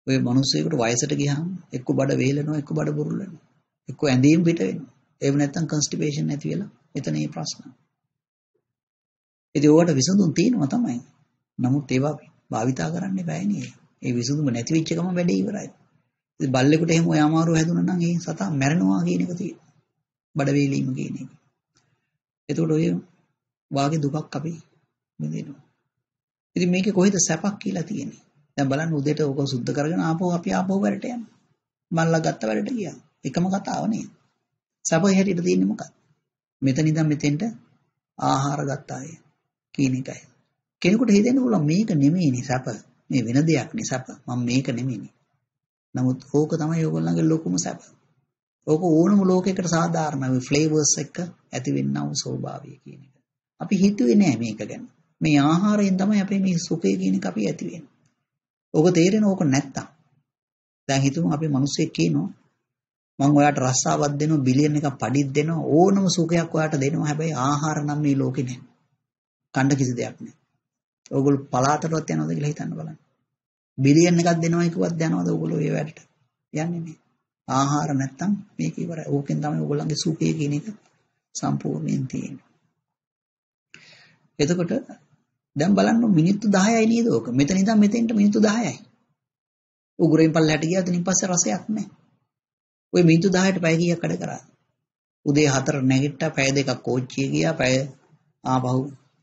ඔය මිනිස්සෙකුට වයසට ගියාම එක්ක බඩ වේලනවා එක්ක බඩ බුරුලනවා. එක්ක ඇඳීම් පිට වෙනවා. එහෙම නැත්නම් කන්ස්ටිපේෂන් නැති වෙලා එතන මේ ප්‍රශ්න. ඉතින් ඕකට විසඳුම් තියෙනවා තමයි. නමුත් ඒවා භාවිතා කරන්න බෑ නේද? ඒ විසඳුම නැති වෙච්ච ගමන් වැඩේ ඉවරයි. ඉතින් බල්ලෙකුට එහෙම ඔය අමාරුව හැදුනා නම් ඒ සතා මැරෙනවා කියන එක තියෙනවා. බඩ වේලීම කියන එක. එතකොට ඔය වාගේ දුකක් අපි විඳිනවා. ඉතින් මේකේ කොහෙද සැපක් කියලා තියෙන්නේ? දැන් බලන්න උදේට ඕක සුද්ධ කරගෙන ආපහු අපි ආපහු වැඩට යනවා. මල්ලා ගත්ත වැඩට ගියා. එකම කතාව නේද? සැපේ හැටියට තියෙන්නේ මොකක්ද? මෙතන ඉඳන් මෙතෙන්ට ආහාර ගත්තා කියන එකයි. කෙනෙකුට හිතෙන්න පුළුවන් මේක නෙමෙයිනේ සැප. මේ වෙන දෙයක් නේ සැප. මම මේක නෙමෙයිනේ. නමුත් ඕක තමයි ඕගොල්ලන්ගේ ලොකුම සැප. ඕක ඕනම ලෝකයකට සාධාරණයි ෆ්ලේවර්ස් එක ඇති වෙන්නා වූ ස්වභාවය කියන එක. අපි හිතුවේ නෑ මේක ගැන. මේ ආහාරයෙන් තමයි අපේ මේ සුඛය කියන එක අපි ඇති වෙන්නේ. ඕක තේරෙන ඕක නැත්තම්. දැන් හිතමු අපි මිනිස්සෙක් කියනවා මම ඔයාට රස්සාවක් දෙනවා බිලියන් එකක් පඩිත් දෙනවා ඕනම සුඛයක් ඔයාට දෙනවා හැබැයි ආහාර නම් මේ ලෝකේ නෑ. කණ්ඩ කිසි දෙයක් නෑ. ඕගොල්ලෝ පලාතටවත් යනවද කියලා හිතන්න බලන්න. බිලියන් එකක් දෙනවා කිව්වත් යනවද ඕගොල්ලෝ ඒ වැඩට? යන්නේ නෑ. ආහාර නැත්තම් මේක ඉවරයි. ඕකෙන් තමයි ඕගොල්ලන්ගේ සුඛය කියන එක සම්පූර්ණයෙන් තියෙන්නේ. එතකොට දැන් බලන්න මිනිත්තු 10යි නේද ඕක. මෙතන ඉඳන් මෙතෙන්ට මිනිත්තු 10යි. උගුරෙන් පල්ලහැට ගියාද ඉතින් පස්සේ රසයක් නැහැ. ওই මිනිත්තු 10ට පැය කීයක් වැඩ කරා? උදේ 4 නැගිට්ටා පැය දෙකක් කෝච්චිය ගියා පැය ආපහු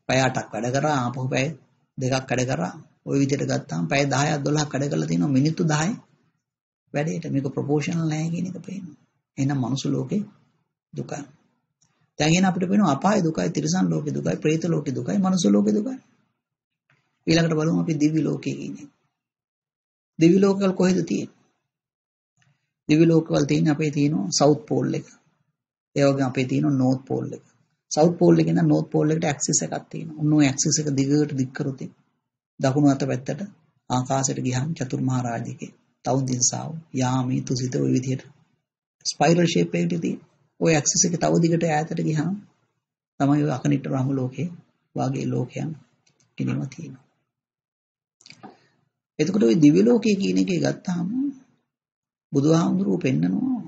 පැය 8ක් වැඩ කරා ආපහු පැය දෙකක් වැඩ කරා. ওই විදිහට ගත්තාම පැය 10ක් 12ක් වැඩ කරලා තිනවා මිනිත්තු 10යි වැඩේට. මේක ප්‍රොපෝෂනල් නැහැ කියන එක පේනවා. එහෙනම් මනුස්ස ලෝකේ දුක. දැන් එහෙනම් අපිට පේනවා අපාය දුකයි, තිරිසන් ලෝකේ දුකයි, പ്രേත ලෝකේ දුකයි, මනුස්ස ලෝකේ දුකයි. ඊළඟට බලමු අපි දිවි ලෝකේ කියන්නේ. දිවි ලෝකවල කොහෙද තියෙන්නේ? දිවි ලෝකවල තියෙන අපේ තියෙනවා සවුත් පෝල් එක. ඒ වගේ අපේ තියෙනවා නෝත් පෝල් එක. සවුත් පෝල් එකේ ඉඳන් නෝත් පෝල් එකට ඇක්සිස් එකක් තියෙනවා. උන් ওই ඇක්සිස් එක දිගට දික් කරොත් දකුණු අත පැත්තට ආකාශයට ගියහම චතුර්මහා රාජිකේ තවුන් දිනසාව යාමී තුසිත ওই විදිහට ස්පයිරල් ෂේප් එකකට තියෙන. ওই ඇක්සිස් එක තව දිගට ඈතට ගියහම තමයි ඔය අකනිට රාම ලෝකේ වාගේ ලෝකයන් කිනීම තියෙනවා. එතකොට ওই දිව්‍ය ලෝකයේ කියන එකේ ගත්තාම බුදුහාමුදුරුවෝ පෙන්නනවා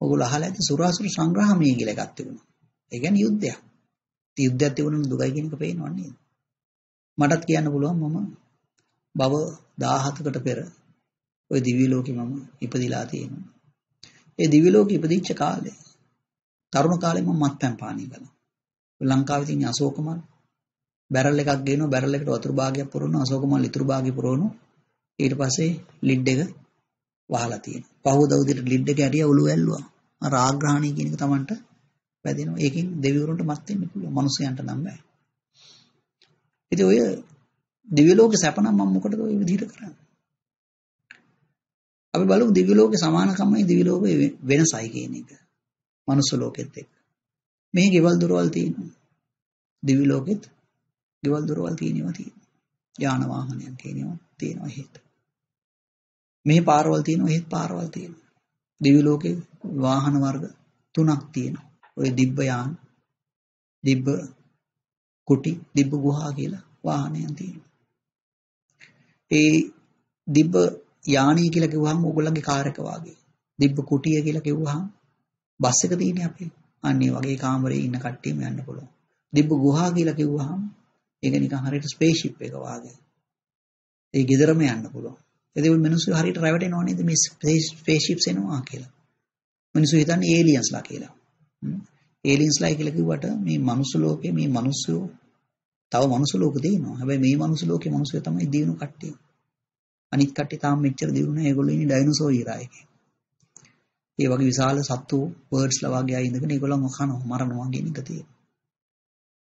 ඔගොල්ලෝ අහලා ඇති සුරාසුර සංග්‍රහමය කියලා එකක් තිබුණා. ඒ කියන්නේ යුද්ධයක්. ඉතින් යුද්ධයක් තිබුණම දුකයි කියන එක පේනව නේද? මටත් කියන්න පුළුවන් මම බව 17කට පෙර ওই දිව්‍ය ලෝකෙ මම ඉපදිලා තියෙනවා. ඒ දිව්‍ය ලෝකෙ ඉපදිච්ච කාලේ තරුණ කාලේ මම මත්පැන් පානය කළා. ලංකාවේ තියෙන අශෝකමල් බැරල් එකක් ගේනවා බැරල් එකට වතුර භාගයක් පුරවනවා අශෝකමල් ඉතුරු භාගය පුරවනවා ඊට පස්සේ ලිඩ් එක වහලා තියෙනවා. පහුවදා උදේට ලිඩ් එක ඇරියා ඔළුව ඇල්ලුවා. අර ආග්‍රහණී කියන එක Tamanට වැදෙනවා. ඒකෙන් දෙවිවරුන්ට මත් වෙන්න පුළුවන්. මිනිසයන්ට නම් බෑ. ඉතින් ඔය දිව්‍ය ලෝකේ සැප නම් මම මොකටද ඔය විදිහට කරන්නේ? අපි බලමු දිව්‍ය ලෝකේ සමානකමයි දිව්‍ය ලෝකේ වෙනසයි කියන එක. මනුස්ස ලෝකෙත් එක්ක. මේ ගෙවල් දොරවල් තියෙනවා. දිව්‍ය ලෝකෙත් ගෙවල් දොරවල් තියෙනවා තියෙනවා. යාන වාහනයන් තියෙනවා තියෙනවා හේත. මේ පාරවල් තියෙනවා හේත් පාරවල් තියෙනවා. දිව්‍ය ලෝකේ වාහන වර්ග තුනක් තියෙනවා. ඔය දිබ්බ යාන, දිබ්බ කුටි, දිබ්බ ගුහා කියලා වාහනයන් තියෙනවා. ඒ දිබ්බ යානී කියලා කිව්වහම ඕගොල්ලන්ගේ කාර් එක වාගේ. දිබ්බ කුටිය කියලා කිව්වහම බස් එක තියෙන්නේ අපේ. අන්න ඒ වගේ කාමරේ ඉන්න කට්ටියම යන්න පුළුවන්. දිබ්බ ගුහා කියලා කිව්වහම ඒක නිකන් හරියට ස්පේස්ෂිප් එක වාගේ. ඒ ගෙදරම යන්න පුළුවන්. එතකොට මිනිස්සු හරියට රැවටෙනව නේද මේ ස්පේස්ෂිප්ස් එනවා කියලා. මිනිස්සු හිතන්නේ ඒලියන්ස්ලා කියලා. ඒලියන්ස්ලා කියලා කිව්වට මේ මනුස්ස ලෝකේ මේ මිනිස්සු තව මනුස්ස ලෝක තියෙනවා. හැබැයි මේ මනුස්ස ලෝකේ මිනිස්සු තමයි දිනු කට්ටිය. අනිත් කට්ටිය තාම මෙච්චර දිනු නැහැ. ඒගොල්ලෝ ඉන්නේ ඩයිනෝසෝර් ඉරා එකේ. ඒ වගේ විශාල සත්තු බර්ඩ්ස්ලා වගේ අය ඉඳගෙන ඒගොල්ලන්ව කනවා මරනවා කියන එක තියෙනවා.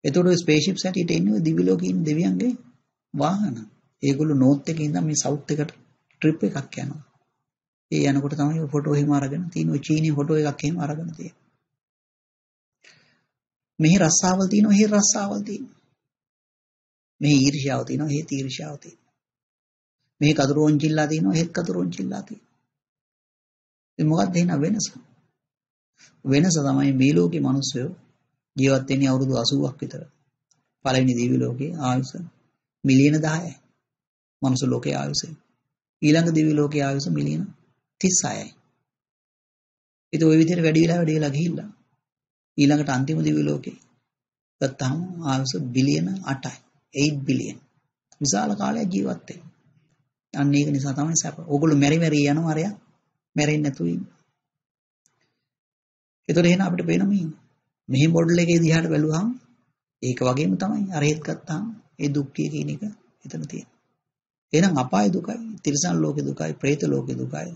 එතකොට ඔය ස්පේස්ෂිප්ස් හැටියට එන්නේ දිවි ලෝකේ ඉන්න දෙවියන්ගේ වාහන. ඒගොල්ලෝ නෝත් එකේ ඉඳන් මේ සවුත් එකට ට්‍රිප් එකක් යනවා. ඒ යනකොට තමයි ඔය ෆොටෝ එහෙම අරගෙන තියෙන ඔය චීනී ෆොටෝ එකක් එහෙම අරගෙන තියෙන්නේ. මෙහි රස්සාවල් තියෙනවා, මෙහි රස්සාවල් තියෙනවා. මෙහි ඊර්ෂ්‍යාව තියෙනවා, මෙහි තීර්ෂ්‍යාව තියෙනවා. මෙහි කතුරුොන්චිල්ලා තියෙනවා, මෙහි කතුරුොන්චිල්ලා තියෙනවා. ඒ මොකක්ද එහෙනම් වෙනස? වෙනස තමයි මේ ලෝකේ මිනිස්සු ජීවත් වෙන්නේ අවුරුදු 80ක් විතර. පළවෙනි දිව්‍ය ලෝකේ ආයුෂ මිලියන 10යි. මනුස්ස ලෝකේ ආයුෂ. ඊළඟ දිව්‍ය ලෝකයේ ආයුෂ මිලියන 36යි. ඒක ওই විදිහට වැඩි වෙලා වැඩි වෙලා ගිහිල්ලා ඊළඟට අන්තිම දිව්‍ය ලෝකේ ගත්තාම ආයුෂ බිලියන 8යි. 8 බිලියන්. විශාල කාලයක් ජීවත් වෙනවා. අන්න ඒක නිසා තමයි සැප. ඕගොල්ලෝ මෙරි මෙරි යනවා අරයා මැරෙන්නේ නැතුව ඉන්න. ඒතර එහෙනම් අපිට පේනවා මේ මෙහි මොඩල් එකේ දිහාට බැලුවහම ඒක වගේම තමයි අරහෙත් ගත්තාම ඒ දුක්ඛය කියන එක එතන තියෙනවා. එහෙනම් අපාය දුකයි, තිරිසන් ලෝකේ දුකයි, പ്രേත ලෝකේ දුකයි,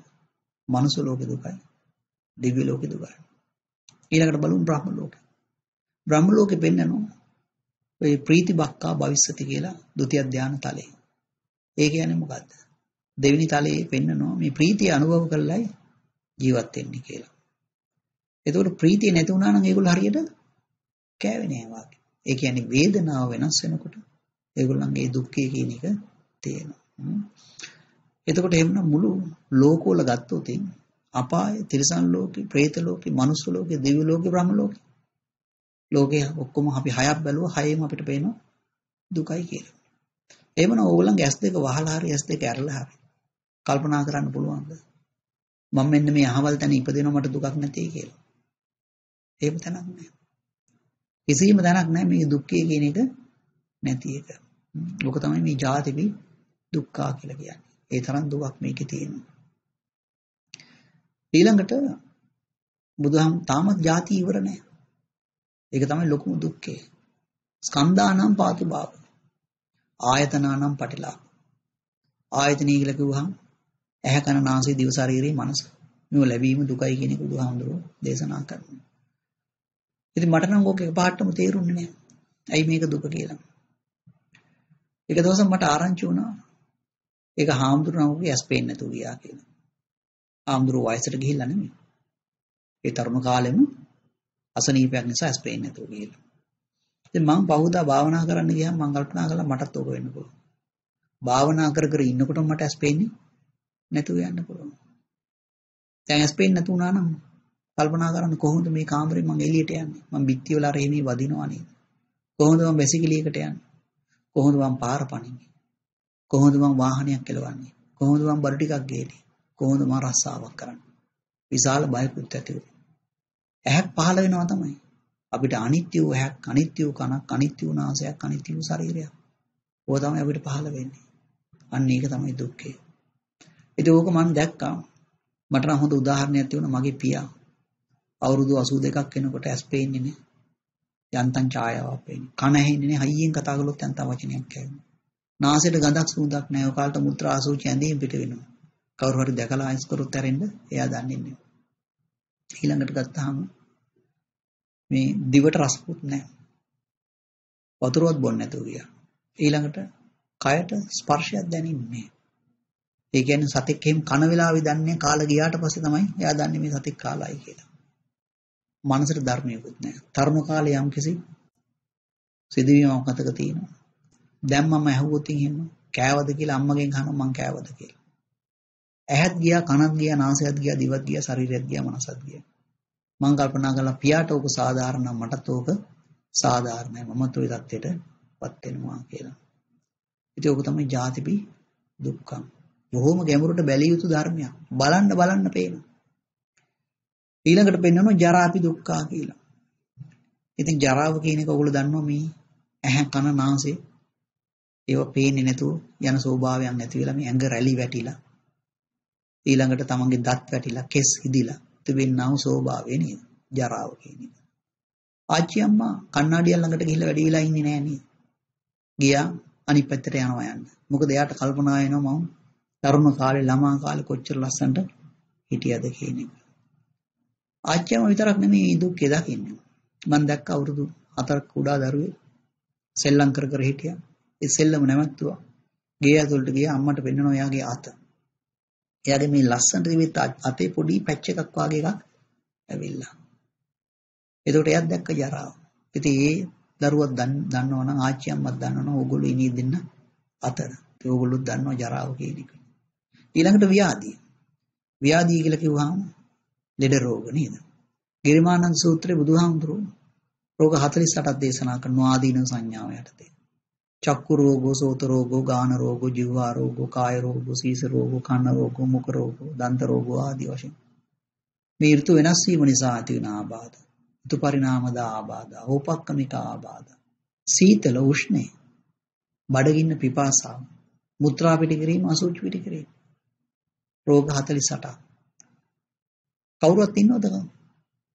මනුස්ස ලෝකේ දුකයි, දිව්‍ය ලෝකේ දුකයි. ඊළඟට බලමු බ්‍රහ්ම ලෝකේ. බ්‍රහ්ම ලෝකේ පෙන්නනවා ඔය ප්‍රීති බක්කා භවිස්සති කියලා ဒုတိ ය ධානය තලයේ. ඒ කියන්නේ මොකද්ද? දෙවෙනි තලයේ පෙන්නනවා මේ ප්‍රීතිය අනුභව කරලයි ජීවත් වෙන්නේ කියලා. එතකොට ප්‍රීතිය නැති වුණා නම් ඒගොල්ලෝ හරියට කෑවේ නෑ වාගේ. ඒ කියන්නේ වේදනාව වෙනස් වෙනකොට ඒගොල්ලන්ගේ දුක්ඛය කියන එක තියෙනවා. එතකොට එහෙමනම් මුළු ලෝකවල ගත්තොත් අපාය, තිරිසන් ලෝකේ, പ്രേත ලෝකේ, මනුස්ස ලෝකේ, දිව්‍ය ලෝකේ, බ්‍රහ්ම ලෝකේ. ලෝකේ ඔක්කොම අපි හයක් බැලුවා හයෙම අපිට පේනවා දුකයි කියලා. එහෙමනම් ඕගොල්ලන්ගේ S2 වහලා හරි S2 ඇරලා හරි කල්පනා කරන්න පුළුවන්ද? මම මෙන්න මේ අහවල් තැන ඉපදෙනවා මට දුකක් නැtei කියලා. එහෙම තැනක් නැහැ. කිසිම තැනක් නැහැ මේ දුක්ඛය කියන එක නැති එක. ඔක තමයි මේ ජාතිපි දුක්ඛා කියලා කියන්නේ. ඒ තරම් දුකක් මේකේ තියෙනවා. ඊළඟට බුදුහාම තාමත් ಜಾති ඉවර නැහැ. ඒක තමයි ලොකුම දුක්ඛය. ස්කන්ධානම් පාතු භාව. ආයතනානම් පටිලා. ආයතනී කියලා කිව්වහම ඇහැ කන නාසය දිව ශරීරයේ මනස. මේ ලැබීම දුකයි කියන එක බුදුහාමුදුරුවෝ දේශනා කරනවා. ඉතින් මට නම් ඕක එකපාරටම තේරුන්නේ නැහැ. ඇයි මේක දුක කියලා. එක දවසක් මට ආරංචි වුණා. ඒක හාමුදුරුවෝ ඇස් පේන්නේ නැතුව ගියා කියලා. හාමුදුරුවෝ වයසට ගිහිල්ලා නෙමෙයි. ඒ තරුණ කාලෙම අසනීපයක් නිසා ඇස් පේන්නේ නැතුව කියලා. ඉතින් මම පහුදා භාවනා කරන්න ගියාම මම කල්පනා කළා මටත් ඕක වෙන්න පුළුවන්. භාවනා කර කර ඉන්නකොට මට ඇස් පේන්නේ නැතුව යන්න පුළුවන්. දැන් ඇස් පේන්නේ නැතු වුණා නම් කල්පනා කරන්න කොහොමද මේ කාමරේ මම එළියට යන්නේ? මම බිත්ති වල අර එමේ වදිනවා නේද? කොහොමද මම බැසිකලියකට යන්නේ? කොහොමද මම පාර පනින්නේ? කොහොමද මම වාහනයක් කෙලවන්නේ? කොහොමද මම බඩු ටිකක් ගේන්නේ? කොහොමද මම රස්සාවක් කරන්නේ? විශාල බයකුත් ඇති වුණා. ඇහක් පහළ වෙනවා තමයි. අපිට අනිත්‍ය වූ ඇහක්, අනිත්‍ය වූ කනක්, අනිත්‍ය වූ නාසයක්, අනිත්‍ය වූ ශරීරයක්. ඕක තමයි අපිට පහළ වෙන්නේ. අන්න ඒක තමයි දුක්ඛය. ඉතින් ඕක මම දැක්කා. මට නම් හොඳ උදාහරණයක් තිබුණා මගේ පියා. අවුරුදු 82ක් වෙනකොට ඇස් පේන්නේ නේ. යන්තම් ඡායාවක් පේන්නේ. කන ඇහෙන්නේ නේ. හයියෙන් කතා කළොත් යන්තම් වචනයක් ඇහෙන්නේ. නාසයට ගඳක් සුවඳක් නැහැ. ඔය කාලට මුත්‍රා ආසූචි ඇඳීම් පිට වෙනවා. කවුරු හරි දැකලා අයිස් කරොත් ඇරෙන්න එයා දන්නේ නැහැ. ඊළඟට ගත්තාම මේ දිවට රසකුත් නැහැ. වතුරවත් බොන්නේ නැතුව ගියා. ඊළඟට කයට ස්පර්ශයක් දැනෙන්නේ නැහැ. ඒ කියන්නේ සතෙක් එහෙම කන වෙලාවේ දන්නේ කාලා ගියාට පස්සේ තමයි එයා දන්නේ මේ සතෙක් කාලායි කියලා. මනසට ධර්මයකුත් නැහැ. තරුණ කාලේ යම්කිසි සිදුවීමක් මතක තියෙනවා. දැන් මම ඇහුවොත් එහෙම කෑවද කියලා අම්මගෙන් අහනවා මං කෑවද කියලා. ඇහත් ගියා කනත් ගියා නාසයත් ගියා දිවත් ගියා ශරීරයත් ගියා මනසත් ගියා. මම කල්පනා කළා පියාට ඕක සාධාරණ නම් මටත් ඕක සාධාරණයි. මමත් ওই தත්ත්වයටපත් වෙනවා කියලා. ඉතින් ඕක තමයි ජාතිපි දුක්ඛම් බොහොම ගැඹුරට බැලිය යුතු ධර්මයක්. බලන්න බලන්න පේනවා. ඊළඟට පෙන්වනවා ජරාපි දුක්ඛා කියලා. ඉතින් ජරාව කියන එක ඔයගොල්ලෝ දන්නවා මේ ඇහැ කන නාසය ඒවා පේන්නේ නැතුව යන ස්වභාවයක් නැති වෙලා මේ ඇඟ රැලි වැටිලා ඊළඟට තමන්ගේ දත් වැටිලා කෙස් හිදිලා තිබෙනා වූ ස්වභාවය නේද ජරාව කියන එක. ආච්චි අම්මා කණ්ණාඩියක් ළඟට ගිහිල්ලා වැඩි වෙලා ඉන්නේ නෑ නේද? ගියා අනිත් පැත්තට යනවා යන්න. මොකද එයාට කල්පනා වෙනවා මම තරුණ කාලේ ළමා කාලේ කොච්චර ලස්සනට හිටියද කියන එක. ආච්චිම විතරක් නෙමෙයි මේ දුක්ඛේ දකින්නේ. මම දැක්ක අවුරුදු 4ක් කුඩා දරුවෙක් සෙල්ලම් කර කර හිටියා. ඒ සෙල්ලම නැවතුවා. ගේ ඇතුළට ගියා අම්මට පෙන්නනවා එයාගේ අත. එයාගේ මේ ලස්සනට තිබෙත් අතේ පොඩි පැච් එකක් වගේ එකක් ඇවිල්ලා. එතකොට එයාත් දැක්ක ජරාව. ඉතින් ඒ දරුවක් දන්නවා නම් ආච්චි අම්මත් දන්නවා නම් ඕගොල්ලෝ ඉනී දෙන්න අතර. ඒ ඕගොල්ලොත් දන්නවා ජරාව කියන එක. ඊළඟට ව්‍යාධිය. ව්‍යාධිය කියලා කිව්වහම ලෙඩ රෝග නේද? ගිරිමානන්ද සූත්‍රයේ බුදුහාමුදුරුවෝ රෝග 48ක් දේශනා කරනවා ආදීන සංඥාව යටතේ. චක්කු රෝගෝ, සෝත රෝගෝ, ගාන රෝගෝ, ජීවා රෝගෝ, කාය රෝගෝ, සීස රෝගෝ, කන රෝගෝ, මුඛ රෝගෝ, දන්ත රෝගෝ ආදී වශයෙන්. මේ ඍතු වෙනස් වීම නිසා ඇති වෙන ආබාධ. ඍතු පරිණාමද ආබාධ, ඕපක්කමික ආබාධ. සීතල උෂ්ණය, බඩගින්න පිපාසාව, මුත්‍රා පිටි කිරීම, අසුචි පිටි කිරීම. රෝග 48ක්. කවුරුවත් ඉන්නවද?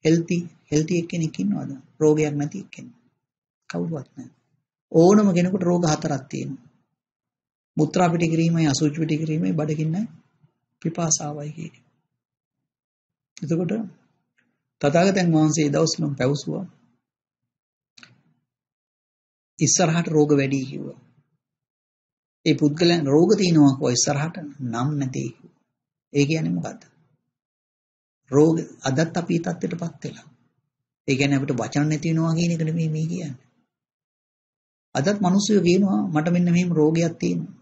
හෙල්ති හෙල්ති එක්කෙනෙක් ඉන්නවද? රෝගයක් නැති එක්කෙනෙක්. කවුරුවත් නැහැ. ඕනම කෙනෙකුට රෝග හතරක් තියෙනවා. මුත්‍රා පිටි කිරීමයි අසුචි පිටි කිරීමයි බඩගින්න පිපාසාවයි කියන්නේ. එතකොට තථාගතයන් වහන්සේ දවස්වල පැවසුවා ඉස්සරහට රෝග වැඩි කිව්වා. ඒ පුද්ගලයන් රෝග තියෙනවා කෝ ඉස්සරහට නම් නැති. ඒ කියන්නේ මොකද්ද? රෝග අදත් අපි තත්ත්වයටපත් වෙලා. ඒ කියන්නේ අපිට වචන නැති වෙනවා කියන එක නෙමෙයි මේ කියන්නේ. අදත් මිනිස්සු කියනවා මට මෙන්න මෙහෙම රෝගයක් තියෙනවා.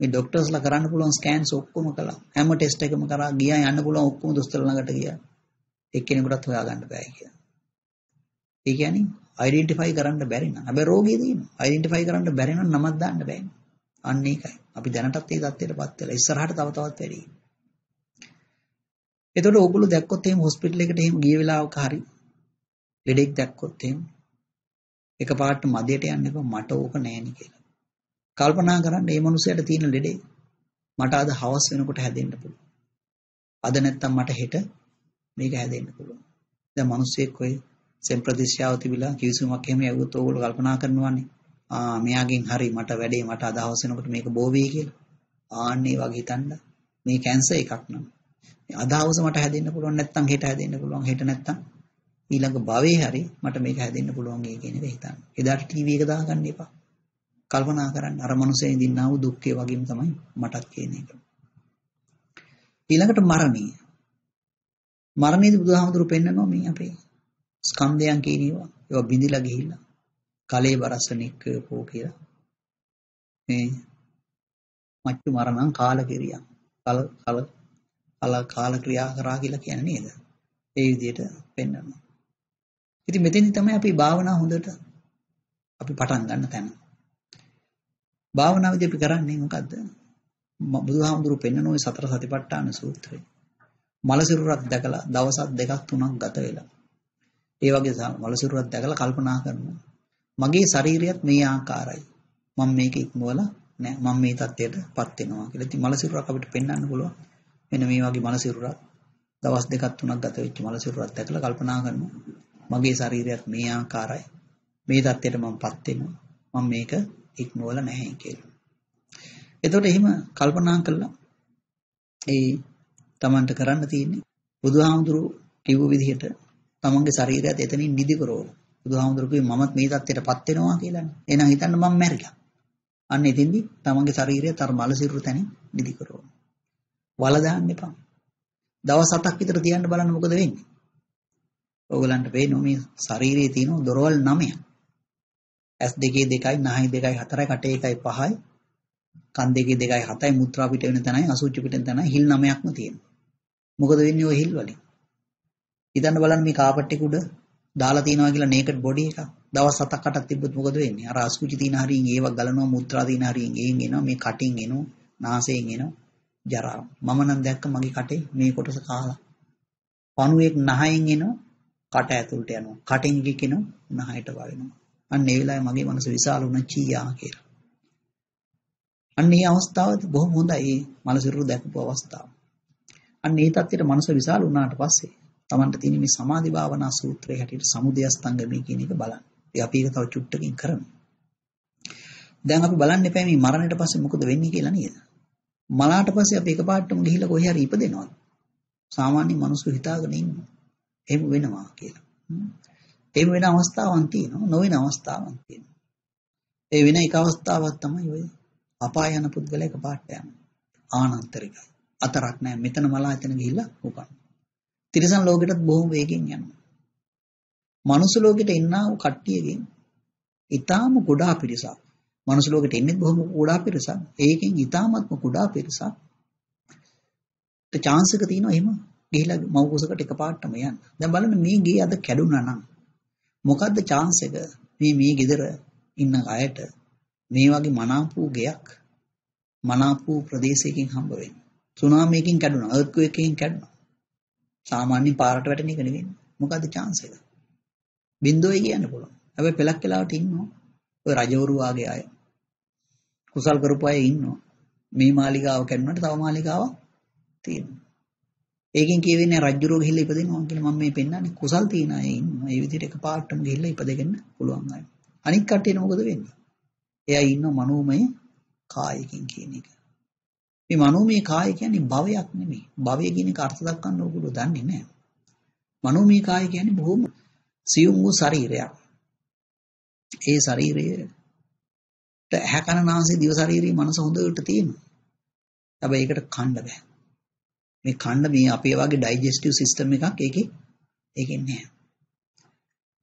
මේ ડોක්ටර්ස්ලා කරන්න පුළුවන් ස්කෑන්ස් ඔක්කොම කළා. හැම ටෙස්ට් එකම කරා ගියා යන්න පුළුවන් ඔක්කොම දොස්තර ළඟට ගියා. එක්කෙනෙකුටත් හොයාගන්න බෑ කියලා. ඒ කියන්නේ අයිඩෙන්ටිෆයි කරන්න බැරි නම්. හැබැයි රෝගය තියෙනවා. අයිඩෙන්ටිෆයි කරන්න බැරි නම් නමක් දාන්න බෑනේ. අන්න ඒකයි. අපි දැනටත් ඒ தත්ත්වයටපත් වෙලා ඉස්සරහට තව තවත් වැඩි. එතකොට ඕගොල්ලෝ දැක්කොත් එහෙම හොස්පිටල් එකට එහෙම ගිය වෙලාවක හරි ලෙඩෙක් දැක්කොත් එහෙම එකපාරට මදයට යන්න එපා මට ඕක නෑනේ කියලා. කල්පනා කරන්න මේ මිනිහයාට තියෙන ලෙඩේ මට අද හවස් වෙනකොට හැදෙන්න පුළුවන්. අද නැත්තම් මට හෙට මේක හැදෙන්න පුළුවන්. දැන් මිනිස්සෙක් ඔය සෙම්ප්‍රතිශ්‍යාව තිබිලා කිවිසුමක් එහෙම යවුවොත් ඕගොල්ලෝ කල්පනා කරනවානේ. ආ මෙයාගෙන් හරි මට වැඩේ මට අද හවස් වෙනකොට මේක බෝ වෙයි කියලා. ආන්නේ වගේ හිතන්න. මේ කැන්සර් එකක් නම්. අද හවස මට හැදෙන්න පුළුවන් නැත්තම් හෙට හැදෙන්න පුළුවන් හෙට නැත්තම් ඊළඟ භවයේ හරි මට මේක හැදෙන්න පුළුවන් ඒ කියන එක හිතන්න. එදාට ටීවී එක දාගන්න එපා. කල්පනා කරන්න අර මනුස්සය ඉඳින්නා වූ දුක්ඛය වගේම තමයි මටත් කියන එක. ඊළඟට මරණය. මරණයේදී බුදුහාමුදුරු පෙන්නනවා මේ අපේ ස්කන්ධයන් කියන ඒවා ඒවා බිඳිලා ගිහිල්ලා කලේ බරස්ස නික්කපෝ කියලා මේ මච්චු මරණං කාල කිරියම් කල කල කල කාල ක්‍රියා කරා කියලා කියන්නේ නේද? ඒ විදිහට පෙන්වනවා. ඉතින් මෙතෙන්දි තමයි අපි භාවනාව හොඳට අපි පටන් ගන්න තැන. භාවනාවදී අපි කරන්නේ මොකද්ද? බුදුහාමුදුරු පෙන්වන ওই සතර සතිපට්ඨාන සූත්‍රය. මලසිරුරක් දැකලා දවසක් දෙකක් තුනක් ගත වෙලා. ඒ වගේ මලසිරුරක් දැකලා කල්පනා කරනවා. මගේ ශරීරයත් මේ ආකාරයි. මම මේක ඉක්මවලා නෑ මම මේ தත්ත්වයටපත් වෙනවා කියලා. ඉතින් මලසිරුරක් අපිට පෙන්වන්න පුළුවන්. මෙන්න මේ වගේ මලසිරුරක් දවස් දෙකක් තුනක් ගත වෙච්ච මලසිරුරක් දැකලා කල්පනා කරනවා. මගේ ශරීරයත් මේ ආකාරයි. මේ தත්ත්වයට මමපත් වෙනවා. මම මේක ඉක්මවලා නැහැ කියලා. එතකොට එහෙම කල්පනා කළා ඒ Tamanට කරන්න තියෙන්නේ බුදුහාමුදුරු කිව්ව විදිහට තමන්ගේ ශරීරයත් එතනින් නිදි කරවල. බුදුහාමුදුරු කිව්වේ මමත් මේ தත්ත්වයටපත් වෙනවා කියලානේ. එහෙනම් හිතන්න මම මැරිලා. අන්න එතෙන්දි තමන්ගේ ශරීරයත් අර මල සිරුර තැනින් නිදි කරවල. වල දාන්න එපා. දවස් 7ක් විතර තියන්න බලන්න මොකද වෙන්නේ? ඕගලන්ට පේනවා මේ ශරීරයේ තියෙන දොරවල් 9ක්. ඇස් දෙකේ දෙකයි, නහය දෙකයි, හතරයි, කටේ එකයි, පහයි, කන් දෙකේ දෙකයි, හතයි, මුත්‍රා පිට වෙන තැනයි, අසුචි පිට වෙන තැනයි හිල් 9ක්ම තියෙනවා. මොකද වෙන්නේ ওই හිල් වලින්? හිතන්න බලන්න මේ කාපට් එක උඩ දාලා තියනවා කියලා නේකඩ් බොඩි එක. දවස් 7ක් 8ක් තිබ්බොත් මොකද වෙන්නේ? අර අසුචි තියෙන හරියෙන් ඒව ගලනවා, මුත්‍රා තියෙන හරියෙන් ඒන් එනවා, මේ කටින් එනවා, නාසයෙන් එනවා. ජරා. මම නම් දැක්ක මගේ කටේ මේ කොටස කාලා. පණුවෙක් නහයෙන් එනවා, කට ඇතුළට යනවා. කටින් ගිකිනවා, නහයට වදිනවා. අන්න ඒ වෙලාවේ මගේ මනස විශාල වුණා චීයා කියලා. අන්න ඒ අවස්ථාව බොහොම හොඳයි මල සිරුරු දැකපු අවස්ථාව. අන්න ඒ தත්ත්වයට මනස විශාල වුණාට පස්සේ Tamanට තියෙන මේ සමාධි භාවනා සූත්‍රයේ හැටියට සමුදය ස්තංගමී කියන එක බලන්න. ඉතින් අපි ඒක තව චුට්ටකින් කරමු. දැන් අපි බලන්න එපා මේ මරණයට පස්සේ මොකද වෙන්නේ කියලා නේද? මලාට පස්සේ අපි එකපාරටම ගිහිල්ලා කොහේ හරි ඉපදෙනවා. සාමාන්‍ය මිනිස්සු හිතාගෙන ඉන්නවා. එහෙම වෙනවා කියලා. එහෙම වෙන අවස්ථාවක් තියෙනවා නොවන අවස්ථාවක් තියෙනවා. ඒ වෙන එක අවස්ථාවක් තමයි ඔය අපාය යන පුද්ගලයා එකපාරට යන ආනන්තරිකයි අතරක් නෑ. මෙතන මලා එතන ගිහිල්ලා උපන්. තිරිසන් ලෝකෙටත් බොහොම වේගෙන් යනවා. මනුස්ස ලෝකෙට එන්නා වූ කට්ටියගෙන් ඊටාම ගොඩා පිරිසක්. මනුස්ස ලෝකෙට එන්නේ බොහොම ගොඩා පිරිසක්. ඒකෙන් ඊටාමත්ම ගොඩා පිරිසක්. ට chance එක තියෙනවා එහෙම ගිහිලා මව් කුසකට එකපාරටම යන්න. දැන් බලන්න මේ ගේ අද කැඩුනා නම් මොකද්ද chance එක මේ මේ ගෙදර ඉන්න අයට මේ වගේ මනාපූ ගෙයක් මනාපූ ප්‍රදේශයකින් හම්බ වෙන්නේ. සුනාමියකින් කැඩුනා, earthquake එකකින් කැඩුනා. සාමාන්‍ය පාරට වැටෙන එක නෙවෙයි. මොකද්ද chance එක? බින්දුවයි කියන්න පුළුවන්. හැබැයි පෙලක් වෙලාවට ඉන්නවා. ඔය රජවරු වාගේ අය. කුසල් කරපු අය ඉන්නවා. මේ මාලිගාව කැඩුනට තව මාලිගාවක් තියෙනවා. ඒකෙන් කියවෙන්නේ රජ්ජුරෝ ගිහිල්ලා ඉපදෙනවා කියලා මම මේ පෙන්නන්නේ කුසල් තියන අය ඉන්නවා. ඒ විදිහට එකපාරටම ගිහිල්ලා ඉපදෙන්න පුළුවන් අය. අනිත් කට්ටියට මොකද වෙන්නේ? එයා ඉන්නවා මනෝමය කායකින් කියන එක. මේ මනෝමය කාය කියන්නේ භවයක් නෙමෙයි. භවය කියන එක අර්ථ දක්වන්න ඕගොල්ලෝ දන්නේ නැහැ. මනෝමය කාය කියන්නේ බොහොම සියුම් වූ ශරීරයක්. ඒ ශරීරයට ඇහැ කන නාසය දිව ශරීරයේ මනස හොඳට තියෙනවා. හැබැයි ඒකට කන්න බෑ. මේ කන්න මේ අපේ වගේ ඩයිජෙස්ටිව් සිස්ටම් එකක් ඒකේ ඒකෙන් නැහැ.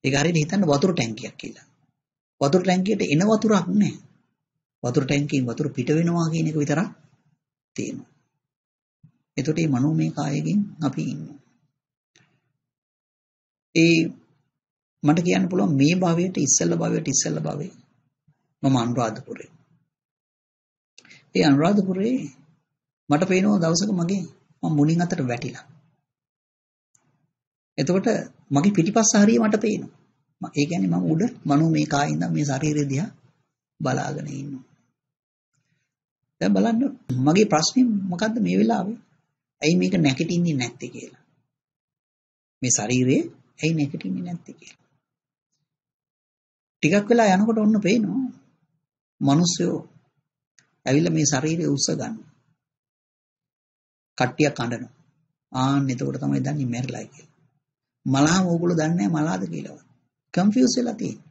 ඒක හරියට හිතන්න වතුර ටැංකියක් කියලා. වතුර ටැංකියට එන වතුරක් නැහැ. වතුර ටැංකියෙන් වතුර පිට වෙනවා කියන එක විතරක් තියෙනවා. එතකොට මේ මනෝමය කායයෙන් අපි ඉන්නවා. ඒ මට කියන්න පුළුවන් මේ භවයට ඉස්සෙල්ල භවයට ඉස්සෙල්ල භවේ මම අනුරාධපුරේ. ඒ අනුරාධපුරේ මට පේනවා දවසක මගේ මම මුණින් අතට වැටිලා. එතකොට මගේ පිටිපස්ස හරිය මට පේනවා. ඒ කියන්නේ මම උඩ මනෝ මේ කායේ ඉඳන් මේ ශරීරය දිහා බලාගෙන ඉන්නවා. දැන් බලන්න මගේ ප්‍රශ්නේ මොකද්ද මේ වෙලාවේ? ඇයි මේක නැගිටින්නේ නැත්තේ කියලා. මේ ශරීරයේ ඇයි නැගිටින්නේ නැත්තේ කියලා. ටිකක් වෙලා යනකොට ඔන්න පේනවා. මිනිස්සු ඇවිල්ලා මේ ශරීරය උස්ස ගන්නවා. කට්ටියක් අඬනවා. ආන්න එතකොට තමයි දන්නේ මැරිලා කියලා. මලාම ඕගොල්ලෝ දන්නේ නැහැ මලාද කියලාවත්. කන්ෆියුස් වෙලා තියෙන්නේ.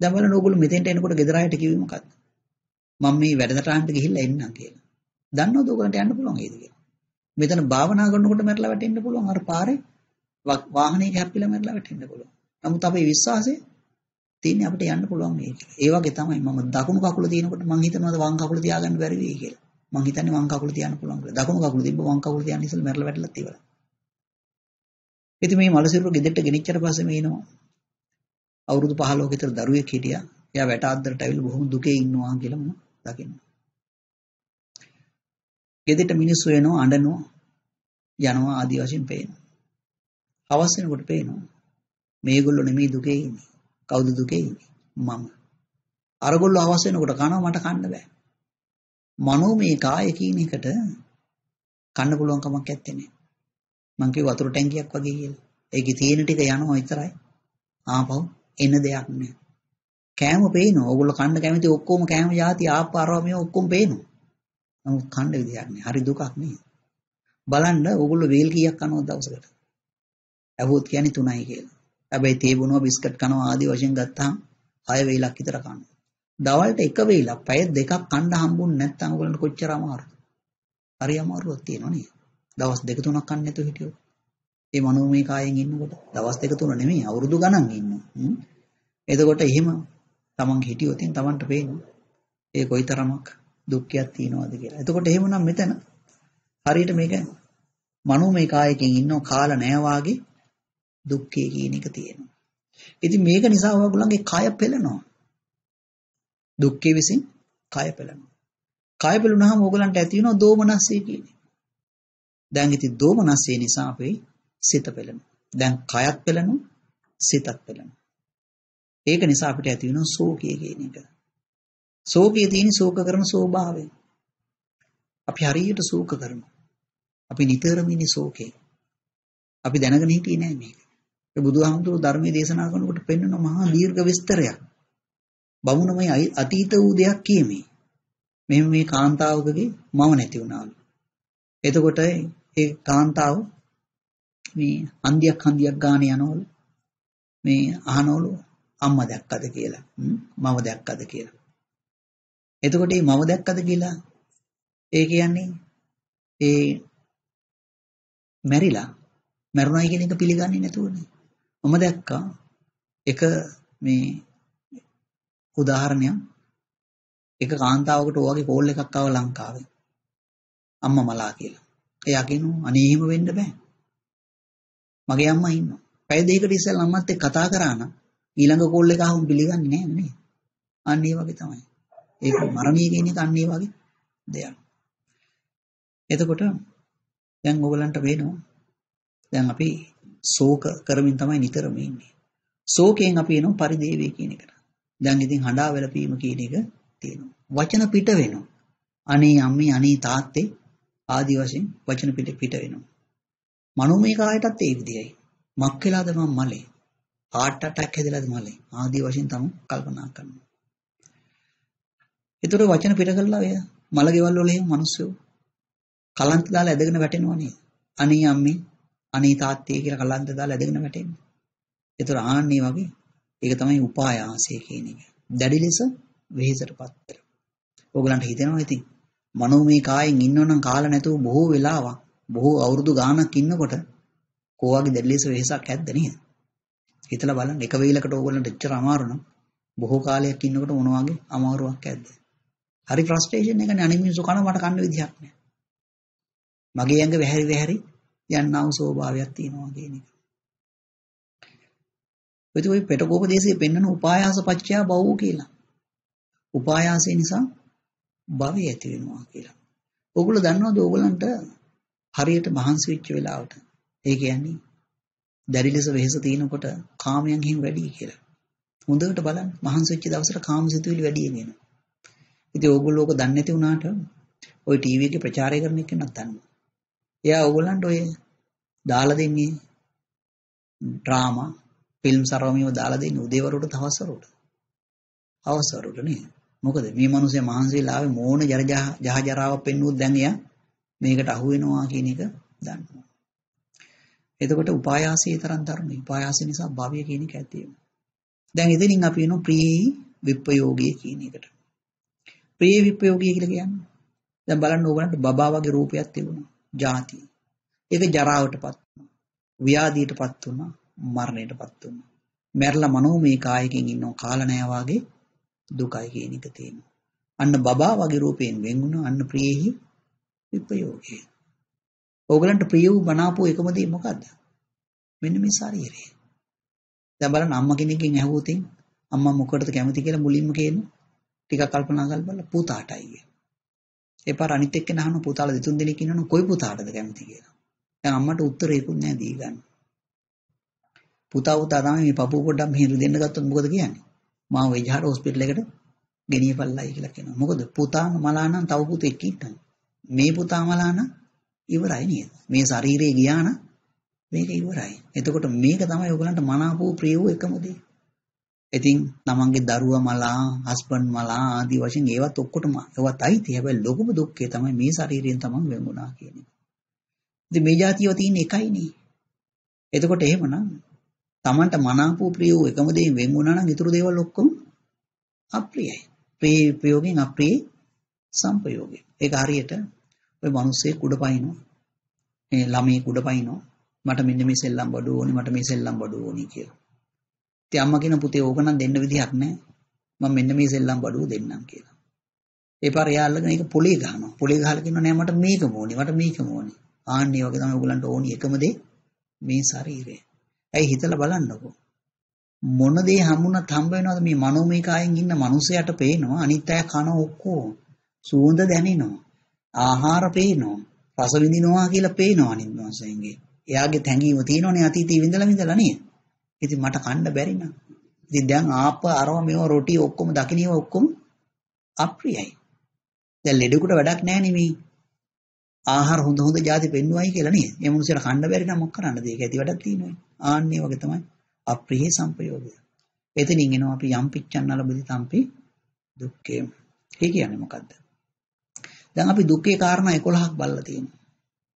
දැන් බලන්න ඕගොල්ලෝ මෙතෙන්ට එනකොට ගෙදර ආයට කිව්වේ මොකද්ද? මම මේ වැඩසටහනට ගිහිල්ලා එන්නම් කියලා. දන්නවද ඕගොල්ලන්ට යන්න පුළුවන් ඒද කියලා? මෙතන භාවනා කරනකොට මැරලා වැටෙන්න පුළුවන් අර පාරේ වාහනයක හැප්පිලා මැරලා වැටෙන්න පුළුවන්. නමුත් අපේ විශ්වාසය තියෙන්නේ අපිට යන්න පුළුවන් මේක. ඒ වගේ තමයි මම දකුණු කකුල තියෙනකොට මං හිතනවා වම් කකුල තියාගන්න බැරි වෙයි කියලා. මං හිතන්නේ වම් කකුල තියන්න පුළුවන් කියලා. දකුණු කකුල තිබ්බ වම් කකුල තියන්න ඉස්සෙල්ලා මැරලා වැටලත් ඉවරයි. ඉතින් මේ මලසිරුර ගෙදරට ගෙනිච්චට පස්සේ මේ එනවා. අවුරුදු 15ක විතර දරුවෙක් හිටියා. එයා වැට අද්දරට ඇවිල්ලා බොහොම දුකේ ඉන්නවා කියලා මම දකින්න. ගෙදරට මිනිස්සු එනවා අඬනවා යනවා ආදි වශයෙන් පේනවා. හවස් වෙනකොට පේනවා මේගොල්ලෝ නෙමෙයි දුකේ ඉන්නේ. කවුද දුකේ ඉන්නේ? මම. අරගොල්ලෝ හවස් වෙනකොට කනවා මට කන්න බෑ. මනෝමය කාය කියන එකට කන්න පුළුවන් කමක් නැත්තේ නේ. මං කිව්ව වතුර ටැංකියක් වගේ කියලා. ඒකේ තියෙන ටික යනවා විතරයි. ආපහු එන දෙයක් නෑ. කෑම පේනවා. ඕගොල්ලෝ කන්න කැමති ඔක්කොම කෑම જાති ආපාරව මේ ඔක්කොම පේනවා. නමුත් කන්න විදියක් නෑ. හරි දුකක් නේ. බලන්න ඕගොල්ලෝ වේල් කීයක් කනවද දවසකට? ඇහුවොත් කියන්නේ 3යි කියලා. හැබැයි තේ බොනවා බිස්කට් කනවා ආදී වශයෙන් ගත්තාම 6 වේලක් විතර කනවා. දවල්ට එක වේලක් පැය දෙකක් කන්න හම්බුනේ නැත්නම් ඔයගලන්ට කොච්චර අමාරුද? හරි අමාරුවක් තියෙනවා නේද? දවස් දෙක තුනක් කන්න නැතුව හිටියොත්. ඒ මනෝමය කායෙන් ඉන්නකොට දවස් දෙක තුන නෙමෙයි අවුරුදු ගණන් ඉන්නවා. එතකොට එහෙම තමන් හිටියොත් තමන්ට පේනවා ඒ කොයිතරමක් දුක්ඛයක් තියනවද කියලා. එතකොට එහෙමනම් මෙතන හරියට මේක මනෝමය කායකින් ඉන්නව කාල නැහැ වාගේ දුක්ඛය කියන එක තියෙනවා. ඉතින් මේක නිසා ඔයගොල්ලන්ගේ කය පෙළෙනවා. දුක්ඛය විසින් කය පෙළෙනවා. කය පෙළුනහම ඕගලන්ට ඇති වෙනවා දෝමනස්සය කියන්නේ. දැන් ඉතින් දෝමනස්සය නිසා අපේ සිත පෙළෙනවා. දැන් කයත් පෙළෙනවා, සිතත් පෙළෙනවා. ඒක නිසා අපිට ඇති වෙනවා ශෝකය කියන එක. ශෝකයේ තියෙන ශෝක කරන ස්වභාවය. අපි හරියට ශෝක කරනවා. අපි නිතරම ඉන්නේ ශෝකේ. අපි දැනගෙන හිටියේ නෑ මේක. ඒ බුදුහාමුදුරුවෝ ධර්මයේ දේශනා කරනකොට පෙන්වන මහා දීර්ඝ විස්තරයක්. බමුණමයි අතීත වූ දෙයක් කියමේ. මෙහෙම මේ කාන්තාවකගේ මම නැති වුණාලු. එතකොට ඒ කාන්තාව මේ හන්දියක් හන්දියක් ගාන යනවලු. මේ අහනවලු අම්මා දැක්කද කියලා. මම දැක්කද කියලා. එතකොට මේ මම දැක්කද කියලා ඒ කියන්නේ ඒ මැරිලා මරුණයි කියන එක පිළිගන්නේ නැතුවනේ. මම දැක්කා එක මේ උදාහරණයක් එක කාන්තාවකට ඔයගේ කෝල් එකක් ආව ලංකාවේ. අම්මා මලා කියලා. එයා කියනවා අනේ එහෙම වෙන්න බෑ. මගේ අම්මා ඉන්නවා. පැය දෙකකට ඉස්සෙල්ලා අම්මත් එක්ක කතා කරා නම් ඊළඟ කෝල් එක ආවම පිළිගන්නේ නෑ නේ. අන්න ඒ වගේ තමයි. ඒක මරණීය කියන එක අන්න ඒ වගේ දෙයක්. එතකොට දැන් ඕගලන්ට පේනවා දැන් අපි ශෝක කරමින් තමයි නිතරම ඉන්නේ. ශෝකයෙන් අපි එනවා පරිදේවේ කියන එකට. දැන් ඉතින් හඬා වැළපීම කියන එක තියෙනවා. වචන පිට වෙනවා. අනේ අම්මේ අනේ තාත්තේ ආදි වශයෙන් වචන පිට පිට වෙනවා. මනෝමය කායයටත් ඒ විදියයි. මක් වෙලාද මම මලේ? heart attack හැදලාද මලේ? ආදි වශයෙන් තමයි කල්පනා කරනවා. ඒතර වචන පිට කළා ඔය මල ගෙවල් වල එහෙම මිනිස්සු කලන්ත දාලා ඇදගෙන වැටෙනවා නේද? අනේ අම්මේ අනේ තාත්තේ කියලා කලන්ත දාලා ඇදගෙන වැටෙන්නේ. ඒතර ආන්නේ වගේ ඒක තමයි උපායාසය කියන එක. දැඩි ලෙස වෙහෙසටපත් කර. ඕගලන්ට හිතෙනවා ඉතින් මනෝමය කායෙන් ඉන්නවනම් කාලා නැතුව බොහෝ වෙලාවක් බොහෝ අවුරුදු ගාණක් ඉන්නකොට කෝවාගේ දැඩි ලෙස වෙහෙසක් ඇද්ද නේද? හිතලා බලන්න එක වේලකට ඕගලන්ට එච්චර අමාරු නම් බොහෝ කාලයක් ඉන්නකොට මොන වගේ අමාරුවක් ඇද්ද? හරි ෆ්‍රස්ට්‍රේෂන් එකනේ අනිත් මිනිස්සු කන මට කන්න විදිහක් නැහැ. මගේ ඇඟ වැහැරි වැහැරි යන්නා වූ ස්වභාවයක් තියෙනවා කියන එක. ඔය ඔය පෙටකෝපදේශයේ පෙන්වන උපායාස පච්චයා බවෝ කියලා. උපායාසය නිසා භවය ඇති වෙනවා කියලා. ඕගොල්ලෝ දන්නවද ඕගොල්ලන්ට හරියට මහන්සි වෙච්ච වෙලාවට ඒ කියන්නේ දැඩි ලෙස වෙහෙස තිනකොට කාමයන් හිම වැඩි කියලා. හොඳට බලන්න මහන්සි වෙච්ච දවසට කාම සිතුවිලි වැඩි වෙනවා. ඉතින් ඕගොල්ලෝ ඔක දන්නේ නැති වුණාට ওই ටීවී එකේ ප්‍රචාරය කරන එක නත් දන්නවා. එයා ඕගොල්ලන්ට ඔය දාලා දෙන්නේ ඩ්‍රාමා ෆිල්ම් සරවමියව දාලා දෙන්නේ උදේවරුට හවසවරුට. හවසවරුට නේ. මොකද මේ මිනිස්සේ මහන්සිලා ආවේ මෝන ජර ජහ ජරාවක් පෙන්නුවොත් දැන් එයා මේකට අහු වෙනවා කියන එක දන්නවා. එතකොට උපායාසයේ තරම් ධර්මයි. උපායාසය නිසා භවය කියන එක ඇති වෙනවා. දැන් ඉතින් අපි එනවා ප්‍රිය විප්පයෝගී කියන එකට. ප්‍රිය විප්පයෝගී කියලා කියන්නේ දැන් බලන්න ඕගලන්ට බබා වගේ රූපයක් තිබුණා. ಜಾති. ඒක ජරාවටපත් වෙනවා. ව්‍යාධියටපත් වුණා, මරණයටපත් වුණා. මැරලා මනෝමය කායකින් ඉන්නව කාල නෑ වාගේ දුකයි කියන එක තියෙනවා. අන්න බබා වගේ රූපයෙන් වෙන් වුණා අන්න ප්‍රියෙහි විපයෝගය. ඕගලන්ට ප්‍රිය වූ බනාපෝ එකම දේ මොකද්ද? මෙන්න මේ ශරීරය. දැන් බලන්න අම්මා කෙනෙක්ගෙන් ඇහුවොත් අම්මා මොකටද කැමති කියලා මුලින්ම කියනවා. ටිකක් කල්පනා කරලා බලලා පුතාටයි කියලා. ඒ පාර අනිත් එක්කෙනා අහන පුතාලා දෙතුන් දෙනෙක් ඉන්නවනම් කොයි පුතාටද කැමති කියලා. දැන් අම්මට උත්තරේකුත් නැහැ දී ගන්න. පුතා උතා තමයි මේ පපුව පොඩ්ඩක් මෙහෙර දෙන්න ගත්තොත් මොකද කියන්නේ? මාව වෙජහර හොස්පිටල් එකට ගෙනියපල්ලයි කියලා කියනවා. මොකද පුතා මලා නම් තව පුතෙක් ඉන්නවා. මේ පුතා මලා නම් ඉවරයි නේද? මේ ශරීරේ ගියා නම් මේක ඉවරයි. එතකොට මේක තමයි ඔයගලන්ට මනාපෝ ප්‍රිය වූ එකම දේ. ඉතින් තමන්ගේ දරුවා මලා, හස්බන්ඩ් මලා ආදී වශයෙන් ඒවත් ඔක්කොටම ඒවත් අයිති. හැබැයි ලොකුම දුක්ඛය තමයි මේ ශරීරයෙන් තමන් වෙන්ුණා කියන එක. ඉතින් මේ જાතියව තියෙන එකයිනේ. එතකොට එහෙමනම් තමන්ට මනාපෝ ප්‍රිය වූ එකම දේ වෙන්ුණා නම් ඊටු දේවල් ඔක්කොම අප්‍රියයි. ප්‍රිය ප්‍රයෝගයෙන් අප්‍රිය සංපයෝගය. ඒක හරියට ඔය මිනිස්සේ කුඩ පයින්නවා. මේ ළමයි කුඩ පයින්නවා. මට මෙන්න මේ සෙල්ලම් බඩුව ඕනි මට මේ සෙල්ලම් බඩුව ඕනි කියලා. ඉතින් අම්මා කියන පුතේ ඕක නම් දෙන්න විදිහක් නැහැ. මම මෙන්න මේ සෙල්ලම් බඩුව දෙන්නම් කියලා. ඒ පාර එයා අල්ලගෙන ඒක පොලේ ගහනවා. පොලේ ගහලා කියනවා නෑ මට මේකම ඕනි මට මේකම ඕනි. ආන්නේ වගේ තමයි ඔයගලන්ට ඕනි එකම දේ මේ ශරීරය. ඇයි හිතලා බලන්නකෝ. මොන දේ හම්බුණත් හම්බ වෙනවද මේ මනෝමය කායෙන් ඉන්න මිනිසයාට පේනවා අනිත් අය කන ඔක්කොම සුවඳ දැනෙනවා. ආහාර පේනවා. රස විඳිනවා කියලා පේනවා අනිත් මිනිස්සුන්ගේ. එයාගේ තැඟීම තියෙනවනේ අතීතේ විඳලා විඳලා නේද? ඉතින් මට කන්න බැරි නම්. ඉතින් දැන් ආප්ප අරව මේව රොටි ඔක්කොම දකින්නව ඔක්කොම අප්‍රියයි. දැන් ලෙඩෙකුට වැඩක් නැහැ නෙමේ. ආහාර හොඳ හොඳ જાති පෙන්නුවයි කියලා නේද? මේ මිනිස්සුන්ට කන්න බැරි නම් මොකක් කරන්නද? ඒක ඇති වැඩක් තියෙනවා. ආන්නේ වගේ තමයි අප්‍රිය සංපයෝගය. එතනින් එනවා අපි යම් පිච්චන්නල බුදි තම්පි දුක්ඛේ. ඒ කියන්නේ මොකද්ද? දැන් අපි දුක්ඛේ කාරණා 11ක් බලලා තියෙනවා.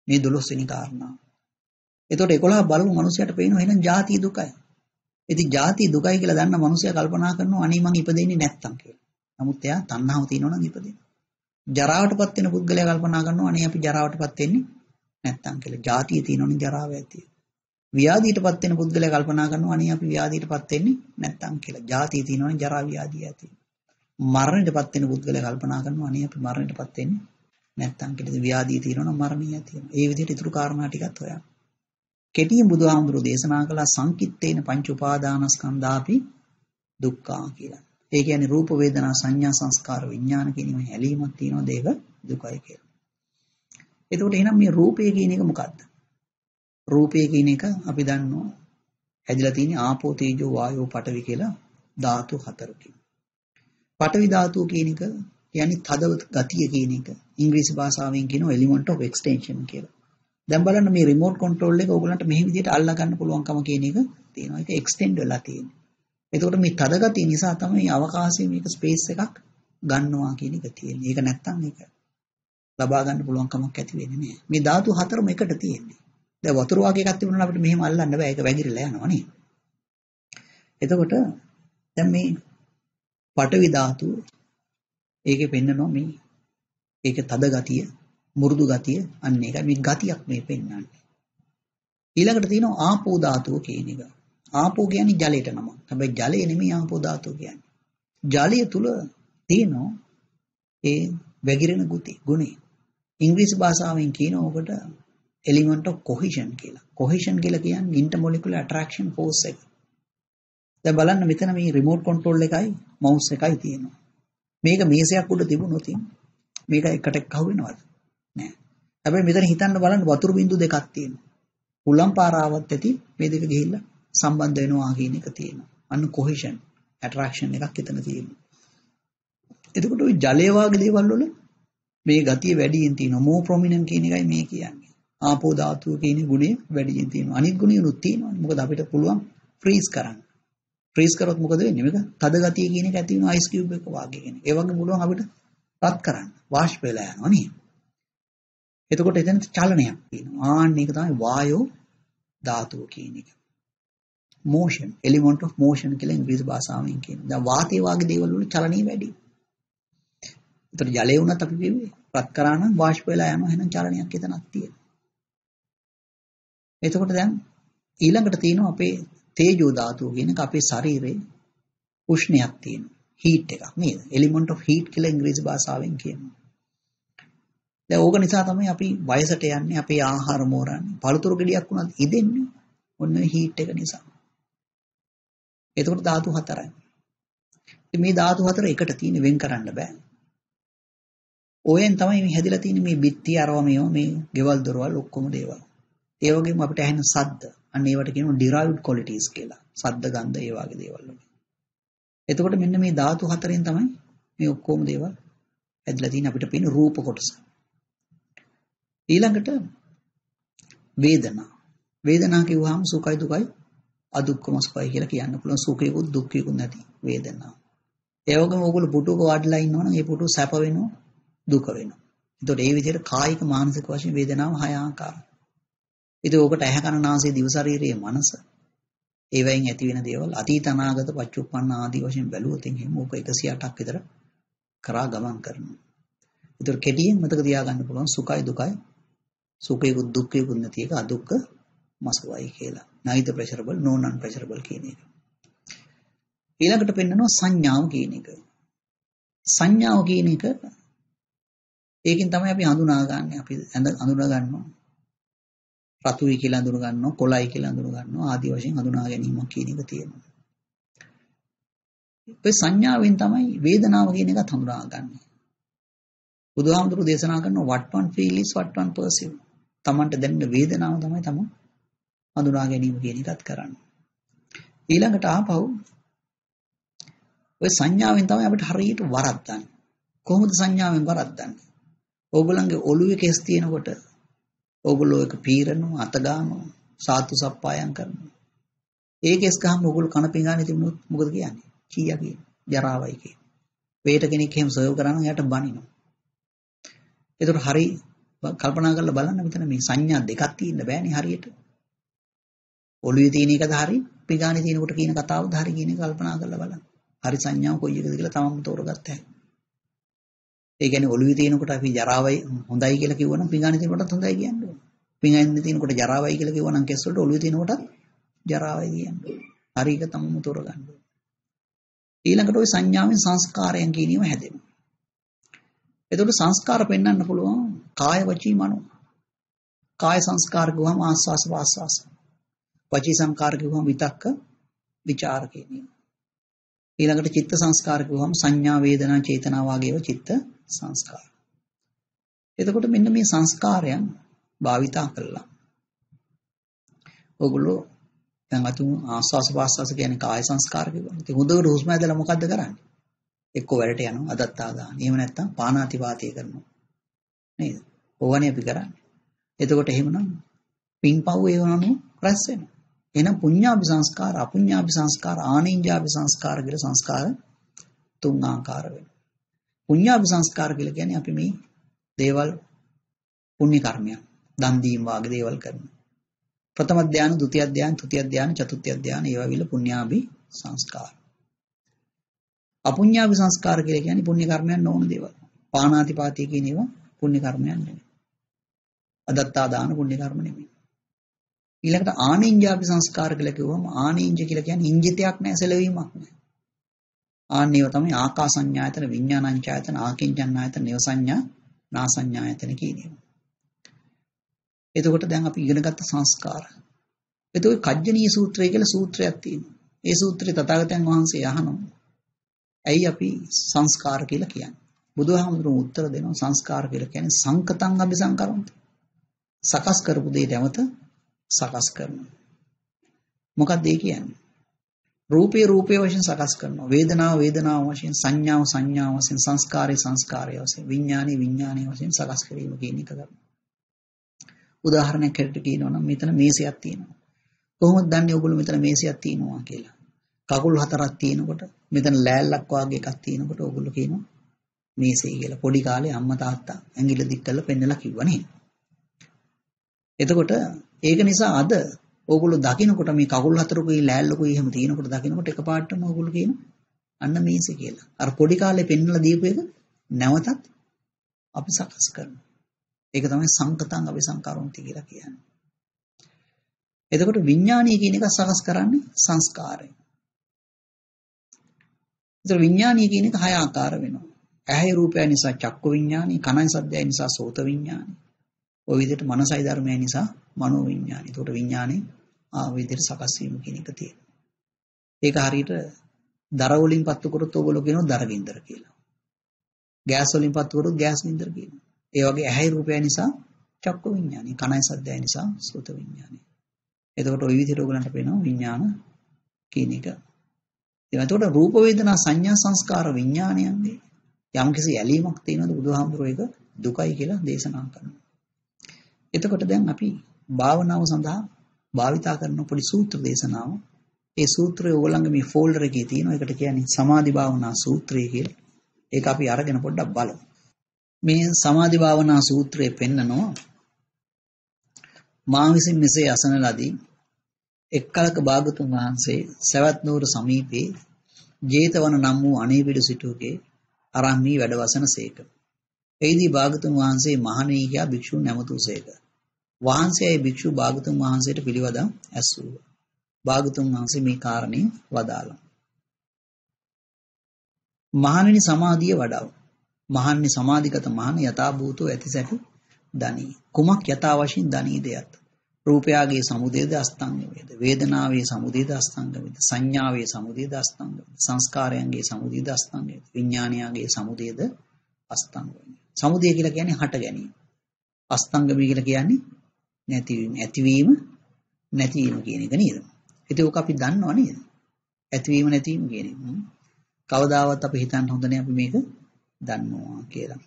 මේ 12 වෙනි කාරණා. එතකොට 11 බලමු මිනිසයාට පේනවා එහෙනම් ජාති දුකයි. ඉතින් ජාති දුකයි කියලා දන්න මිනිසයා කල්පනා කරනවා අනේ මං ඉපදෙන්නේ නැත්තම් කියලා. නමුත් එයා තණ්හාව තියෙනවා නම් ඉපදෙනවා. ජරාවටපත් වෙන පුද්ගලයා කල්පනා කරනවා අනේ අපි ජරාවටපත් වෙන්නේ නැත්තම් කියලා. ජාතිය තියෙනවනේ ජරාව ඇති. ව්‍යාධියටපත් වෙන පුද්ගලයා කල්පනා කරනවා අනේ අපි ව්‍යාධියටපත් වෙන්නේ නැත්තම් කියලා. ජාතිය තියෙනවනේ ජරා ව්‍යාධිය ඇති. මරණයටපත් වෙන පුද්ගලයා කල්පනා කරනවා අනේ අපි මරණයටපත් වෙන්නේ නැත්තම් කියලා. ව්‍යාධිය තියෙනවනම් මරණිය තියෙනවා. ඒ විදිහට ඊටු කාරණා ටිකත් හොයන්න. කෙටියෙන් බුදුහාමුදුරෝ දේශනා කළ සංකිට්ඨේන පංච උපාදානස්කන්ධාපි දුක්ඛා කියලා. ඒ කියන්නේ රූප වේදනා සංඥා සංස්කාර විඥාන කියන මේ හැලීමක් තියෙනවා දේක දුකයි කියලා. එතකොට එහෙනම් මේ රූපය කියන එක මොකද්ද? රූපය කියන එක අපි දන්නවා හැදිලා තියෙන්නේ ආපෝ තේජෝ වායෝ පඨවි කියලා ධාතු හතරකින්. පඨවි ධාතුව කියන එක කියන්නේ තද ගතිය කියන එක. ඉංග්‍රීසි භාෂාවෙන් කියනවා element of extension කියලා. දැන් බලන්න මේ රිමෝට් කන්ට්‍රෝල් එක ඕගලන්ට මෙහි විදිහට අල්ලා ගන්න පුළුවන්කම කියන එක තියෙනවා. ඒක එක්ස්ටෙන්ඩ් වෙලා තියෙනවා. එතකොට මේ තද ගතිය නිසා තමයි අවකාශයේ මේක ස්පේස් එකක් ගන්නවා කියන එක තියෙන්නේ. ඒක නැත්තම් ඒක ලබා ගන්න පුළුවන් කමක් ඇති වෙන්නේ නැහැ. මේ ධාතු හතරම එකට තියෙන්නේ. දැන් වතුර වගේ එකක් තිබුණා අපිට මෙහෙම අල්ලන්න බෑ. ඒක වැగిරලා යනවා නේ. එතකොට දැන් මේ පටවි ධාතු ඒකේ පෙන්නනවා මේ ඒක තද ගතිය, මුරුදු ගතිය අන්න ඒකයි මේ ගතියක් මේ පෙන්වන්නේ. ඊළඟට තියෙනවා ආපෝ ධාතුව කියන එක. ආපෝ කියන්නේ ජලයට නම. හැබැයි ජලය නෙමෙයි ආපෝ ධාතුව කියන්නේ. ජලය තුල තියෙනවා ඒ වැగిරෙන ගුටි ගුණය. ඉංග්‍රීසි භාෂාවෙන් කියන ඔකට element of cohesion කියලා. cohesion කියලා කියන්නේ intermolecular attraction force එක. දැන් බලන්න මෙතන මේ remote control එකයි mouse එකයි තියෙනවා. මේක මේසයක් උඩ තිබුණොත් මේක එකට එක්ක වෙනවද? නෑ. හැබැයි මෙතන හිතන්න බලන්න වතුර බින්දු දෙකක් තියෙනවා. උලම් පාරාවත් ඇති මේ දෙක ගිහිල්ලා සම්බන්ධ වෙනවා කියන එක තියෙනවා. අන්න cohesion attraction එකක් එතන තියෙනවා. එතකොට ওই ජලය වාගේ දේවල් වල මේ ගතිය වැඩියෙන් තියෙනවා. more prominent කියන එකයි මේ කියන්නේ. ආපෝ ධාතුව කියන ගුණය වැඩියෙන් තියෙනවා. අනිත් ගුණයනුත් තියෙනවා. මොකද අපිට පුළුවන් freeze කරන්න. freeze කරොත් මොකද වෙන්නේ? මේක තද ගතිය කියන එක ඇති වෙනවා ice cube එක වාගේ කියන. ඒ වගේ පුළුවන් අපිට රත් කරන්න. වාෂ්ප වෙලා යනවා නේ. එතකොට එතන චලනයක් තියෙනවා. ආන්න ඒක තමයි වායෝ ධාතුව කියන එක. motion element of motion කියලා ඉංග්‍රීසි භාෂාවෙන් කියනවා. දැන් වාතය වාගේ දේවල් වල චලනය වැඩි. ඒතර ජලය වුණත් අපි කිව්වේ රත් කරා නම් වාෂ්ප වෙලා යනවා එහෙනම් චලනයක් එතනක් තියෙනවා. එතකොට දැන් ඊළඟට තියෙනවා අපේ තේජෝ ධාතුව කියන එක අපේ ශරීරේ උෂ්ණයක් තියෙනවා. හීට් එකක් නේද? එලිමන්ට් ඔෆ් හීට් කියලා ඉංග්‍රීසි භාෂාවෙන් කියනවා. දැන් ඕක නිසා තමයි අපි වයසට යන්නේ අපේ ආහාර මෝරන්නේ. පළතුරු ගෙඩියක් වුණත් ඉදෙන්නේ. ඔන්න හීට් එක නිසා. එතකොට ධාතු හතරයි. මේ ධාතු හතර එකට තියෙන වෙන් කරන්න බෑ. ඕයෙන් තමයි මේ හැදිලා තියෙන මේ බිත්ති අරව මේව මේ ගෙවල් දොරවල් ඔක්කොම දේවල්. ඒ වගේම අපිට ඇහෙන සද්ද. අන්න ඒවට කියනවා derived qualities කියලා. සද්ද ගන්ධ ඒ වගේ දේවල් වලින්. එතකොට මෙන්න මේ ධාතු හතරෙන් තමයි මේ ඔක්කොම දේවල් ඇදලා තියෙන අපිට පේන රූප කොටස. ඊළඟට වේදනා. වේදනා කිව්වහම සුඛයි දුකයි අදුක්කම සුඛයි කියලා කියන්න පුළුවන් සුඛයකුත් දුක්ඛයකුත් නැති වේදනාව. ඒ වගේම ඕගොල්ලෝ පුටුවක වාඩිලා ඉන්නවනම් ඒ පුටුව සැප වෙනවා දුක වෙනවා. එතකොට ඒ විදිහට කායික මානසික වශයෙන් වේදනාව හය ආකාරයි. ඉතින් ඕකට ඇහැ කන නාසය දිව ශරීරයේ මනස ඒවයින් ඇති වෙන දේවල් අතීත අනාගත පච්චුප්පන්න ආදී වශයෙන් බැලුවොත් එහෙනම් ඕක 108ක් විතර කරා ගමන් කරනවා. ඒතර කෙටියෙන් මතක තියාගන්න පුළුවන් සුඛයි දුකයි සුඛයකුත් දුක්ඛයකුත් නැති එක අදුක්ඛ මසුවයි කියලා. නයිද ප්‍රෙෂරබල් නෝ නන් ප්‍රෙෂරබල් කියන එක. ඊළඟට පෙන්නනවා සංඥාව කියන එක. සංඥාව කියන එක ඒකෙන් තමයි අපි හඳුනාගන්නේ අපි හඳුනා ගන්නවා. රතුයි කියලා හඳුනා ගන්නවා, කොළයි කියලා හඳුනා ගන්නවා ආදී වශයෙන් හඳුනා ගැනීමක් කියන එක තියෙනවා. ඒ සංඥාවෙන් තමයි වේදනාව කියන එකත් හඳුනාගන්නේ. බුදුහාමුදුරු දේශනා කරන what one feel is what one perceive. Tamanට දැනෙන වේදනාව තමයි තම හඳුනා ගැනීම කියන එකත් කරන්නේ. ඊළඟට ආපහු ඔය සංඥාවෙන් තමයි අපිට හරියට වරද්දන්නේ. කොහොමද සංඥාවෙන් වරද්දන්නේ? ඕගොල්ලන්ගේ ඔළුවේ කෙස් තියෙනකොට ඕගොල්ලෝ එක පීරනවා, අත ගන්නවා, සාතු සප්පායම් කරනවා. ඒ කෙස් ගහම ඕගොල්ලෝ කන පිඟානේ තිබුණොත් මොකද කියන්නේ? කීයා කියන්නේ? ජරාවයි කියන්නේ. වේට කෙනෙක් එහෙම සර්ව් කරා නම් එයාට බනිනවා. ඒතර හරි කල්පනා කරලා බලන්න මෙතන මේ සංඥා දෙකක් තියෙන්න බෑනේ හරියට. ඔළුවේ තියෙන එකද හරි, පිඟානේ තියෙනකොට කියන කතාවද හරි කියන එක කල්පනා කරලා බලන්න. හරි සංඥාව කොයි එකද කියලා තමම තෝරගත්ත හැකියි. ඒ කියන්නේ ඔළුවේ තියෙනකොට අපි ජරාවයි හොඳයි කියලා කිව්වනම් පිඟානේ තියෙනකොටත් හොඳයි කියන්න ඕනේ. පිඟානේ තියෙනකොට ජරාවයි කියලා කිව්වනම් කෙස් වලට ඔළුවේ තියෙනකොටත් ජරාවයි කියන්න ඕනේ. හරි එක තමම තෝරගන්න ඕනේ. ඊළඟට ওই සංඥාවෙන් සංස්කාරයන් කියනීම හැදෙනවා. එතකොට සංස්කාර පෙන්වන්න පුළුවන් කාය වචී මනෝ. කාය සංස්කාර ගුවම ආස්වාස වාස්වාස. වචී සංස්කාර ගුවම විතක්ක ਵਿਚාර කියනීම. ඊළඟට චිත්ත සංස්කාර ගුවම සංඥා වේදනා චේතනා වාගේව චිත්ත සංස්කාර. එතකොට මෙන්න මේ සංස්කාරයන් භාවිතා කළා. ඔගොල්ලෝ දැන් අතු ආස්වාස පාස්වාස කියන්නේ කාය සංස්කාර කියලා. ඉතින් හොඳට හුස්ම ඇදලා මොකද්ද කරන්නේ? එක්ක වැඩට යනවා අදත්තා දාන. එහෙම නැත්නම් පානාති වාතය කරනවා. නේද? ඕවනේ අපි කරන්නේ. එතකොට එහෙමනම් පින්පව් ඒවනම රැස් වෙනවා. එහෙනම් පුඤ්ඤාභි සංස්කාර, අපුඤ්ඤාභි සංස්කාර, ආනිඤ්ඤාභි සංස්කාර කියලා සංස්කාර තුන් ආකාර වෙනවා. පුඤ්ඤාභි සංස්කාර කියලා කියන්නේ අපි මේ දේවල් පුණ්‍ය කර්මයක්. දන් දීම වාගේ දේවල් කරනවා. ප්‍රථම ධානය, ဒုတိ ය ධානය, තෘතිය ධානය, චතුර්ථ ධානය ඒවා විල පුඤ්ඤාභි සංස්කාර. අපුඤ්ඤාභි සංස්කාර කියලා කියන්නේ පුණ්‍ය කර්මයන් නොවන දේවල්. පාණාතිපාතී කියන ඒවා පුණ්‍ය කර්මයන් නෙමෙයි. අදත්තා දාන පුණ්‍ය කර්ම නෙමෙයි. ඊළඟට ආනින්ජාපි සංස්කාර කියලා කිව්වම ආනින්ජ කියලා කියන්නේ ඉංජිතයක් නෑ සැලවීමක් නෑ. ආන්නේව තමයි ආකාසඤ්ඤායතන විඥානඤ්ඤායතන ආකින්චඤ්ඤායතන නේව සංඥා නාසඤ්ඤායතන කියන්නේ. එතකොට දැන් අපි ඉගෙනගත්ත සංස්කාර. එතකොට කජ්ජනීය සූත්‍රය කියලා සූත්‍රයක් තියෙනවා. ඒ සූත්‍රය තථාගතයන් වහන්සේ අහනවා. ඇයි අපි සංස්කාර කියලා කියන්නේ? බුදුහාමුදුරුවෝ උත්තර දෙනවා සංස්කාර කියලා කියන්නේ සංකතං අபிසංකරන්ති. සකස් කරපු දේ නැවත සකස් කරනවා. මොකක්ද ඒ කියන්නේ? රූපේ රූපේ වශයෙන් සකස් කරනවා. වේදනාව වේදනාව වශයෙන් සංඥාව සංඥාව වශයෙන් සංස්කාරය සංස්කාරය වශයෙන් විඥානේ විඥානේ වශයෙන් සකස් කිරීම කියන එක කරනවා. උදාහරණයක් හැටියට කියනවා නම් මෙතන මේසයක් තියෙනවා. කොහොමද දන්නේ ඔයගොල්ලෝ මෙතන මේසයක් තියෙනවා කියලා? කකුල් හතරක් තියෙනකොට මෙතන ලෑල්ලක් වගේ එකක් තියෙනකොට ඔයගොල්ලෝ කියනවා මේසෙයි කියලා. පොඩි කාලේ අම්මා තාත්තා ඇඟිල්ල දික් කරලා පෙන්නලා කිව්වා නේද? එතකොට ඒක නිසා අද ඕගොල්ලෝ දකින්නකොට මේ කකුල් හතරකුයි ලෑල්ලකුයි එහෙම තියෙනකොට දකින්නකොට එකපාරටම ඕගොල්ලෝ කියන අන්න මේසෙ කියලා. අර පොඩි කාලේ පෙන්නලා දීපු එක නැවතත් අපි සකස් කරනවා. ඒක තමයි සංකතං අපි සංකාරොන්ති කියලා කියන්නේ. එතකොට විඥානීය කියන එක සකස් කරන්නේ සංස්කාරය. ඒතර විඥානීය කියන එක හය ආකාර වෙනවා. ඇහැයි රූපය නිසා චක්ක විඥානි, කනයි සද්දයයි නිසා සෝත විඥානි. ওই විදිහට මනසයි ධර්මයයි නිසා මනෝ විඥානි. ඒතකොට විඥානේ ආ විදිහට සකස් වීම කියන එක තියෙනවා. ඒක හරියට දර වලින් පත්තු කරොත් ඕගොල්ලෝ කියනවා දර ගින්දර කියලා. ගෑස් වලින් පත්තු කරොත් ගෑස් ගින්දර කියනවා. ඒ වගේ ඇහැයි රූපය නිසා චක්ක විඥානි, කනයි සද්දයයි නිසා සෝත විඥානි. එතකොට ওই විදිහට ඕගලන්ට පේනවා විඥාන කියන එක. එතකොට රූප වේදනා සංඥා සංස්කාර විඥානයන්ගේ යම්කිසි ඇලීමක් තියෙනවද බුදුහාමුදුරුවෝ ඒක දුකයි කියලා දේශනා කරනවා. එතකොට දැන් අපි භාවනාව සඳහා භාවිතා කරන පොඩි සූත්‍ර දේශනාව. ඒ සූත්‍රය ඕගොල්ලන්ගේ මේ ෆෝල්ඩර් එකේ තියෙනවා. ඒකට කියන්නේ සමාධි භාවනා සූත්‍රය කියලා. ඒක අපි අරගෙන පොඩ්ඩක් බලමු. මේ සමාධි භාවනා සූත්‍රය පෙන්නනවා මා විසින් මෙසේ අසන ලදී එක් කලක භාගතුන් වහන්සේ සවැත් නුවර සමීපේ ජේතවන නම් වූ අනේපිඩු සිටුවකේ අරම්මී වැඩවසන සේක. එහිදී භාගතුන් වහන්සේ මහණී කියා භික්ෂුන් නැමතුසේක. වහන්සේයි භික්ෂු භාගතුන් වහන්සේට පිළිවදා ඇසූ. භාගතුන් වහන්සේ මේ කාරණේ වදාළා. මහණෙනි සමාධිය වඩව. මහන්නේ සමාධිගත මහණ යථා භූතෝ ඇතිසැටි දනී. කුමක් යථා වශයෙන් දනී දෙයත්. රූපයාගේ සමුදේද අස්තංග වේද. වේදනාවේ සමුදේද අස්තංග වේද. සංඥාවේ සමුදේද අස්තංග වේද. සංස්කාරයන්ගේ සමුදේද අස්තංග වේද. විඥානයගේ සමුදේද අස්තංග වේද. සමුදය කියලා කියන්නේ හට ගැනීම. අස්තංගමී කියලා කියන්නේ නැතිවීම. ඇතිවීම නැතිවීම කියන එක නේද? ඉතින් ඕක අපි දන්නව නේද? ඇතිවීම නැතිවීම කියන එක. කවදාවත් අපි හිතන්න හොඳ නෑ අපි මේක දන්නවා කියලා.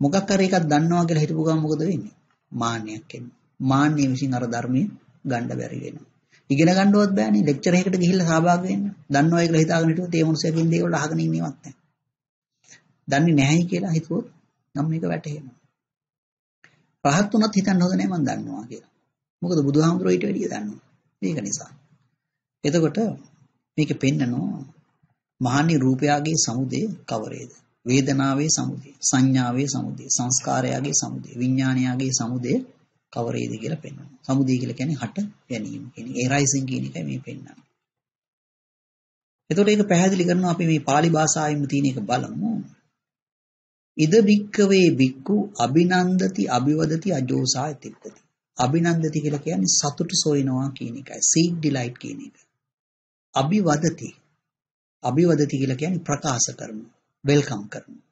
මොකක් හරි එකක් දන්නවා කියලා හිතපු ගමන් මොකද වෙන්නේ? මාන්නයක් එන්නේ. මාන්නය විසින් අර ධර්මයේ ගන්න බැරි වෙනවා. ඉගෙන ගන්නවත් බෑනේ. ලෙක්චර් එකකට ගිහිල්ලා සහභාගී වෙන්න. දන්නවා කියලා හිතාගෙන හිටියොත් ඒ මොනසයකින් දේවල් අහගෙන ඉන්නේවත් නැහැ. දන්නේ නැහැයි කියලා හිතුවොත් නම් මේක වැටහෙනවා. රහත් උනත් හිතන්න හොඳ නැහැ මම දන්නවා කියලා. මොකද බුදුහාමුදුරුවෝ ඊට වැඩිය දන්නවා. මේක නිසා. එතකොට මේක පෙන්නනවා මහානි රූපයාගේ සමුදේ කවරේද? වේදනාවේ සමුදේ, සංඥාවේ සමුදේ, සංස්කාරයාගේ සමුදේ, විඥානයාගේ සමුදේ කවරේද කියලා පෙන්වනවා. සමුදය කියලා කියන්නේ හට ගැනීම කියන ඒ රයිසින් කියන එකයි මේ පෙන්වන්නේ. එතකොට ඒක පැහැදිලි කරනවා අපි මේ pāli භාෂාවෙම තියෙන එක බලමු. ඉද බික්කවේ බික්කු අභිනන්දති අභිවදති අජෝසාය තිත්තති. අභිනන්දති කියලා කියන්නේ සතුට සොයනවා කියන එකයි. seek delight කියන එක. අභිවදති. අභිවදති කියලා කියන්නේ ප්‍රකාශ කරනවා. වෙල්කම් කරනවා.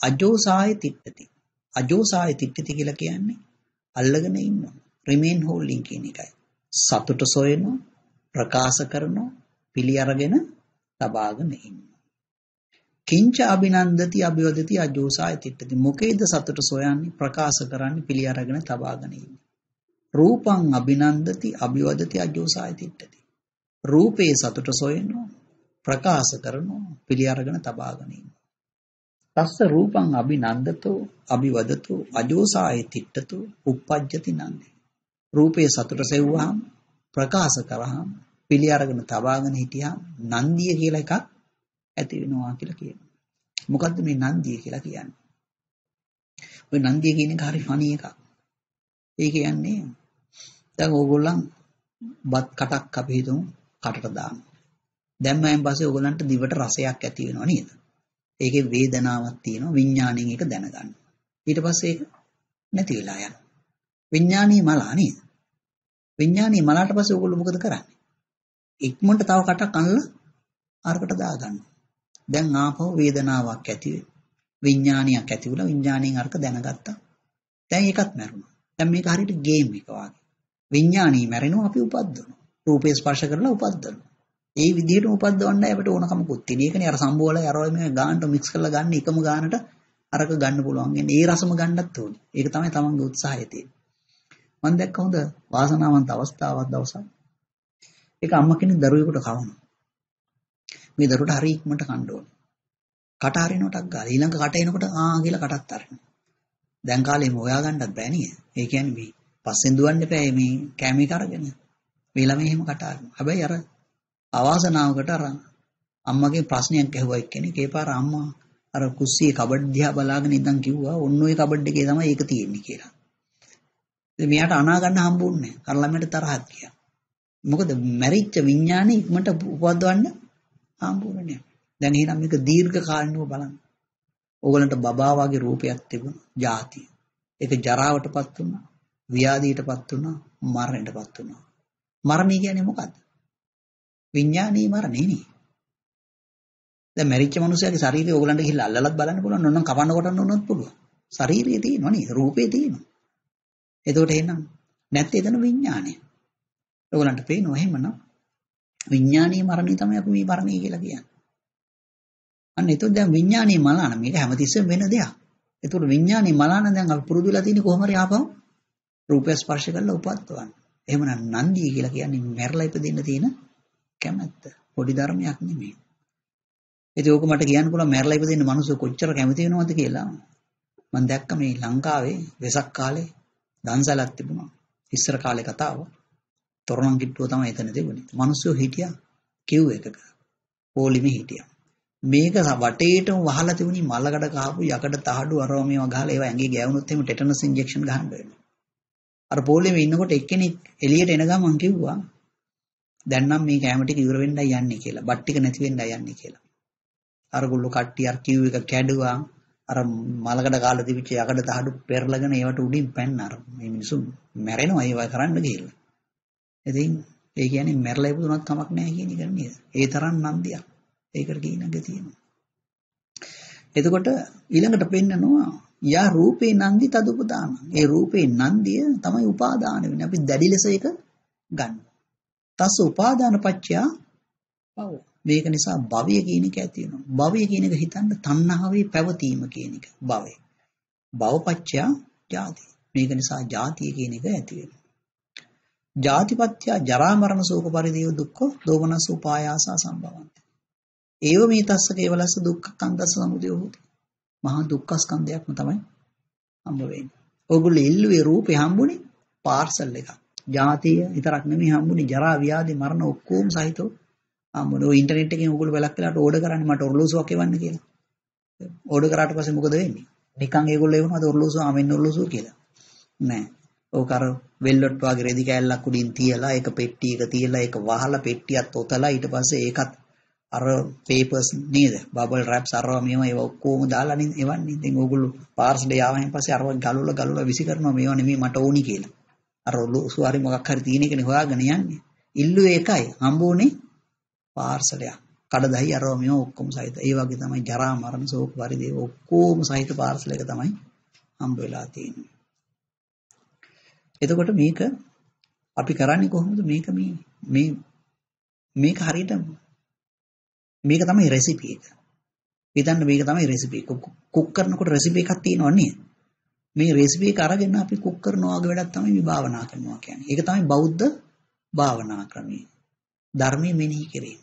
අජෝසාය තිත්තති. අජෝසාය තිත්තති කියලා කියන්නේ අල්ලගෙන ඉන්නවා. remain holding කියන එකයි. සතුට සොයනවා, ප්‍රකාශ කරනවා, පිළි අරගෙන තබාගෙන ඉන්නවා. කිංච අභිනන්දති අභිවදති අජෝසාය තිට්ඨති. මොකේද සතුට සොයන්නේ, ප්‍රකාශ කරන්නේ, පිළි අරගෙන තබාගෙන ඉන්නේ. රූපං අභිනන්දති අභිවදති අජෝසාය තිට්ඨති. රූපේ සතුට සොයනවා, ප්‍රකාශ කරනවා, පිළි අරගෙන තබාගෙන ඉන්නවා. තස්ස රූපං අභිනන්දතෝ අභිවදතෝ අජෝසාය තිට්ඨතෝ uppajjati නන්දි රූපේ සතුට සෙව්වහම ප්‍රකාශ කරාම පිළි අරගෙන තබාගෙන හිටියාම නන්දිය කියලා එකක් ඇති වෙනවා කියලා කියනවා මොකද්ද මේ නන්දිය කියලා කියන්නේ ওই නන්දිය කියන එක හරි ෆනි එකක් ඒ කියන්නේ දැන් ඕගොල්ලන් බත් කටක් අපි හිතමු කටට දානවා දැම්මයන් පස්සේ ඕගොල්ලන්ට දිවට රසයක් ඇති වෙනවා නේද ඒකේ වේදනාවක් තියෙනවා විඥාණයෙන් ඒක දැනගන්න. ඊට පස්සේ ඒක නැති වෙලා යනවා. විඥානීය මලා නේද? විඥානීය මලාට පස්සේ ඕගොල්ලෝ මොකද කරන්නේ? ඉක්මනට තව කටක් අනලා අරකට දාගන්නවා. දැන් ආපහු වේදනාවක් ඇති විඥානියක් ඇති වුණා විඥාණයෙන් අරක දැනගත්තා. දැන් ඒකත් මැරුණා. දැන් මේක හරියට ගේම් එක වගේ. විඥානීය මැරෙනවා අපි උපද්දනවා. රූපේ ස්පර්ශ කරලා උපද්දනවා. ඒ විදිහටම උපද්දවන්න අපිට ඕනකමකුත් තියෙන. ඒකනේ අර සම්බෝල යරවල මේ ගානට මික්ස් කරලා ගන්න එකම ගානට අරක ගන්න පුළුවන්. ඒ රසම ගන්නත් ඕනේ. ඒක තමයි තමන්ගේ උත්සාහය තියෙන්නේ. මම දැක්ක හොඳ වාසනාවන්ත අවස්ථාවක් දවසක්. ඒක අම්මා කෙනෙක් දරුවෙකුට කවනවා. මේ දරුවට හරි ඉක්මනට කන්න ඕනේ. කට හරිනකොටක් ගාලා ඊළඟ කට එනකොට ආ කියලා කටත් අරිනවා. දැන් කාලේ හොයා ගන්නත් බෑ නේද? ඒ කියන්නේ මේ පස්සෙන් දුවන්න එපා මේ කැමී කරගෙන. මේ ළමයි එහෙම කට අරිනවා. හැබැයි අර අවාසනාවකට අර අම්මගේ ප්‍රශ්නයක් ඇහුවා එක්කෙනෙක් ඒ පාර අම්මා අර කුස්සියේ කබඩ් දිහා බලාගෙන ඉඳන් කිව්වා ඔන්න ඔය කබඩ් එකේ තමයි ඒක තියෙන්නේ කියලා. ඉතින් මෙයාට අනා ගන්න හම්බුන්නේ නැහැ. අර ළමයට තරහක් ගියා. මොකද මැරිච්ච විඥානේ ඉක්මනට උපද්දවන්න හම්බුනේ නැහැ. දැන් එහෙනම් මේක දීර්ඝ කාලිනව බලන්න. ඕගලන්ට බබා වගේ රූපයක් තිබුණා. ಜಾති. ඒක ජරාවටපත් වුණා. ව්‍යාධියටපත් වුණා. මරණයටපත් වුණා. මරණය කියන්නේ මොකද්ද? විඥානීය මරණේ නේ. දැන් මැරිච්ච මිනිහයාගේ ශරීරය ඕගලන්ට ගිහිල්ලා අල්ලලත් බලන්න පුළුවන්. නොනම් කපන්න කොටන්න උනොත් පුළුවන්. ශරීරයේ තියෙනවා නේ. රූපේ තියෙනවා. එතකොට එහෙනම් නැත්නම් එතන විඥානය. ඕගලන්ට පේනවා එහෙමනම් විඥානීය මරණය තමයි අපි මේ මරණය කියලා කියන්නේ. අන්න එතකොට දැන් විඥානීය මලාන මේක හැමතිස්සෙම වෙන දෙයක්. එතකොට විඥානීය මලාන දැන් අපි පුරුදු වෙලා තියෙන්නේ කොහොම හරි ආපහු රූපය ස්පර්ශ කරලා උපද්දවන්න. එහෙමනම් නන්දිය කියලා කියන්නේ මැරලා ඉපදෙන්න තියෙන කැමැත්ත. පොඩි ධර්මයක් නෙමෙයි. ඉතින් ඕක මට කියන්න පුළුවන් මැරලා ඉපදෙන්න මිනිස්සු කොච්චර කැමති වෙනවද කියලා. මම දැක්ක මේ ලංකාවේ වෙසක් කාලේ දන්සලක් තිබුණා. ඉස්සර කාලේ කතාව. තොරණම් කිට්ටුව තමයි එතන තිබුණේ. මිනිස්සු හිටියා කිව් එකක. පොලිමේ හිටියා. මේක වටේටම වහලා තිබුණි මලකඩ කහපු යකඩ තහඩු අරව මේවා ගහලා ඒවා ඇඟේ ගෑවුනොත් එහෙම ටෙටනස් ඉන්ජෙක්ෂන් ගහන්න වෙනවා. අර පොලිමේ ඉන්නකොට එක්කෙනෙක් එළියට එන ගමන් කිව්වා දැන් නම් මේ කැම ටික ඉවර වෙන්නයි යන්නේ කියලා. බත් ටික නැති වෙන්නයි යන්නේ කියලා. අරගොල්ලෝ කට්ටිය අර කිව් එක කැඩුවා. අර මලකඩ කාලා තිබිච්ච යකඩ තහඩු පෙරලගෙන ඒවට උඩින් පැන්න අර මේ මිනිස්සු මැරෙනවා ඒවා කරන්න ගිහලා. ඉතින් ඒ කියන්නේ මැරලා ඉපදුනත් කමක් නැහැ කියන එක නේද? ඒ තරම් නන්දියක්. ඒකට කියනක තියෙනවා. එතකොට ඊළඟට පෙන්නනවා යා රූපේ නන්දි තදුපදාන. ඒ රූපේ නන්දිය තමයි උපාදාන වෙන්නේ. අපි දැඩි ලෙස ඒක ගන්න. තස් උපාදාන පච්චයා පව. මේක නිසා භවය කියන එක ඇති වෙනවා. භවය කියන එක හිතන්න තණ්හාවේ පැවතීම කියන එක භවය. භවපච්චයා ජාති. මේක නිසා ජාතිය කියන එක ඇති වෙනවා. ජාතිපත්‍ය ජරා මරණ ශෝක පරිදේව දුක්ඛ දෝමනස උපායාස සම්භවಂತಿ. ඒව මේ තස්ස කේවලස්ස දුක්ඛ කන්දස්ස සමුදය හොති. මහා දුක්ඛ ස්කන්ධයක්ම තමයි හම්බ වෙන්නේ. ඕගොල්ලෝ ඉල්ලුවේ රූපේ හම්බුනේ පාර්සල් එකක්. ජාතිය විතරක් නෙමෙයි හම්බුනේ ජරා ව්‍යාධි මරණ ඔක්කොම සහිතව හම්බුනේ. ඔය ඉන්ටර්නෙට් එකෙන් ඕගොල්ලෝ බලක් වෙලාට ඕඩර් කරන්නේ මට ඔරලෝසුවක් එවන්න කියලා. ඕඩර් කරාට පස්සේ මොකද වෙන්නේ? නිකන් ඒගොල්ලෝ එවනවාද ඔරලෝසුව ආවෙන්න ඔරලෝසුව කියලා. නෑ. ඕක අර වෙල්වට් වගේ රෙදි කෑල්ලක් උඩින් තියලා ඒක පෙට්ටි එක තියලා ඒක වහලා පෙට්ටියත් ඔතලා ඊට පස්සේ ඒකත් අර පේපර්ස් නේද? බබල් රැප්ස් අරවා මේවා ඒවා ඔක්කොම දාලා නේ එවන්නේ ඉතින් ඕගොල්ලෝ පාර්සල් යාවෙන් පස්සේ අරවා ගලවලා ගලවලා විසි කරනවා මේවා නෙමෙයි මට ඕනි කියලා. අර සුවාරි මොකක් හරි තියෙන එකනේ හොයාගෙන යන්නේ. ඉල්ලුවේ එකයි හම්බුනේ පාර්සලයක් කඩදායි අරවා මේවා ඔක්කොම සහිත. ඒ වගේ තමයි ජරා මරණ ශෝක පරිදේව ඔක්කොම සහිත පාර්සල එක තමයි හම්බ වෙලා තියෙන්නේ. එතකොට මේක අපි කරන්නේ කොහොමද මේක මේ මේ මේක හරියට මේක තමයි රෙසිපි එක. හිතන්න මේක තමයි රෙසිපි එක. කුක් කරනකොට රෙසිපි එකක් තියෙනව නේද? මේ රෙසිපි එක අරගෙන අපි කුක් කරනවා වගේ වැඩක් තමයි මේ භාවනා කරනවා කියන්නේ. ඒක තමයි බෞද්ධ භාවනා ක්‍රමය. ධර්මයේ මෙනෙහි කිරීම.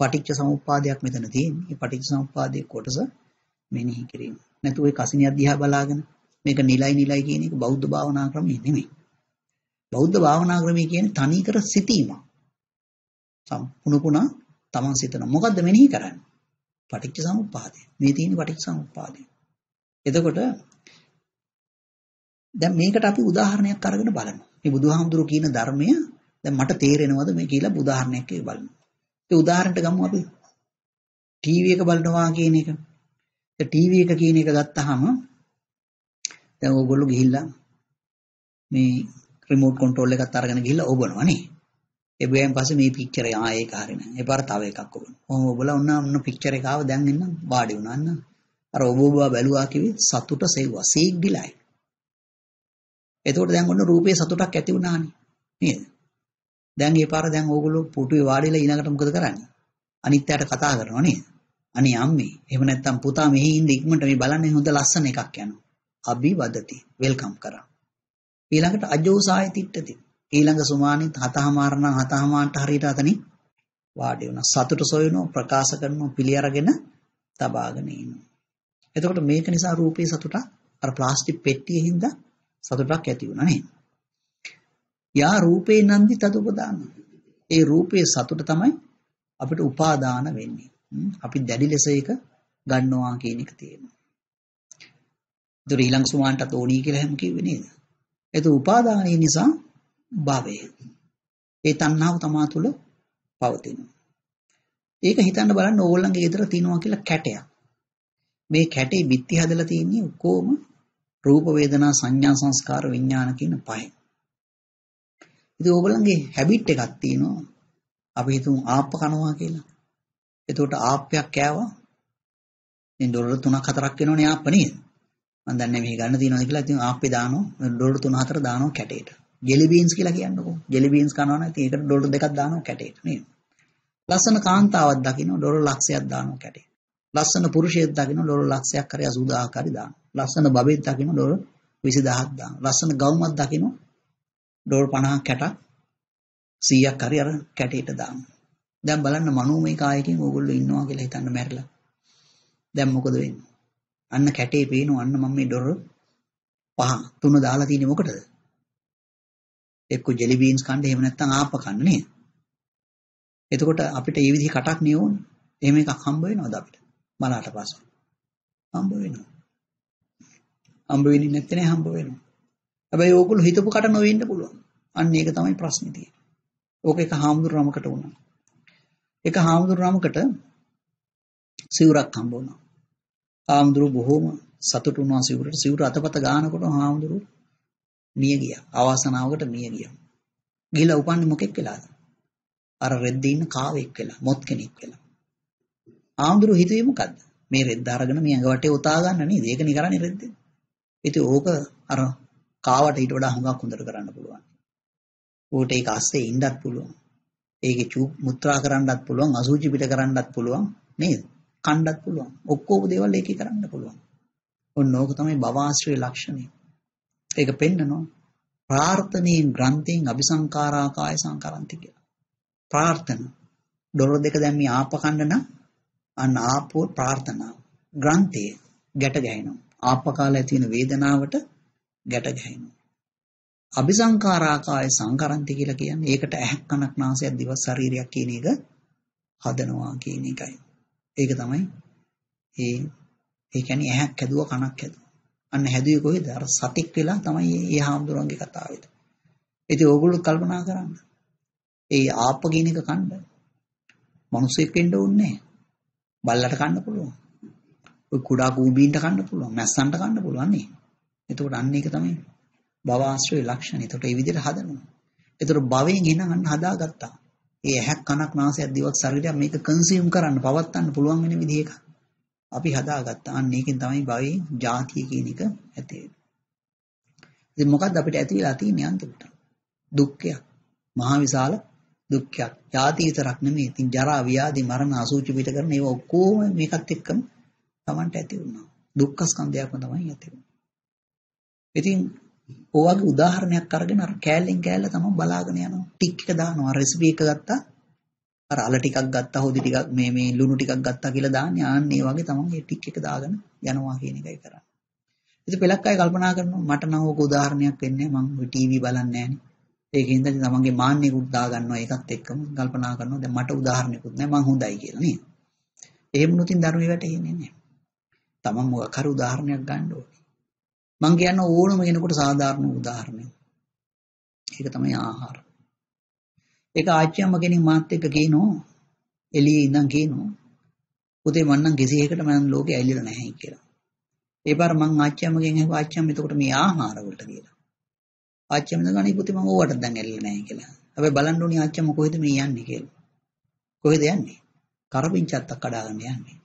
පටිච්ච සමුප්පාදයක් මෙතන තියෙන්නේ. මේ පටිච්ච සමුප්පාදයේ කොටස මෙනෙහි කිරීම. නැතු ඔය කසිනිය දිහා බලාගෙන මේක නිලයි නිලයි කියන එක බෞද්ධ භාවනා ක්‍රමය නෙමෙයි. බෞද්ධ භාවනා ක්‍රමය කියන්නේ තනිකර සිටීම. සම්පූර්ණ පුණා තමන් සිතන මොකද්ද මෙනෙහි කරන්නේ? පටිච්ච සමුප්පාදය. මේ තියෙන පටිච්ච සමුප්පාදය. එතකොට දැන් මේකට අපි උදාහරණයක් අරගෙන බලමු. මේ බුදුහාමුදුරු කියන ධර්මය දැන් මට තේරෙනවද මේ කියලා උදාහරණයක් බලමු. ඒ උදාහරණයට ගමු අපි. ටීවී එක බලනවා කියන එක. ඒ ටීවී එක කියන එක ගත්තාම දැන් ඕගොල්ලෝ ගිහිල්ලා මේ රිමෝට් කන්ට්‍රෝල් එකත් අරගෙන ගිහිල්ලා ඔබනවා නේ. එබැවින් පස්සේ මේ පික්චර් එක ආ ඒක හරින. එපාර තව එකක් ඔබන. ඔහොම ඔබලා ඔන්න ඔන්න පික්චර් එක ආව දැන් එන්න වාඩි වුණා අන්න. අර ඔබ ඔබ බැලුවා කිව්වේ සතුට සෙව්වා. සීග්ගිලයි. එතකොට දැන් ඔන්න රූපේ සතුටක් ඇති වුණානේ. නේද? දැන් ඒ පාර දැන් ඕගොල්ලෝ පුටුවේ වාඩිලා ඊළඟට මොකද කරන්නේ? අනිත් අයට කතා කරනවා නේද? අනේ අම්මේ. එහෙම නැත්තම් පුතා මෙහි ඉන්න ඉක්මනට මේ බලන්නේ හොඳ ලස්සන එකක් යනවා. අභිවදති. වෙල්කම් කරා. ඊළඟට අජෝසාය තිට්ඨති. ඊළඟ සුමානිත් හතහමාර නම් හතහමාරට හරියට අතනින් වාඩි වුණා. සතුට සොයනවා ප්‍රකාශ කරනවා පිළි අරගෙන තබාගෙන ඉන්නවා. එතකොට මේක නිසා රූපේ සතුට අර ප්ලාස්ටික් පෙට්ටියේ හින්දා සතුටක් ඇති වුණා නේද? යා රූපේ නන්දි තදුපදාන. ඒ රූපේ සතුට තමයි අපිට උපාදාන වෙන්නේ. අපි දැඩි ලෙස ඒක ගන්නවා කියන එක තියෙනවා. ඒතර ඊළඟ සුමාන්ටත් ඕනී කියලා හැම කිව්වේ නේද? ඒක උපාදානයේ නිසා භවය. ඒ තණ්හාව තමා තුළ පවතිනවා. ඒක හිතන්න බලන්න ඕගොල්ලන්ගේ ගෙදර තියෙනවා කියලා කැටයක්. මේ කැටේ බිත්ති හදලා තියෙන්නේ ඔක්කොම රූප වේදනා සංඥා සංස්කාර විඥාන කියන පහෙන්. ඉතින් ඕගොල්ලන්ගේ හැබිට් එකක් තියෙනවා. අපි හිතමු ආප්ප කනවා කියලා. එතකොට ආප්පයක් කෑවා. ඉතින් ඩොලර් 3ක් 4ක් වෙනවනේ ආප්ප නේද? මම දන්නේ මේ ගන්න තියෙනවද කියලා. ඉතින් ආප්පේ දානවා ඩොලර් 3 4 දානවා කැටේට. ජෙලි බීන්ස් කියලා කියන්නකෝ. ජෙලි බීන්ස් කනවා නම් ඉතින් ඒකට ඩොලර් දෙකක් දානවා කැටේට නේද? ලස්සන කාන්තාවක් දකින්න ඩොලර් ලක්ෂයක් දානවා කැටේට. ලස්සන පුරුෂයෙක් දකින්න ඩොලර් ලක්ෂයක් හරි 80000ක් හරි දානවා. ලස්සන බබෙක් දකින්න ඩොලර් 20000ක් දානවා. ලස්සන ගවුමක් දකින්න ඩොලර් 50ක් 60ක් 100ක් හරි අර කැටේට දානවා. දැන් බලන්න මනෝමය කායකින් ඕගොල්ලෝ ඉන්නවා කියලා හිතන්න මැරිලා. දැන් මොකද වෙන්නේ? අන්න කැටේ පේනවා අන්න මම මේ ඩොලර් පහ තුන දාලා තියෙන්නේ මොකටද? එක්ක ජෙලි බීන්ස් කන්න එහෙම නැත්නම් ආප්ප කන්න නේද? එතකොට අපිට මේ විදිහ කටක් නේ ඕනේ. එහෙම එකක් හම්බ වෙනවද අපිට? මලාට පස්සේ. හම්බ වෙනවා. හම්බ වෙන්නේ නැත්නම් හම්බ වෙනවා. හැබැයි ඕගොල්ලෝ හිතපු කට නොවෙන්න පුළුවන්. අන්න ඒක තමයි ප්‍රශ්නේ තියෙන්නේ. ඕක එක හාමුදුරුවමකට වුණා. එක හාමුදුරුවමකට සිවුරක් හම්බ වුණා. හාමුදුරුව බොහොම සතුටු වුණා සිවුරට. සිවුර අතපත ගානකොට හාමුදුරුව මිය ගියා. අවාසනාවකට මිය ගියා. ගිහිලා උපන්නේ මොකෙක් වෙලාද? අර රෙද්දේ ඉන්න කාවෙක් වෙලා, මොත් කෙනෙක් වෙලා. හාමුදුරුව හිතුවේ මොකද්ද? මේ රෙද්ද අරගෙන මේ ඇඟ වටේ උතා ගන්න නේද? ඒකනේ කරන්නේ රෙද්දෙන්. ඉතින් ඕක අර කාවට ඊට වඩා හුඟක් හොඳට කරන්න පුළුවන්. ඌට ඒක අස්සේ ඉන්නත් පුළුවන්. ඒකේ චූ මුත්‍රා කරන්නත් පුළුවන්, අසුචි පිට කරන්නත් පුළුවන් නේද? කණ්ඩත් පුළුවන්. ඔක්කොම දේවල් ඒකේ කරන්න පුළුවන්. ඔන්න ඕක තමයි භවආශ්‍රය ලක්ෂණය. ඒක පෙන්නනවා. ප්‍රාර්ථනීය ග්‍රන්ථයෙන් අபிසංකාරාකාය සංකරන්ති කියලා. ප්‍රාර්ථන. ඩොලර් දෙක දැන් මේ ආපකණ්ඩ නම් අන්න ආපෝ ප්‍රාර්ථනා. ග්‍රන්ථයේ ගැට ගැහෙනවා. ආපකාල ඇති වෙන වේදනාවට ගැට ගැහෙනවා. අபிසංකාරාකාය සංකරන්ති කියලා කියන්නේ ඒකට ඇහක් කනක් නාසයක් දිව ශරීරයක් කියන එක හදනවා කියන එකයි. ඒක තමයි ඒ ඒ කියන්නේ ඇහක් හැදුවා කනක් හැදුවා. අන්න හැදුවේ කොහෙද? අර සතික් වෙලා තමයි ඒ හාමුදුරන්ගේ කතාවෙද. ඉතින් ඕගොල්ලෝ කල්පනා කරන්න. ඒ ආප්ප කියන එක කන්න. මිනිස්සෙක් වෙන්න ඕනේ බල්ලට කන්න පුළුවන්. ඔය කුඩා කූඹීන්ට කන්න පුළුවන්. මැස්සන්ට කන්න පුළුවන් නේ. එතකොට අන්න ඒක තමයි භව ආශ්‍රය ලක්ෂණ. එතකොට මේ විදිහට හදනවා. එතකොට භවයෙන් එන අන්න හදාගත්තා. ඒ ඇහක් කනක් නාසයක් දිවක් ශරීරයක් මේක කන්සියුම් කරන්න පවත්වන්න පුළුවන් වෙන විදිහක අපි හදාගත්තා. අන්න ඒකෙන් තමයි භවයේ ಜಾතිය කියන එක ඇති වෙන්නේ. ඉතින් මොකද්ද අපිට ඇති වෙලා තියෙන්නේ අන්තිමට? දුක්ඛයක්. මහා විශාල දුක්ඛයක්. ಜಾති විතරක් නෙමෙයි. ඉතින් ජරා ව්‍යාධි මරණ අසුචි පිට කරන ඒවා ඔක්කොම මේකත් එක්කම Tamanට ඇති වුණා. දුක්ඛ ස්කන්ධයක්ම තමයි ඇති වුණේ. ඉතින් ඔයගේ උදාහරණයක් අරගෙන අර කෑල්ලෙන් කෑල්ල තමයි බලාගෙන යනවා. ටික් එක දානවා. රෙසිපි එක ගත්තා. අර අල ටිකක් ගත්තා, හොදි ටිකක් මේ මේ ලුණු ටිකක් ගත්තා කියලා දාන්නේ. ආන්න ඒ වගේ තමයි මේ ටික් එක දාගෙන යනවා කියන එකයි කරන්නේ. ඉතින් පෙලක් අය කල්පනා කරනවා මට නම් ඕක උදාහරණයක් වෙන්නේ මම ඔය ටීවී බලන්නේ නැහනේ. ඒකින්ද තමන්ගේ මාන්නයකුත් දා ගන්නවා ඒකත් එක්කම කල්පනා කරනවා දැන් මට උදාහරණයකුත් නැහැ මං හොඳයි කියලා නේද? එහෙම නුතින් ධර්මයේ වැටෙන්නේ නැහැ. තමන් මොකක් හරි උදාහරණයක් ගන්න ඕනේ. මං කියන්න ඕනම කෙනෙකුට සාධාරණ උදාහරණයක්. ඒක තමයි ආහාර. ඒක ආච්චියම්ම කෙනෙක් මාත් එක්ක කියනවා එළියේ ඉඳන් කියනවා පුතේ මං නම් කිසි එකකට මම ලෝකේ ඇලිලා නැහැ කියලා. ඒ පාර මං ආච්චියම්මගෙන් අහුවා ආච්චියම්ම එතකොට මේ ආහාර වලට කියලා. ආච්චියම්ම දගනේ පුතේ මම ඕවට දැන් ඇලිලා නැහැ කියලා. හැබැයි බලන්න ඕනි ආච්චියම්ම කොහෙද මේ යන්නේ කියලා. කොහෙද යන්නේ? කරපිංචත්තක් කඩාගෙන යන්නේ.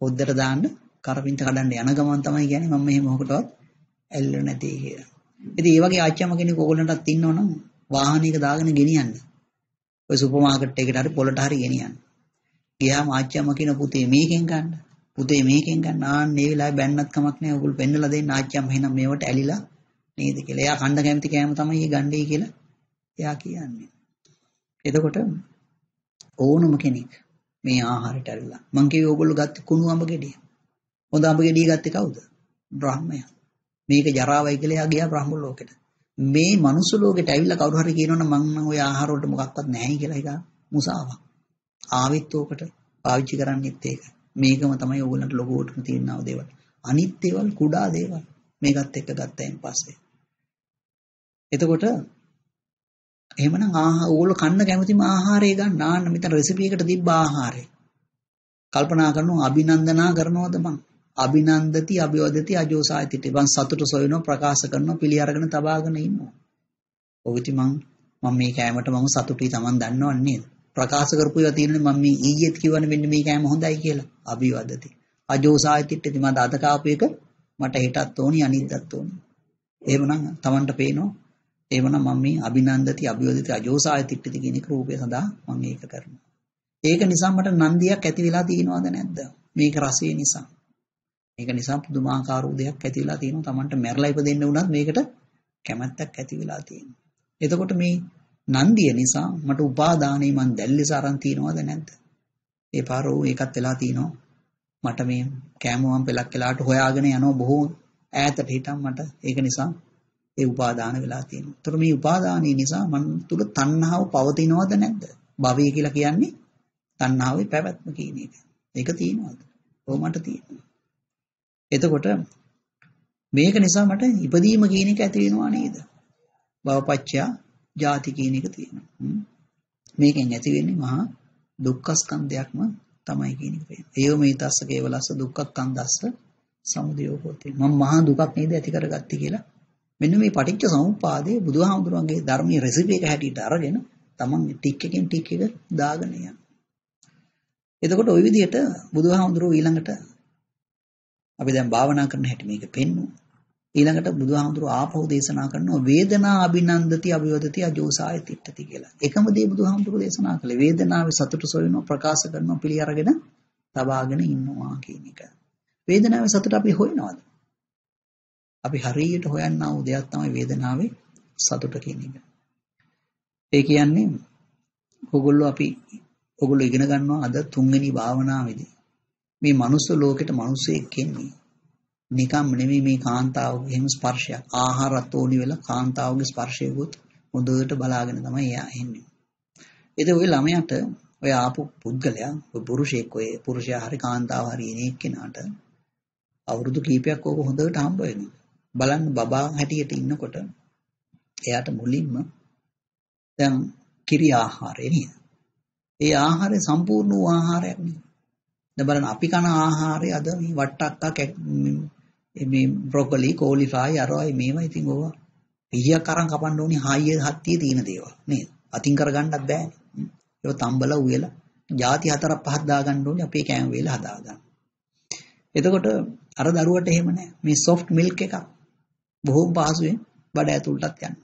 පොද්දට දාන්න කරපිංච කඩන්න යන ගමන් තමයි කියන්නේ මම මෙහෙම මොකටවත් ඇල්ල නැති කියලා. ඉතින් ඒ වගේ ආච්චිම කෙනෙක් ඕගොල්ලන්ටත් ඉන්නවනම් වාහනයක දාගෙන ගෙනියන්න. ඔය සුපර් මාකට් එකකට හරි පොලට හරි ගෙනියන්න. ගියාම ආච්චිම කියන පුතේ මේකෙන් ගන්න. පුතේ මේකෙන් ගන්න. ආන්න මේ වෙලාවේ බැන්නත් කමක් නැහැ. ඕගොල්ලෝ පෙන්නලා දෙන්න ආච්චිම එහෙනම් මේවට ඇලිලා නේද කියලා. එයා කණ්ඩ කැමති කෑම තමයි මේ ගන්නේ කියලා එයා කියන්නේ. එතකොට ඕනම කෙනෙක් මේ ආහාරයට ඇවිල්ලා මං කිව්වේ ඕගොල්ලෝ ගත්තේ කුණු අඹ ගෙඩිය. හොඳ අඹ ගෙඩිය ගත්තේ කවුද? බ්‍රාහ්මයා. මේක ජරාවයි කියලා එයා ගියා බ්‍රහ්ම ලෝකෙට. මේ මනුස්ස ලෝකෙට ඇවිල්ලා කවුරු හරි කියනවනම් මං නම් ওই ආහාර වලට මොකක්වත් නැහැයි කියලා ඒක මුසාවක්. ආවෙත් ඕකට පාවිච්චි කරන්නෙත් ඒක. මේකම තමයි ඕගොල්ලන්ට ලොකෝටම තියෙනව දේවල්. අනිත් දේවල් කුඩා දේවල්. මේකත් එක්ක ගත්තයින් පස්සේ. එතකොට එහෙමනම් ආහාර ඕගොල්ලෝ කන්න කැමතිම ආහාරය ගන්න. ආන්න මෙතන රෙසිපි එකට තිබ්බ ආහාරය. කල්පනා කරනවා අභිනන්දනා කරනවද මං? අභිනන්දති අභිවදති අජෝසායතිටි. මං සතුට සොයනවා ප්‍රකාශ කරනවා පිළි අරගෙන තබාගෙන ඉන්නවා. ඔවිති මං මම මේ කෑමට මම සතුටුයි Taman දන්නවන්නේ නේද? ප්‍රකාශ කරපු ඒවා තියෙනනේ මම මේ ඊයේත් කිව්වනේ මෙන්න මේ කෑම හොඳයි කියලා. අභිවදති. අජෝසායතිටි මම අද කාපු එක මට හෙටත් ඕනි අනිද්දාත් ඕනි. එහෙමනම් Tamanට පේනවා එහෙමනම් මම මේ අභිනන්දති අභිවදිත අජෝසාය තිට්ඨිති කියන එක රූපය සඳහා මම ඒක කරනවා. ඒක නිසා මට නන්දියක් ඇති වෙලා තියෙනවද නැද්ද? මේක රසය නිසා. මේක නිසා පුදුමාකාර දෙයක් ඇති වෙලා තියෙනවා. Tamanට මැරලා ඉපදෙන්න වුණත් මේකට කැමැත්තක් ඇති වෙලා තියෙනවා. එතකොට මේ නන්දිය නිසා මට උපාදානෙ මන් දැල්ලෙස අරන් තියනවද නැද්ද? ඒ පාරෝ ඒකත් වෙලා තිනවා. මට මේ කෑමුවන් පෙලක් වෙලාට හොයාගෙන යනවා බොහෝ ඈතට හිටන් මට ඒක නිසා ඒ උපාදාන වෙලා තියෙනවා. ඒතර මේ උපාදානය නිසා මන් තුල තණ්හාව පවතිනවද නැද්ද? භවය කියලා කියන්නේ තණ්හාවේ පැවැත්ම කියන එක. ඒක තියෙනවද? ඔව් මට තියෙනවා. එතකොට මේක නිසා මට ඉපදීම කියන එක ඇති වෙනවා නේද? භවපච්චයා ජාති කියන එක තියෙනවා. මේකෙන් ඇති වෙන්නේ මහා දුක්ඛ ස්කන්ධයක්ම තමයි කියන එක වෙන්නේ. ඒව මේ තස්ස කේවලස්ස දුක්ඛ ස්කන්ධස්ස සමුදයෝ හොතේ. මම මහා දුකක් නේද ඇති කරගත්තේ කියලා මෙන්න මේ පටිච්ච සමුප්පාදයේ බුදුහාමුදුරන්ගේ ධර්මයේ රෙසිපි එක හැටියට අරගෙන තමන් ටික් එකෙන් ටික් එක දාගෙන යනවා. එතකොට ওই විදිහට බුදුහාමුදුරුවෝ ඊළඟට අපි දැන් භාවනා කරන හැටි මේක පෙන්වනවා. ඊළඟට බුදුහාමුදුරුවෝ ආපහු දේශනා කරනවා වේදනා අභිනන්දති අභිවදති අජෝසාය තිට්ඨති කියලා. එකම දේ බුදුහාමුදුරුවෝ දේශනා කළේ වේදනාවේ සතුට සොයනවා ප්‍රකාශ කරනවා පිළි අරගෙන තබාගෙන ඉන්නවා කියන එක. වේදනාවේ සතුට අපි හොයනවාද? අපි හරියට හොයන්නා වූ දෙයක් තමයි වේදනාවේ සතුට කියන එක. ඒ කියන්නේ ඕගොල්ලෝ අපි ඕගොල්ලෝ ඉගෙන ගන්නවා අද තුන්වෙනි භාවනාවේදී. මේ මනුස්ස ලෝකෙට මිනිස්සෙක් එන්නේ. නිකම් නෙමෙයි මේ කාන්තාවගේ එහෙම ස්පර්ශයක්. ආහාරත් ඕනි වෙලා කාන්තාවගේ ස්පර්ශයකුත් හොඳට බලාගෙන තමයි එයා එන්නේ. ඉතින් ওই ළමයාට ඔය ආපු පුද්ගලයා ඔය පුරුෂයෙක් ඔය පුරුෂයා හරි කාන්තාව හරි එන එක්කෙනාට අවුරුදු කීපයක් ඕක හොඳට හම්බ වෙනවා. බලන්න බබා හැටියට ඉන්නකොට එයාට මුලින්ම දැන් කිරි ආහාරය නේද? ඒ ආහාරය සම්පූර්ණ වූ ආහාරයක් නෙවෙයි. දැන් බලන්න අපි කන ආහාරය අද මේ වට්ටක්ක මේ බ්‍රොකොලි, කෝලිෆ්ලවර් අරවයි මේවා ඉතින් ඕවා පිහියක් අරන් කපන්න ඕනි හයිය හත්තිය තියෙන දේවල් නේද? අතින් කරගන්නත් බෑනේ. ඒක තම්බලා උයලා ಜಾති හතරක් පහක් දාගන්න ඕනේ අපේ කෑම වේල හදාගන්න. එතකොට අර දරුවට එහෙම නැහැ. මේ soft milk එකක් බොහෝම පහසුවෙන් බඩ ඇතුළටත් යනවා.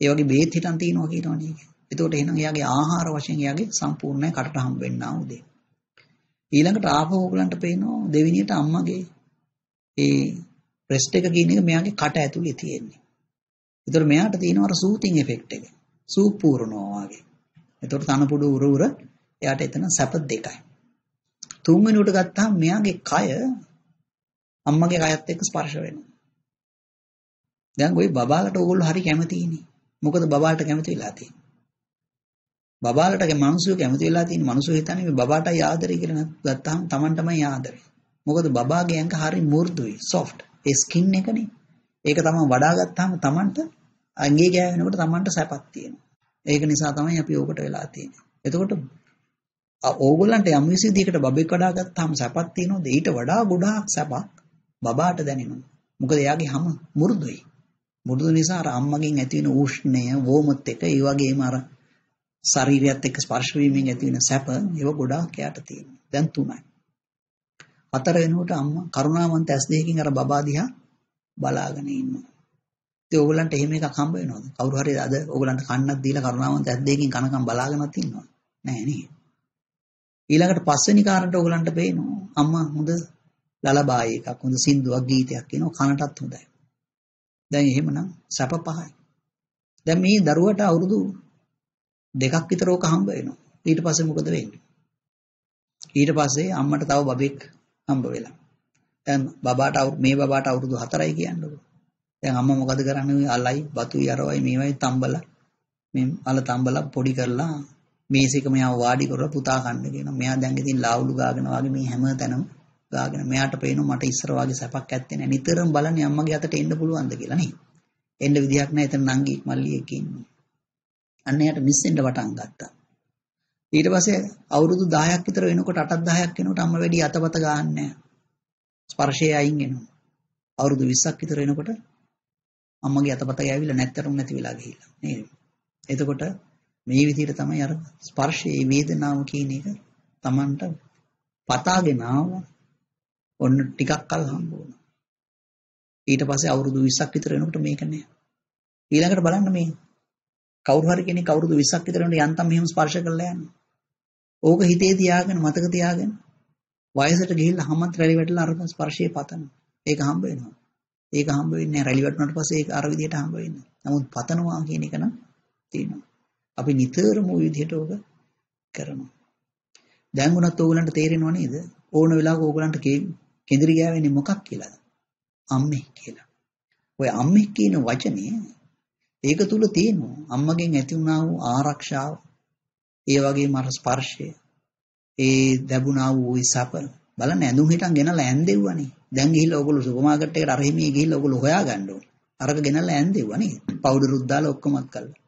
ඒ වගේ බේත් හිටන් තියනවා කියනවනේ. එතකොට එහෙනම් එයාගේ ආහාර වශයෙන් එයාගේ සම්පූර්ණ කටට හම්බ වෙන්නා උදේ. ඊළඟට ආපහු ඕගලන්ට පේනවා දෙවිනියට අම්මගේ ඒ බ්‍රෙස්ට් එක කියන එක මෙයාගේ කට ඇතුලේ තියෙන්නේ. ඒතර මෙයාට තියෙනවා අර සූතින් ඉෆෙක්ට් එක. සූප් පූර්ණනවා වගේ. ඒතර තනපුඩු උර උර එයාට එතන සැප දෙකයි. තුන්වෙනිවට ගත්තාම මෙයාගේ කය අම්මගේ කයත් එක්ක ස්පර්ශ වෙනවා. දැන් ওই බබාලට ඕගොල්ලෝ හරි කැමතියිනේ. මොකද බබාලට කැමති වෙලා තියෙන්නේ. බබාලට මිනිස්සු කැමති වෙලා තියෙන මිනිස්සු හිතන්නේ මේ බබාටයි ආදරේ කියලා ගත්තාම Taman තමයි ආදරේ. මොකද බබාගේ ඇඟ හරි මෘදුයි, soft. ඒ ස්කින් එකනේ. ඒක තමයි වඩා ගත්තාම Tamanට ඇඟේ ගෑවෙනකොට Tamanට සැපක් තියෙනවා. ඒක නිසා තමයි අපි ඕකට වෙලා තියෙන්නේ. එතකොට ඕගොල්ලන්ට යම් කිසි විදිහකට බබෙක් වඩා ගත්තාම සැපක් තියෙනවද? ඊට වඩා ගොඩාක් සැපක් බබාට දැනෙනවා. මොකද එයාගේ හැම මෘදුයි. මුරුදු නිසා අර අම්මගෙන් ඇති වෙන උෂ්ණය, වෝමත් එක ඒ වගේම අර ශරීරයත් එක්ක ස්පර්ශ වීමෙන් ඇති වෙන සැප ඒව ගොඩාක් යට තියෙනවා. දැන් තුනයි. හතර වෙනකොට අම්මා කරුණාවන්ත ඇස් දෙකකින් අර බබා දිහා බලාගෙන ඉන්නවා. ඉතින් ඕගලන්ට එහෙම එකක් හම්බ වෙනවද? කවුරු හරි අද ඕගලන්ට කන්නක් දීලා කරුණාවන්ත ඇස් දෙකකින් කනකම් බලාගෙනත් ඉන්නවද? නෑ නේද? ඊළඟට පස්වෙනි කාරණට ඕගලන්ට පේනවා අම්මා හොඳ ලලබායි එකක් හොඳ සින්දුවක් ගීතයක් කියනවා කනටත් හොඳයි. දැන් එහෙමනම් සැප පහයි. දැන් මේ දරුවට අවුරුදු දෙකක් විතර ඕක හම්බ වෙනවා. ඊට පස්සේ මොකද වෙන්නේ? ඊට පස්සේ අම්මට තව බබෙක් හම්බ වෙලා. දැන් බබාට මේ බබාට අවුරුදු 4යි කියන්නකො. දැන් අම්මා මොකද කරන්නේ? අලයි, බතුයි, අරවයි මේවයි තම්බලා මේ අල තම්බලා පොඩි කරලා මේසෙක මෙයාව වාඩි කරලා පුතා කන්න කියනවා. මෙයා දැන් ඉතින් ලාවුලු ගාගෙන වගේ මේ හැම තැනම ගාගෙන මෙයාට පේනවා මට ඉස්සර වගේ සැපක් ඇත්තේ නැහැ. නිතරම බලන්නේ අම්මගේ අතට එන්න පුළුවන්ද කියලා නේ. එන්න විදියක් නැහැ. එතන නංගි මල්ලියෙක් ඉන්නේ. අන්න එයාට මිස්සෙන්න පටන් ගත්තා. ඊට පස්සේ අවුරුදු 10ක් විතර වෙනකොට 8ක් 10ක් වෙනකොට අම්ම වැඩි අතපත ගන්නෑ. ස්පර්ශය අයින් වෙනවා. අවුරුදු 20ක් විතර වෙනකොට අම්මගේ අතපත ගෑවිලා නැත්තරම් නැති වෙලා ගිහිල්ලා නේද? එතකොට මේ විදිහට තමයි අර ස්පර්ශයේ වේදනාව කියන එක Tamanට පතාගෙන ආව. ඔන්න ටිකක් කල් හම්බ වුණා. ඊට පස්සේ අවුරුදු 20ක් විතර වෙනකොට මේක නෑ. ඊළඟට බලන්න මේ කවුරු හරි කෙනෙක් අවුරුදු 20ක් විතර වෙනකොට යන්තම් මෙහෙම ස්පර්ශ කරලා යනවා. ඕක හිතේ තියාගෙන මතක තියාගෙන වයසට ගිහිල්ලා හැමත් රැලි වැටලා අර ස්පර්ශයේ පතන. ඒක හම්බ වෙනවා. ඒක හම්බ වෙන්නේ නැහැ රැලි වැටුණාට පස්සේ ඒක අර විදිහට හම්බ වෙන්නේ. නමුත් පතනවා කියන එක නම් තියෙනවා. අපි නිතරම ওই විදිහට ඕක කරනවා. දැන් උනත් ඕගලන්ට තේරෙනව නේද? ඕන වෙලාවක ඕගලන්ට කෙඳිරි ගෑවෙන්නේ මොකක් කියලාද? අම්මේ කියලා. ඔය අම්මේ කියන වචනේ ඒක තුල තියෙනවා. අම්මගෙන් ඇති වුණා වූ ආරක්ෂාව. ඒ වගේම අර ස්පර්ශය. ඒ ලැබුණා වූ සැප. බලන්න ඇඳුම් හිටන් ගෙනලා ඇඳෙව්වනේ දැන් ගිහිල්ලා ඔයගොල්ලෝ සුපර් මාකට් එකට අර හිමී ගිහිල්ලා ඔයගොල්ලෝ හොයාගන්න ඕනේ. අරක ගෙනල්ලා ඇඳෙව්වනේ පවුඩරුත් දාලා ඔක්කොමත් කළා.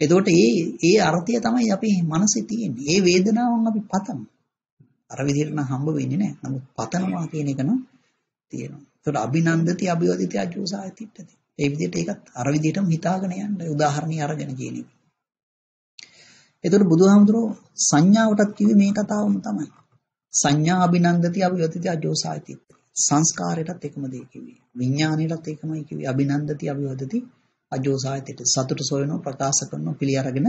එතකොට ඒ ඒ අර්ථය තමයි අපි මනසේ තියෙන්නේ. ඒ වේදනාවන් අපි පතමු. අර විදිහට නම් හම්බ වෙන්නේ නැහැ. නමුත් පතනවා කියන එක නම් තියෙනවා. එතකොට අභිනන්දති අභිවදිතය අජෝසාය තිට්ඨති ඒ විදිහට ඒකත් අර විදිහටම හිතාගෙන යන්න උදාහරණي අරගෙන කියන එක. එතකොට බුදුහාමුදුරුවෝ සංඥාවටත් කිව්වේ මේ කතාවම තමයි. සංඥා අභිනන්දති අභිවදිතය අජෝසායති. සංස්කාරයටත් එකම දේ කිව්වේ. විඥාණයටත් එකමයි කිව්වේ. අභිනන්දති අභිවදති අජෝසායතිට සතුට සොයනවා ප්‍රකාශ කරනවා පිළි අරගෙන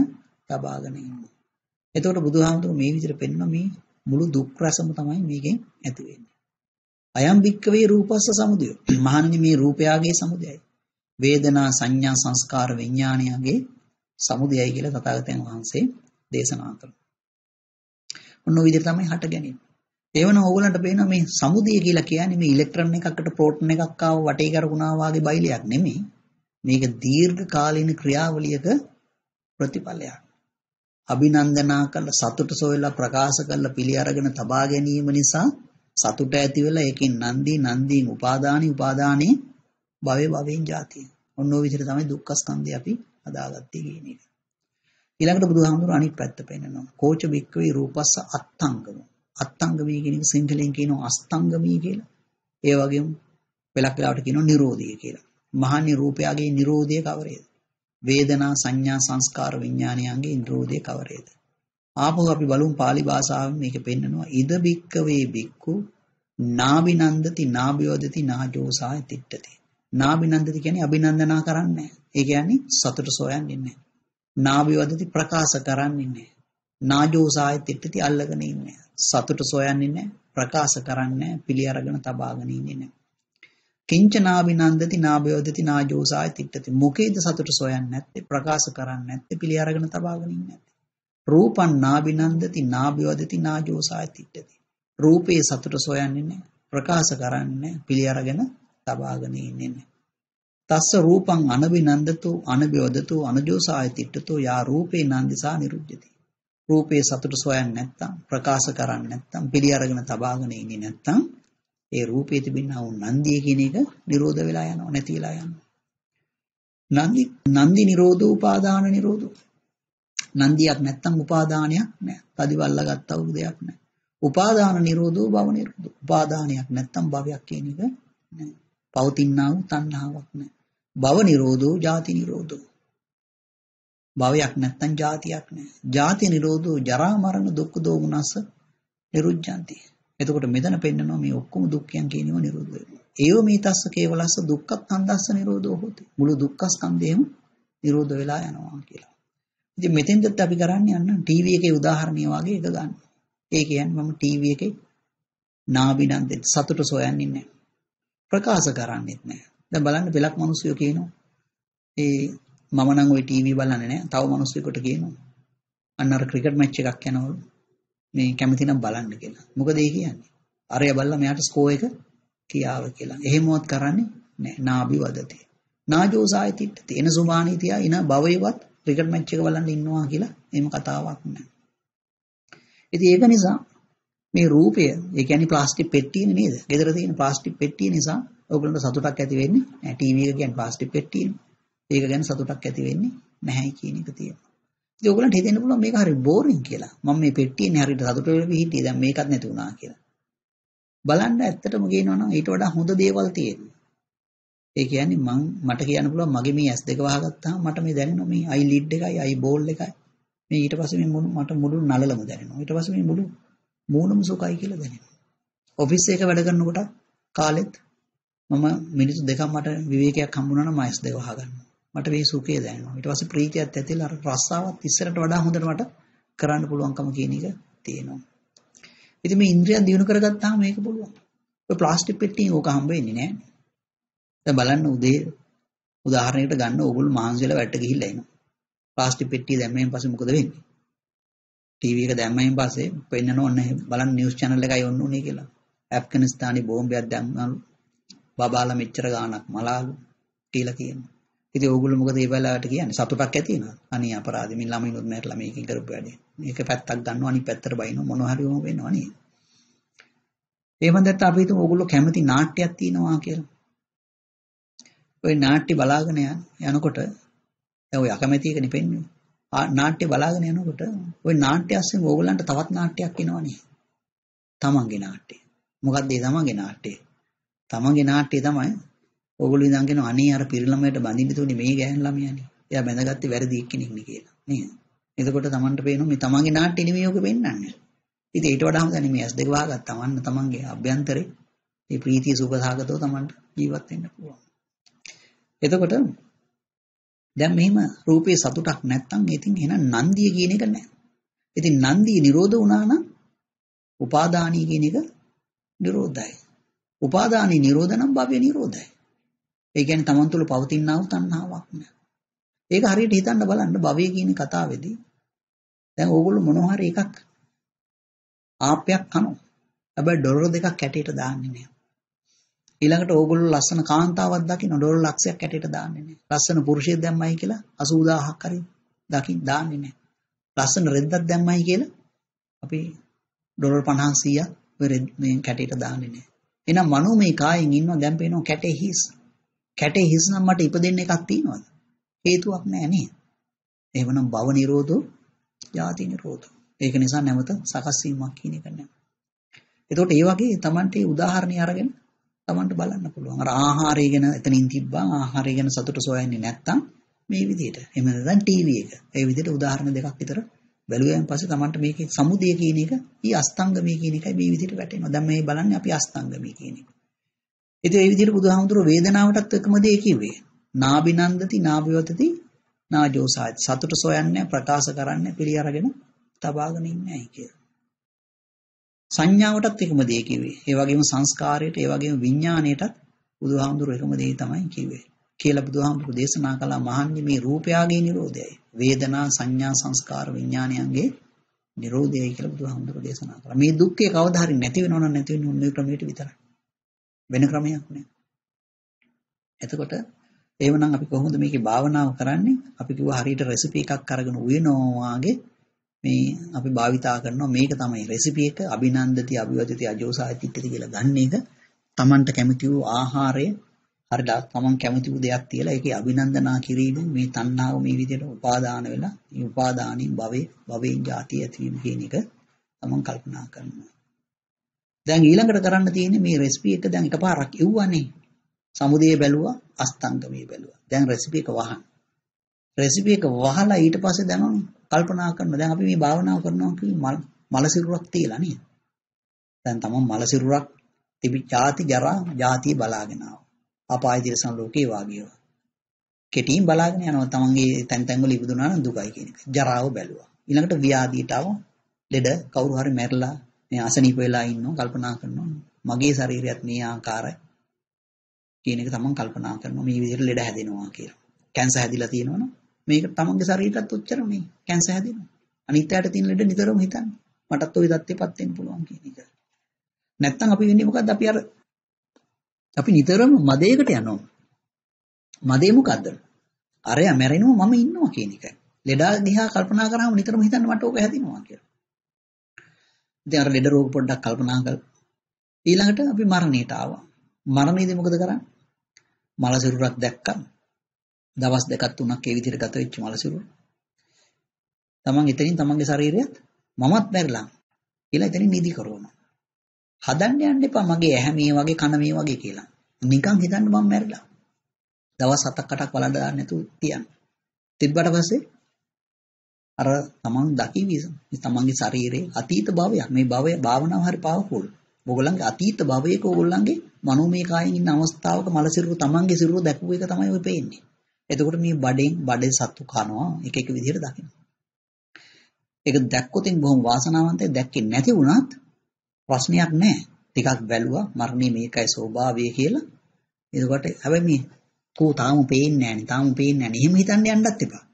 තබාගෙන ඉන්නවා. එතකොට බුදුහාමුදුරුවෝ මේ විදිහට පෙන්න මේ මුළු දුක් රසම තමයි මේකෙන් ඇති වෙන්නේ. අයම් භික්කවේ රූපස්ස සමුදය. මහන්නේ මේ රූපයාගේ සමුදයයි. වේදනා සංඥා සංස්කාර විඥානයගේ සමුදයයි කියලා තථාගතයන් වහන්සේ දේශනා කළා. ඔන්න ඔය විදිහට තමයි හට ගැනීම. ඒවන ඕගලන්ට පේනවා මේ සමුදය කියලා කියන්නේ මේ ඉලෙක්ට්‍රෝන එකකට ප්‍රෝටෝන එකක් ආව වටේ කරගුණා වාගේ බයිලයක් නෙමෙයි. මේක දීර්ඝ කාලීන ක්‍රියාවලියක ප්‍රතිඵලයක්. අභිනන්දනා කළ සතුට සොයලා ප්‍රකාශ කළ පිළි අරගෙන තබා ගැනීම නිසා සතුට ඇති වෙලා ඒකෙන් නන්දී නන්දීන් උපාදානි උපාදානේ භවයේ භවයෙන් ජාතිය. ඔන්න ඔය විදිහට තමයි දුක්ඛ ස්කන්ධය අපි හදාගත්තේ කියන එක. ඊළඟට බුදුහාමුදුරුවෝ අනිත් පැත්ත පෙන්නනවා. කෝච බික්කවේ රූපස්ස අත්තංගම. අත්තංගමී කියන එක සිංහලෙන් කියනවා අස්තංගමී කියලා. ඒ වගේම වෙලක් වෙලාවට කියනවා නිරෝධය කියලා. මහන්නේ රූපයගේ නිරෝධය කවරේද? වේදනා සංඥා සංස්කාර විඥානයන්ගේ නිරෝධය කවරේද? ආපහු අපි බලමු pāli භාෂාවෙන් මේක පෙන්නනවා. ඉද බික්කවේ බික්කු නාබිනන්දති නාබියෝදති නාජෝසාය තිට්ඨති. නාබිනන්දති කියන්නේ අභිනන්දනා කරන්නේ ඒ කියන්නේ සතුට සොයන්නේ නැහැ. නාබිවදති ප්‍රකාශ කරන්නේ නැහැ. නාජෝසාය තිට්ටති අල්ලගෙන ඉන්නේ. සතුට සොයන්නේ නැහැ. ප්‍රකාශ කරන්නේ පිළි අරගෙන තබාගෙන ඉන්නේ නැහැ. කිංච නාබිනන්දති නාබිවදති නාජෝසාය තිට්ටති. මොකේද සතුට සොයන්නේ නැත්තේ? ප්‍රකාශ කරන්නේ නැත්තේ පිළි අරගෙන තබාගෙන ඉන්නේ නැත්තේ. රූපං නාබිනන්දති නාබිවදති නාජෝසාය තිට්ටති. රූපේ සතුට සොයන්නේ නැහැ. ප්‍රකාශ කරන්නේ පිළි අරගෙන තබාගෙන ඉන්නේ නැහැ. තස්ස රූපං අනබිනන්දතු අනබිවදතු අනජෝසායතිට්ඨතෝ යා රූපේ නන්දිසා නිරුද්ධති. රූපේ සතුට සොයන්නේ නැත්තම් ප්‍රකාශ කරන්නේ නැත්තම් පිළි අරගෙන තබාගෙන ඉන්නේ නැත්තම් ඒ රූපේ තිබෙනා වූ නන්දිය කියන එක නිරෝධ වෙලා යනවා නැති වෙලා යනවා. නන්දි නන්දි නිරෝධෝ උපාදාන නිරෝධෝ. නන්දියක් නැත්තම් උපාදානයක් නැහැ. තදිවල්ල ගත්තා වූ දෙයක් නැහැ. උපාදාන නිරෝධෝ භව නිරෝධෝ. උපාදානයක් නැත්තම් භවයක් කියන එක නැහැ. පවතිනා වූ තණ්හාවක් නැහැ. භව නිරෝධෝ ජාති නිරෝධෝ. භවයක් නැත්තම් ජාතියක් නැහැ. ජාති නිරෝධෝ ජරා මරණ දුක්ඛ දෝමනස නිරුද්ධಂತಿ. එතකොට මෙතන පෙන්නනවා මේ ඔක්කොම දුක්ඛයන් කියනව නිරෝධ වෙනවා. ඒව මේ තස්ස කේවලස්ස දුක්ඛත්න්දස්ස නිරෝධෝ හොති. මුළු දුක්ඛ ස්කන්ධයම නිරෝධ වෙලා යනවා කියලා. ඉතින් මෙතෙන්දත් අපි කරන්නේ අන්න ටීවී එකේ උදාහරණය වගේ එක ගන්න. ඒ කියන්නේ මම ටීවී එකේ නාබිනන්දෙත් සතුට සොයන්නේ නැහැ. ප්‍රකාශ කරන්නෙත් නෑ. දැන් බලන්න පෙලක් මිනිස්සුયો කියනවා. ඒ මම නම් ওই ටීවී බලන්නේ නෑ. තව මිනිස්සුෙකුට කියනවා. අන්න අර ක්‍රිකට් මැච් එකක් යනවලු. මේ කැමති නම් බලන්න කියලා. මොකද ඒ කියන්නේ? අරය බල්ලා මෙයාට ස්කෝ එක කියාව කියලා. එහෙමවත් කරන්නේ නෑ. නාභි වදති. නාජෝසායතිත් තේන සුමානීතියා ඉන භවයවත් ක්‍රිකට් මැච් එක බලන්න ඉන්නවා කියලා එහෙම කතාවක් නෑ. ඉතින් ඒක නිසා මේ රූපය ඒ කියන්නේ ප්ලාස්ටික් පෙට්ටියනේ නේද? ගෙදර තියෙන ප්ලාස්ටික් පෙට්ටිය නිසා ඔයගොල්ලන්ට සතුටක් ඇති වෙන්නේ නැහැ. ටීවී එක කියන්නේ ප්ලාස්ටික් පෙට්ටියනේ. ඒක ගැන සතුටක් ඇති වෙන්නේ නැහැ කියන එක තියෙනවා. ඉතින් ඔයගලන්ට හිතෙන්න පුළුවන් මේක හරි බෝරින් කියලා. මම මේ පෙට්ටියනේ හරියට සතුට වෙවි හිටියේ දැන් මේකත් නැති වුණා කියලා. බලන්න ඇත්තටම කියනවනම් ඊට වඩා හොඳ දේවල් තියෙනවා. ඒ කියන්නේ මං මට කියන්න පුළුවන් මගේ මේ S2 වහගත්තාම මට මේ දැනෙනවා මේ අයි ලීඩ් එකයි අයි බෝල් එකයි. මේ ඊට පස්සේ මේ මට මුළු නලලම දැනෙනවා. ඊට පස්සේ මේ මුළු මූණම සුඛයි කියලා දැනෙනවා. ඔෆිස් එක වැඩ කරනකොට කාලෙත් මම මිනිත්තු දෙකක් මට විවේකයක් හම්බුනා නම් මයිස් දෙක වහගන්නවා. මට මේ සුඛය දැනෙනවා. ඊට පස්සේ ප්‍රීතියත් ඇතිලා අර රස්සාවත් ඉස්සරට වඩා හොඳට මට කරන්න පුළුවන්කම කියන එක තියෙනවා. ඉතින් මේ ඉන්ද්‍රියන් දිනු කරගත්තාම මේක පුළුවන්. ඔය ප්ලාස්ටික් පෙට්ටියෙන් ඕක හම්බ වෙන්නේ නැහැ. දැන් බලන්න උදේ උදාහරණයකට ගන්න ඕගොල්ලෝ මාංශයල වැට්ට ගිහිල්ලා එනවා. ප්ලාස්ටික් පෙට්ටිය දැම්මෙන් පස්සේ මොකද වෙන්නේ? ටීවී එක දැම්මෙන් පස්සේ පෙන්නන ඔන්න බලන්න නිවුස් channel එකයි ඔන්න උනේ කියලා. ඇෆ්ගනිස්තානයේ බෝම්බයක් දැම්මලු බබාලා මෙච්චර ගාණක් මලාලු කියලා කියනවා. ඉතින් ඕගොල්ලෝ මොකද මේ වෙලාවට කියන්නේ සතුටක් ඇති වෙනවා. අනේ අපරාධෙ මින් ළමයිනුත් මැරලා මේකෙන් කරපු වැඩේ. මේක පැත්තක් ගන්නවා අනිත් පැත්තට බයිනවා මොන හරි වුම වෙනවා නේද? එහෙම නැත්නම් අපි හිතමු ඕගොල්ලෝ කැමති නාට්‍යයක් තියෙනවා කියලා. ওই නාට්‍ය බලාගෙන යනකොට දැන් ඔය අකමැති එක නෙපෙන්නේ. නාට්‍ය බලාගෙන යනකොට ওই නාට්‍ය අස්සෙන් ඕගොල්ලන්ට තවත් නාට්‍යයක් එනවනේ. තමන්ගේ නාට්‍ය. මොකක්ද ඒ තමන්ගේ නාට්‍යය? තමන්ගේ නාට්‍යය තමයි ඕගොල්ලෝ ඉඳන් කියන අනේ අර පිරිළමයට බඳින්න තුනේ මේ ගෑන් ළමයානේ. එයා බැඳගත්තේ වැරදි එක්කෙනෙක් නේ කියලා. නේද? එතකොට තමන්ට පේනවා මේ තමන්ගේ නාට්‍ය නෙමෙයි ඔක පෙන්වන්නේ. ඉතින් ඊට වඩා හොඳ නෙමෙයි ඇස් දෙක වහගත්තාම අන්න තමන්ගේ අභ්‍යන්තරේ මේ ප්‍රීතිය සුඛසහගතව තමන්ට ජීවත් වෙන්න පුළුවන්. එතකොට දැන් මෙහිම රූපේ සතුටක් නැත්තම් ඉතින් එහෙනම් නන්දිය කියන එක නැහැ. ඉතින් නන්දිය නිරෝධ වුණා නම් උපාදානී කියන එක නිරෝධයි. උපාදානී නිරෝධ නම් භවය නිරෝධයි. ඒ කියන්නේ තමන් තුළ පවතිනා වූ තණ්හාවක් නෑ. ඒක හරියට හිතන්න බලන්න භවය කියන කතාවේදී දැන් ඕගොල්ලෝ මොනවා හරි එකක් ආප්පයක් කනවා. හැබැයි ඩොලර් දෙකක් කැටේට දාන්නේ නෑ. ඊළඟට ඕගොල්ලෝ ලස්සන කාන්තාවක් දකින්න ඩොලර් ලක්ෂයක් කැටේට දාන්නේ නෑ. ලස්සන පුරුෂයෙක් දැම්මයි කියලා 80000ක් හරි දකින් දාන්නේ නෑ. ලස්සන රෙද්දක් දැම්මයි කියලා අපි ඩොලර් 50 100ක් මේ කැටේට දාන්නේ නෑ. එහෙනම් මනෝමය කායෙන් ඉන්නවා දැන් පේනවා කැටේ හිස්. කැටේ හිස් නම් මට ඉපදෙන්න එකක් තියනවද? හේතුවක් නැහැ නේද? එහෙමනම් භව නිරෝධෝ ජාති නිරෝධෝ. ඒක නිසා නැවත සකස් වීමක් කියන එක නෑ. එතකොට ඒ වගේ Tamante උදාහරණي අරගෙන Tamanට බලන්න පුළුවන්. අර ආහාරය ගැන එතනින් තිබ්බා ආහාරය ගැන සතුට සොයන්නේ නැත්තම් මේ විදිහට. එහෙම නැත්නම් ටීවී එක. ඒ විදිහට උදාහරණ දෙකක් විතර බැලුවයින් පස්සේ Tamanට මේකේ සමුදය කියන එක ඊ අස්තංගමී කියන එකයි මේ විදිහට වැටෙනවා. දැන් මේ බලන්නේ අපි අස්තංගමී කියන එක. ඉතින් ඒ විදිහට බුදුහාමුදුරුවෝ වේදනාවටත් එකම දේ කිව්වේ. නාබිනන්දති නාබිවතති නාජෝසාත් සතුට සොයන්නේ ප්‍රකාශ කරන්නේ පිළි අරගෙන තබාගෙන ඉන්නේ ඇයි කියලා. සංඥාවටත් එකම දේ කිව්වේ. ඒ වගේම සංස්කාරයට, ඒ වගේම විඥාණයටත් බුදුහාමුදුරුවෝ එකම දේ තමයි කිව්වේ. කියලා බුදුහාමුදුරුවෝ දේශනා කළා මහන්නේ මේ රූපයාගේ නිරෝධයයි. වේදනා සංඥා සංස්කාර විඥානයන්ගේ නිරෝධයයි කියලා බුදුහාමුදුරුවෝ දේශනා කළා. මේ දුක්ඛේ කවදා හරි නැති වෙනව නම් නැති වෙන්නේ මේ ක්‍රමයට විතරයි. වෙන ක්‍රමයක් නෑ. එතකොට එහෙමනම් අපි කොහොමද මේකේ භාවනාව කරන්නේ? අපි කිව්වා හරියට රෙසිපි එකක් අරගෙන උයනවා මේ අපි භාවිතා කරනවා මේක තමයි රෙසිපි එක අභිනන්දති අභිවදති අජෝසායිතිත්‍ති කියලා ගන්න එක Tamanට කැමති වූ ආහාරය හරියට තමන් කැමති වූ දෙයක් තියලා ඒකේ අභිනන්දනා කිරීමෙන් මේ තණ්හාව මේ විදිහට උපාදාන වෙලා මේ උපාදානින් භවේ භවෙන් ಜಾති ඇතිවීම කියන එක තමන් කල්පනා කරනවා. දැන් ඊළඟට කරන්න තියෙන්නේ මේ රෙසිපි එක දැන් එකපාරක් එව්වනේ. සමුදේ බැලුවා අස්තංගමේ බැලුවා. දැන් රෙසිපි එක වහන්න. රෙසිපි එක වහලා ඊට පස්සේ දැන් කල්පනා කරනවා දැන් අපි මේ භාවනාව කරනවා කිව්වේ මල මල සිරුරක් තියලා නේද? දැන් තමන් මල සිරුරක් තිබි ಜಾති ජරා ಜಾතිය බලාගෙන ආවා. අපාය දිරසන් ලෝකේ වාගියව. කෙටියෙන් බලාගෙන යනවා තමන්ගේ තැන් තැන් වල ඉපදුනා නම් දුකයි කියන එක. ජරාව බැලුවා. ඊළඟට ව්‍යාධියට ආව ලෙඩ කවුරු හරි මැරලා මේ අසනීප වෙලා ඉන්නවා කල්පනා කරනවා මගේ ශරීරයත් මේ ආකාරයි කියන එක තමන් කල්පනා කරනවා මේ විදිහට ලෙඩ හැදෙනවා කියලා. කැන්සර් හැදිලා තියෙනවනම් මේක තමන්ගේ ශරීරයටත් උච්චරමයි කැන්සර් හැදෙනවා. අනිත්‍යයට තියෙන ලෙඩ නිතරම හිතන්නේ. මටත් ওই தත්ත්වෙපත් වෙන්න පුළුවන් කියන එක. නැත්තම් අපි වෙන්නේ මොකද්ද? අපි අර අපි නිතරම මදයකට යනවා. මදේ මොකද්ද? අරයා මැරෙනවා මම ඉන්නවා කියන එක. ලෙඩා දිහා කල්පනා කරාම නිතරම හිතන්න මට ඕක හැදෙනවා කියලා. ඉතින් අර ලෙඩ රෝග පොඩ්ඩක් කල්පනා කරලා ඊළඟට අපි මරණයට ආවා. මරණයේදී මොකද කරන්නේ? මල සිරුරක් දැක්කම දවස් දෙකක් තුනක් ඒ විදිහට ගත වෙච්ච මල සිරුර. තමන් එතනින් තමන්ගේ ශරීරයත් මමත් මැරිලා කියලා එතනින් නිදි කරනවා. හදන්න යන්න එපා මගේ ඇහැ මේ වගේ කන මේ වගේ කියලා. නිකන් හිතන්න මම මැරිලා. දවස් 7ක් 8ක් වලඳ දාන්න නැතුව තියන්න. තිබ්බට පස්සේ අර තමන් දකිවි තමන්ගේ ශරීරයේ අතීත භවයක් මේ භවය භාවනාව හරි පාවකෝල්. ඕගොල්ලන්ගේ අතීත භවයක ඕගොල්ලන්ගේ මනෝමය කායෙන් ඉන්න අවස්ථාවක මල සිරුර තමන්ගේ සිරුර දැකපු එක තමයි ඔය පේන්නේ. එතකොට මේ බඩෙන් බඩේ සත්තු කනවා එක එක විදිහට දකින්න. ඒක දැක්කොතින් බොහොම වාසනාවන්තයි දැක්කේ නැති වුණත් ප්‍රශ්නයක් නැහැ. ටිකක් බැලුවා මරණය මේකයි ස්වභාවය කියලා. එතකොට හැබැයි මේ කෝ තාම පේන්නේ නැහනේ තාම පේන්නේ නැහනේ. එහෙම හිතන්න යන්නත් එපා.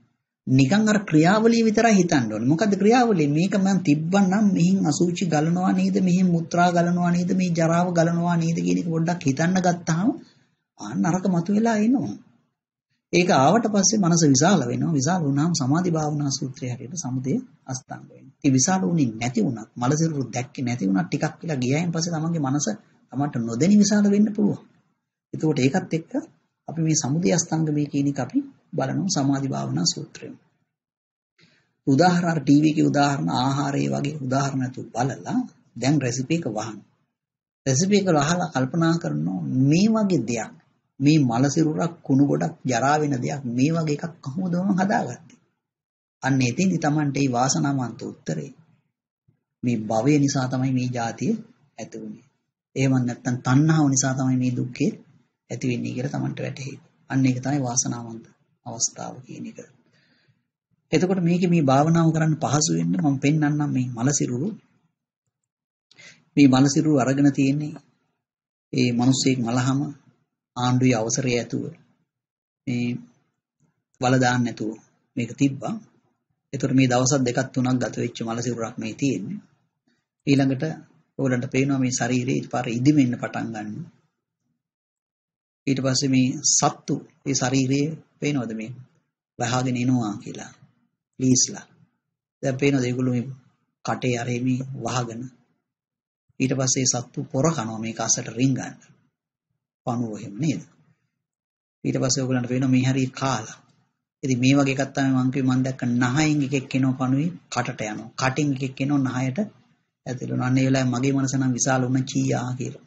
නිකන් අර ක්‍රියාවලිය විතරයි හිතන්න ඕනේ. මොකද්ද ක්‍රියාවලිය? මේක මම තිබ්බනම් මෙහින් අසුචි ගලනවා නේද? මෙහින් මුත්‍රා ගලනවා නේද? මේ ජරාව ගලනවා නේද කියන එක පොඩ්ඩක් හිතන්න ගත්තාම ආන්න අරක මතුවලා එනවා. ඒක ආවට පස්සේ මනස විශාල වෙනවා. විශාල වුණාම සමාධි භාවනා සූත්‍රය හැටියට සමුදය අස්තංග වෙනවා. ඉතින් විශාල වුණේ නැති වුණත් මලසිරු දැක්කේ නැති වුණත් ටිකක් වෙලා ගියායින් පස්සේ තමන්ගේ මනස තමන්ට නොදෙනි විශාල වෙන්න පුළුවන්. ඒකෝට ඒකත් එක්ක අපි මේ සමුදය අස්තංගමේ කියන එක අපි බලනවා සමාධි භාවනා සූත්‍රයෙන්. උදාහරණ අර ටීවී එකේ උදාහරණ ආහාරයේ වගේ උදාහරණ තු බලලා දැන් රෙසිපි එක වහන්න. රෙසිපි එක වහලා කල්පනා කරනවා මේ වගේ දෙයක් මේ මල සිරුරක් කුණු ගොඩක් ජරා වෙන දෙයක් මේ වගේ එකක් කොහොමද මම හදාගත්තේ? අන්න එතෙන්දි Tamante මේ වාසනාවන්ත උත්තරේ. මේ භවය නිසා තමයි මේ જાතිය ඇති වුනේ. එහෙම නැත්නම් තණ්හාව නිසා තමයි මේ දුක්ඛේ ඇති වෙන්නේ කියලා Tamante වැටහෙයි. අන්න ඒක තමයි වාසනාවන්ත අවස්ථාව කියන එක. එතකොට මේකේ මේ භාවනාව කරන්න පහසු වෙන්න මම පෙන්වන්නම් මේ මලසිරුරු මේ මලසිරුරු අරගෙන තියෙන්නේ ඒ මිනිස්සෙක් මලහම ආණ්ඩුවේ අවසරය ඇතුව මේ වල දාන්න නැතුව මේක තිබ්බා. එතකොට මේ දවස් දෙකක් තුනක් ගත වෙච්ච මලසිරුරක් මේ තියෙන්නේ. ඊළඟට ඔයගලන්ට පේනවා මේ ශරීරේ ඊපාර ඉදිමෙන්න පටන් ගන්නවා. ඊට පස්සේ මේ සත්තු ඒ ශරීරයේ පේනවද මේ වහගෙන එනවා කියලා ලීස්ලා දැන් පේනවද ඒගොල්ලෝ මේ කටේ අරේ මේ වහගෙන ඊට පස්සේ සත්තු පොර කනවා මේක අසට රින්ගන්න පණුව එහෙම නේද ඊට පස්සේ ඔයගොල්ලන්ට පේනවා මේ හරිය කාලා ඉතින් මේ වගේ එකක් තමයි මං කිව්වේ මං දැක්ක නහයෙන් එකෙක් එනවා පණුවේ කටට යනවා කටින් එකෙක් එනවා නහයට ඇතුළු අන්න ඒ වෙලාවේ මගේ මනස නම් විශාල වුණ කීයා කියලා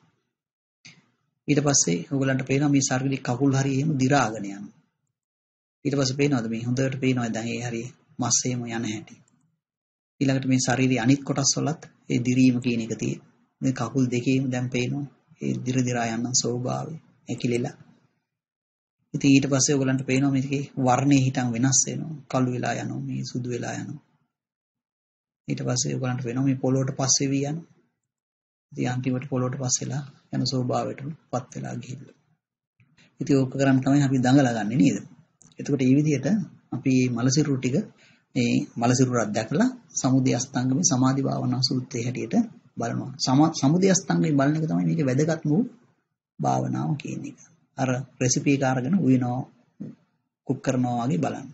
ඊට පස්සේ ඔයගලන්ට පේනවා මේ ශාරීරික කකුල් හරිය එහෙම දි รา ගෙන යනවා. ඊට පස්සේ පේනවද මේ හොඳට පේනවා දැන් ඒ හරිය මස් එහෙම යන හැටි. ඊළඟට මේ ශාරීරික අනිත් කොටස් වලත් ඒ දිරීම කියන එක තියෙන. මේ කකුල් දෙකේම දැන් පේනවා ඒ දිර දිරා යන ස්වභාවය ඇකිලිලා. ඉතින් ඊට පස්සේ ඔයගලන්ට පේනවා මේකේ වර්ණේ හිටන් වෙනස් වෙනවා. කළු වෙලා යනවා මේ සුදු වෙලා යනවා. ඊට පස්සේ ඔයගලන්ට වෙනවා මේ පොළොවට පස්සේ වී යනවා. ඉතින් අන්තිමට පොළොවට පස්සෙලා යන ස්වභාවයටපත් වෙලා ගිහිල්ලා. ඉතින් ඕක කරන් තමයි අපි දඟලා ගන්නෙ නේද? එතකොට මේ විදිහට අපි මේ මලසිරුරු ටික මේ මලසිරුරක් දැකලා සමුදය අස්තංගමේ සමාධි භාවනා සූත්‍රයේ හැටියට බලනවා. සමුදය අස්තංගමේ බලන එක තමයි මේකේ වැදගත් වූ භාවනාව කියන එක. අර රෙසිපි එක අරගෙන උයනවා කුක් කරනවා වගේ බලන්න.